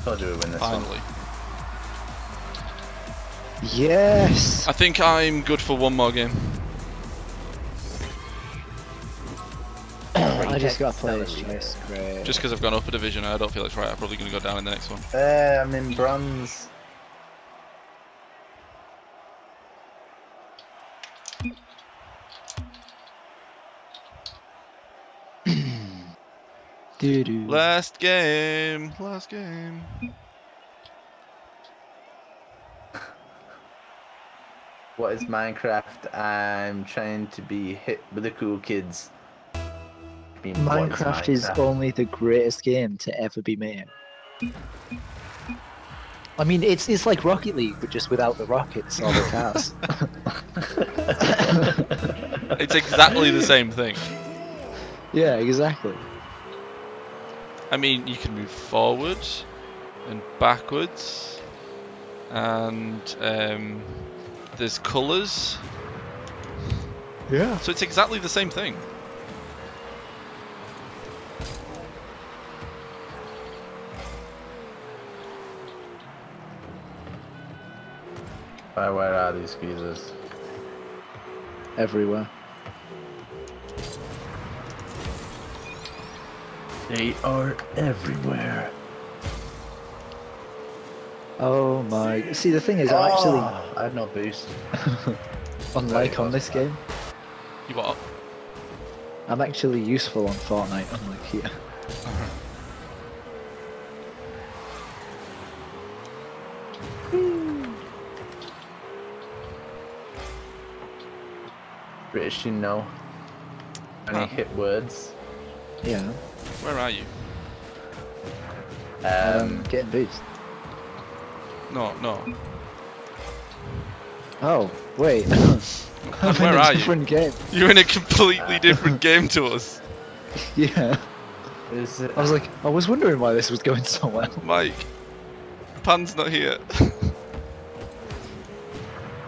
Told you we'd win this Finally. Yes! I think I'm good for one more game. I just got Celery. players choice. Great. Just because I've gone up a division, I don't feel it's right. I'm probably going to go down in the next one. one. There, I'm in bronze. Doo doo. Last game. Last game. What is Minecraft? I'm trying to be hit with the cool kids. I Minecraft is Minecraft? only the greatest game to ever be made. I mean, it's it's like Rocket League, but just without the rockets or the cars. It's exactly the same thing. yeah, exactly. I mean, you can move forward and backwards, and um, there's colours. Yeah. So it's exactly the same thing. Where, where are these geezers? Everywhere. They are everywhere. Oh my! See, the thing is, I'm actually Oh, I had no boost. unlike on this game. You what? I'm actually useful on Fortnite, unlike here. British, you know. Any Huh. hit words? Yeah. Where are you? Um, Um, getting boost. No, no. Oh, wait. I'm Where in a are you? Game. You're in a completely different game to us. Yeah. is it? I was like, I was wondering why this was going so well. Mike, Pan's not here.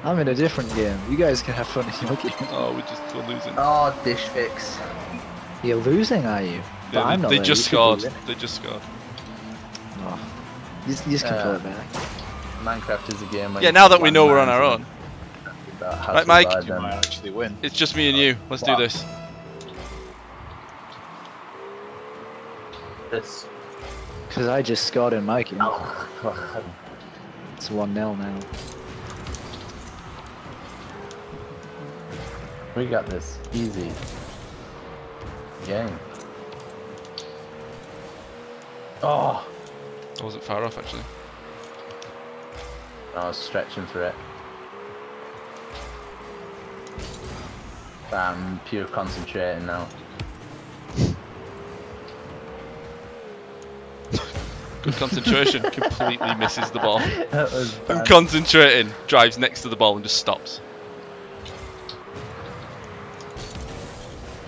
I'm in a different game. You guys can have fun in your game. oh, we're just we're losing. Oh, dish fix. You're losing, are you? But Yeah, I'm they, not they there, just you could be scored. They just scored. Oh. You, you just can Uh, pull it back. Minecraft is a game. where Yeah, now that we know we're on our own, Right, Mike? You might actually win. it's just me and you. Let's do this. This. Because I just scored in my game. Oh, God. It's 1 0 now. We got this. Easy. Game. Oh! I wasn't far off actually. I was stretching for it. I'm pure concentrating now. Good concentration. Completely misses the ball. I'm concentrating. Drives next to the ball and just stops.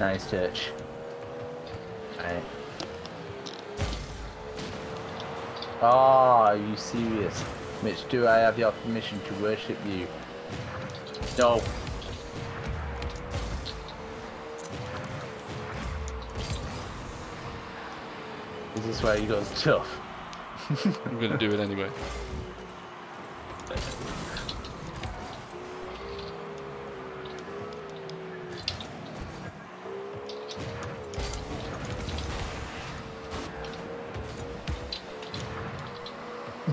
Nice touch. Right. Oh, ah, are you serious? Mitch, do I have your permission to worship you? No. This is this where he goes tough? I'm gonna do it anyway.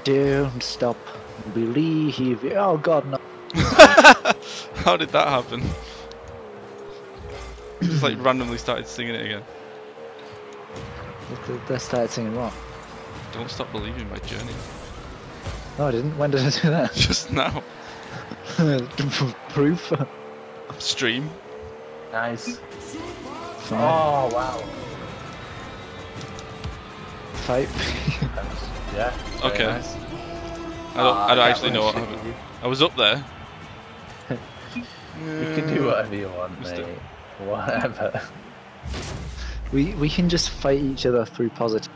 Don't stop. believing. Oh god, no. How did that happen? Just like randomly started singing it again. They- They started singing what? Don't stop believing my journey. No, I didn't. When did I do that? Just now. Proof. Stream. Nice. Fine. Oh, wow. Fight. Yeah. Okay. nice. I don't, I don't Ah, actually know what happened. I was up there. You can do whatever you want, mate. Whatever. We we can just fight each other through positive.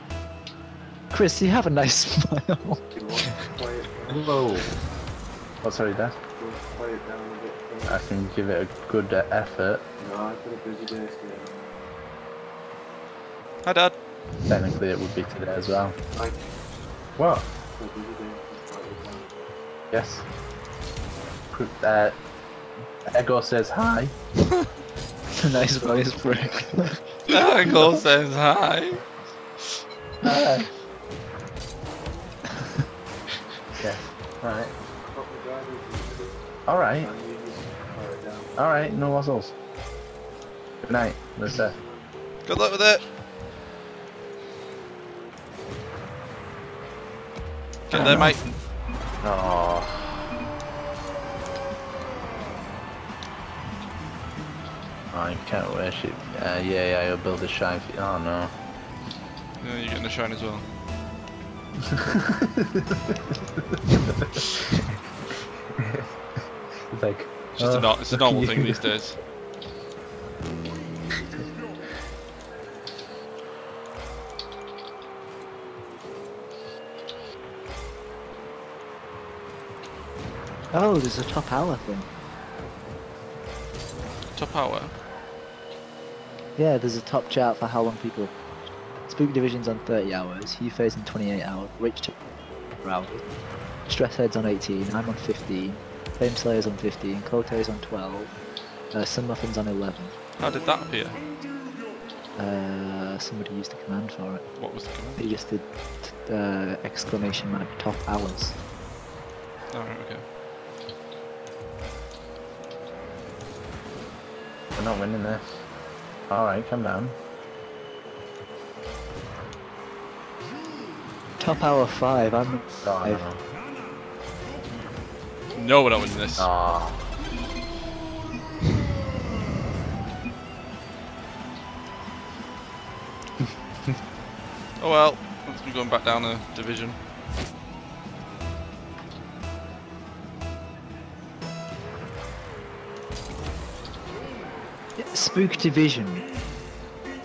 Chris, you have a nice smile. Whoa. Oh, sorry, Dad. I can give it a good uh, effort. Hi, Dad. Technically, it would be today as well. What? Yes. Cr- Uh, Aergo says hi. Nice voice for it. Angle says hi. Hi. yeah. Alright. Alright. Alright, no muzzles. Good night, Lisa. Good luck with it. Get there, mate. Oh. I can't worship. Uh, yeah, yeah, you'll build a shrine for Oh no. Yeah, you're getting a shine as well. It's like. It's just a, oh, no- it's a fuck normal you. thing these days. Oh, there's a top hour thing. Top hour. Yeah, there's a top chart for how long people. Spook Division's on 30 hours, Hugh Faye's on 28 hours, Rich hours, Stresshead's on 18, I'm on 15, Flame Slayer's on 15, Kote's on 12, uh, TsunMuffin's on 11. How did that appear? Uh, somebody used a command for it. What was the command? They just did uh, exclamation mark top hours. Alright, okay. We're not winning this. Alright, come down. Top hour 5, I'm Oh, Five. no. No, we're not winning this. Oh. Oh well, let's be going back down a division. Spook Division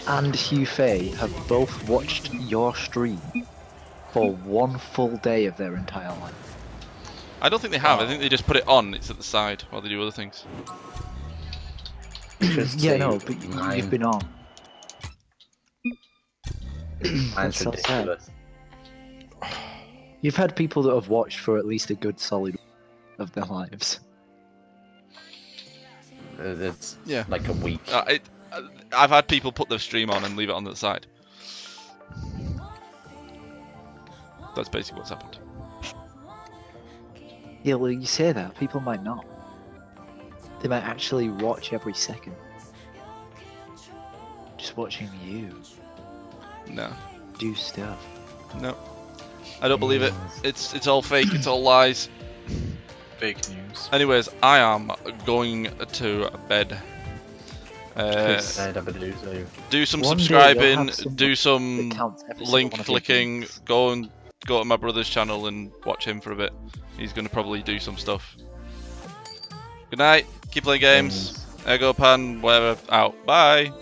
and Hugh Faye have both watched your stream for one full day of their entire life. I don't think they have. I ah. think they just put it on. It's at the side while they do other things. Yeah, no, but y- mine. you've been on. Mine's That's so sad. ridiculous. You've had people that have watched for at least a good solid of their lives. It- It's Yeah. like a week. Uh, it, uh, I've had people put their stream on and leave it on the side. That's basically what's happened. Yeah, well, you say that, people might not. They might actually watch every second. Just watching you No, do stuff. no, I don't believe it. It's it's all fake. It's all lies. Fake news. Anyways, I am going to bed. Uh, Chris. I'd have a do some One subscribing, have someone do some that counts every single link one of clicking, go and go to my brother's channel and watch him for a bit. He's gonna probably do some stuff. Good night. Keep playing games. Aergo pan, whatever. Out. Bye.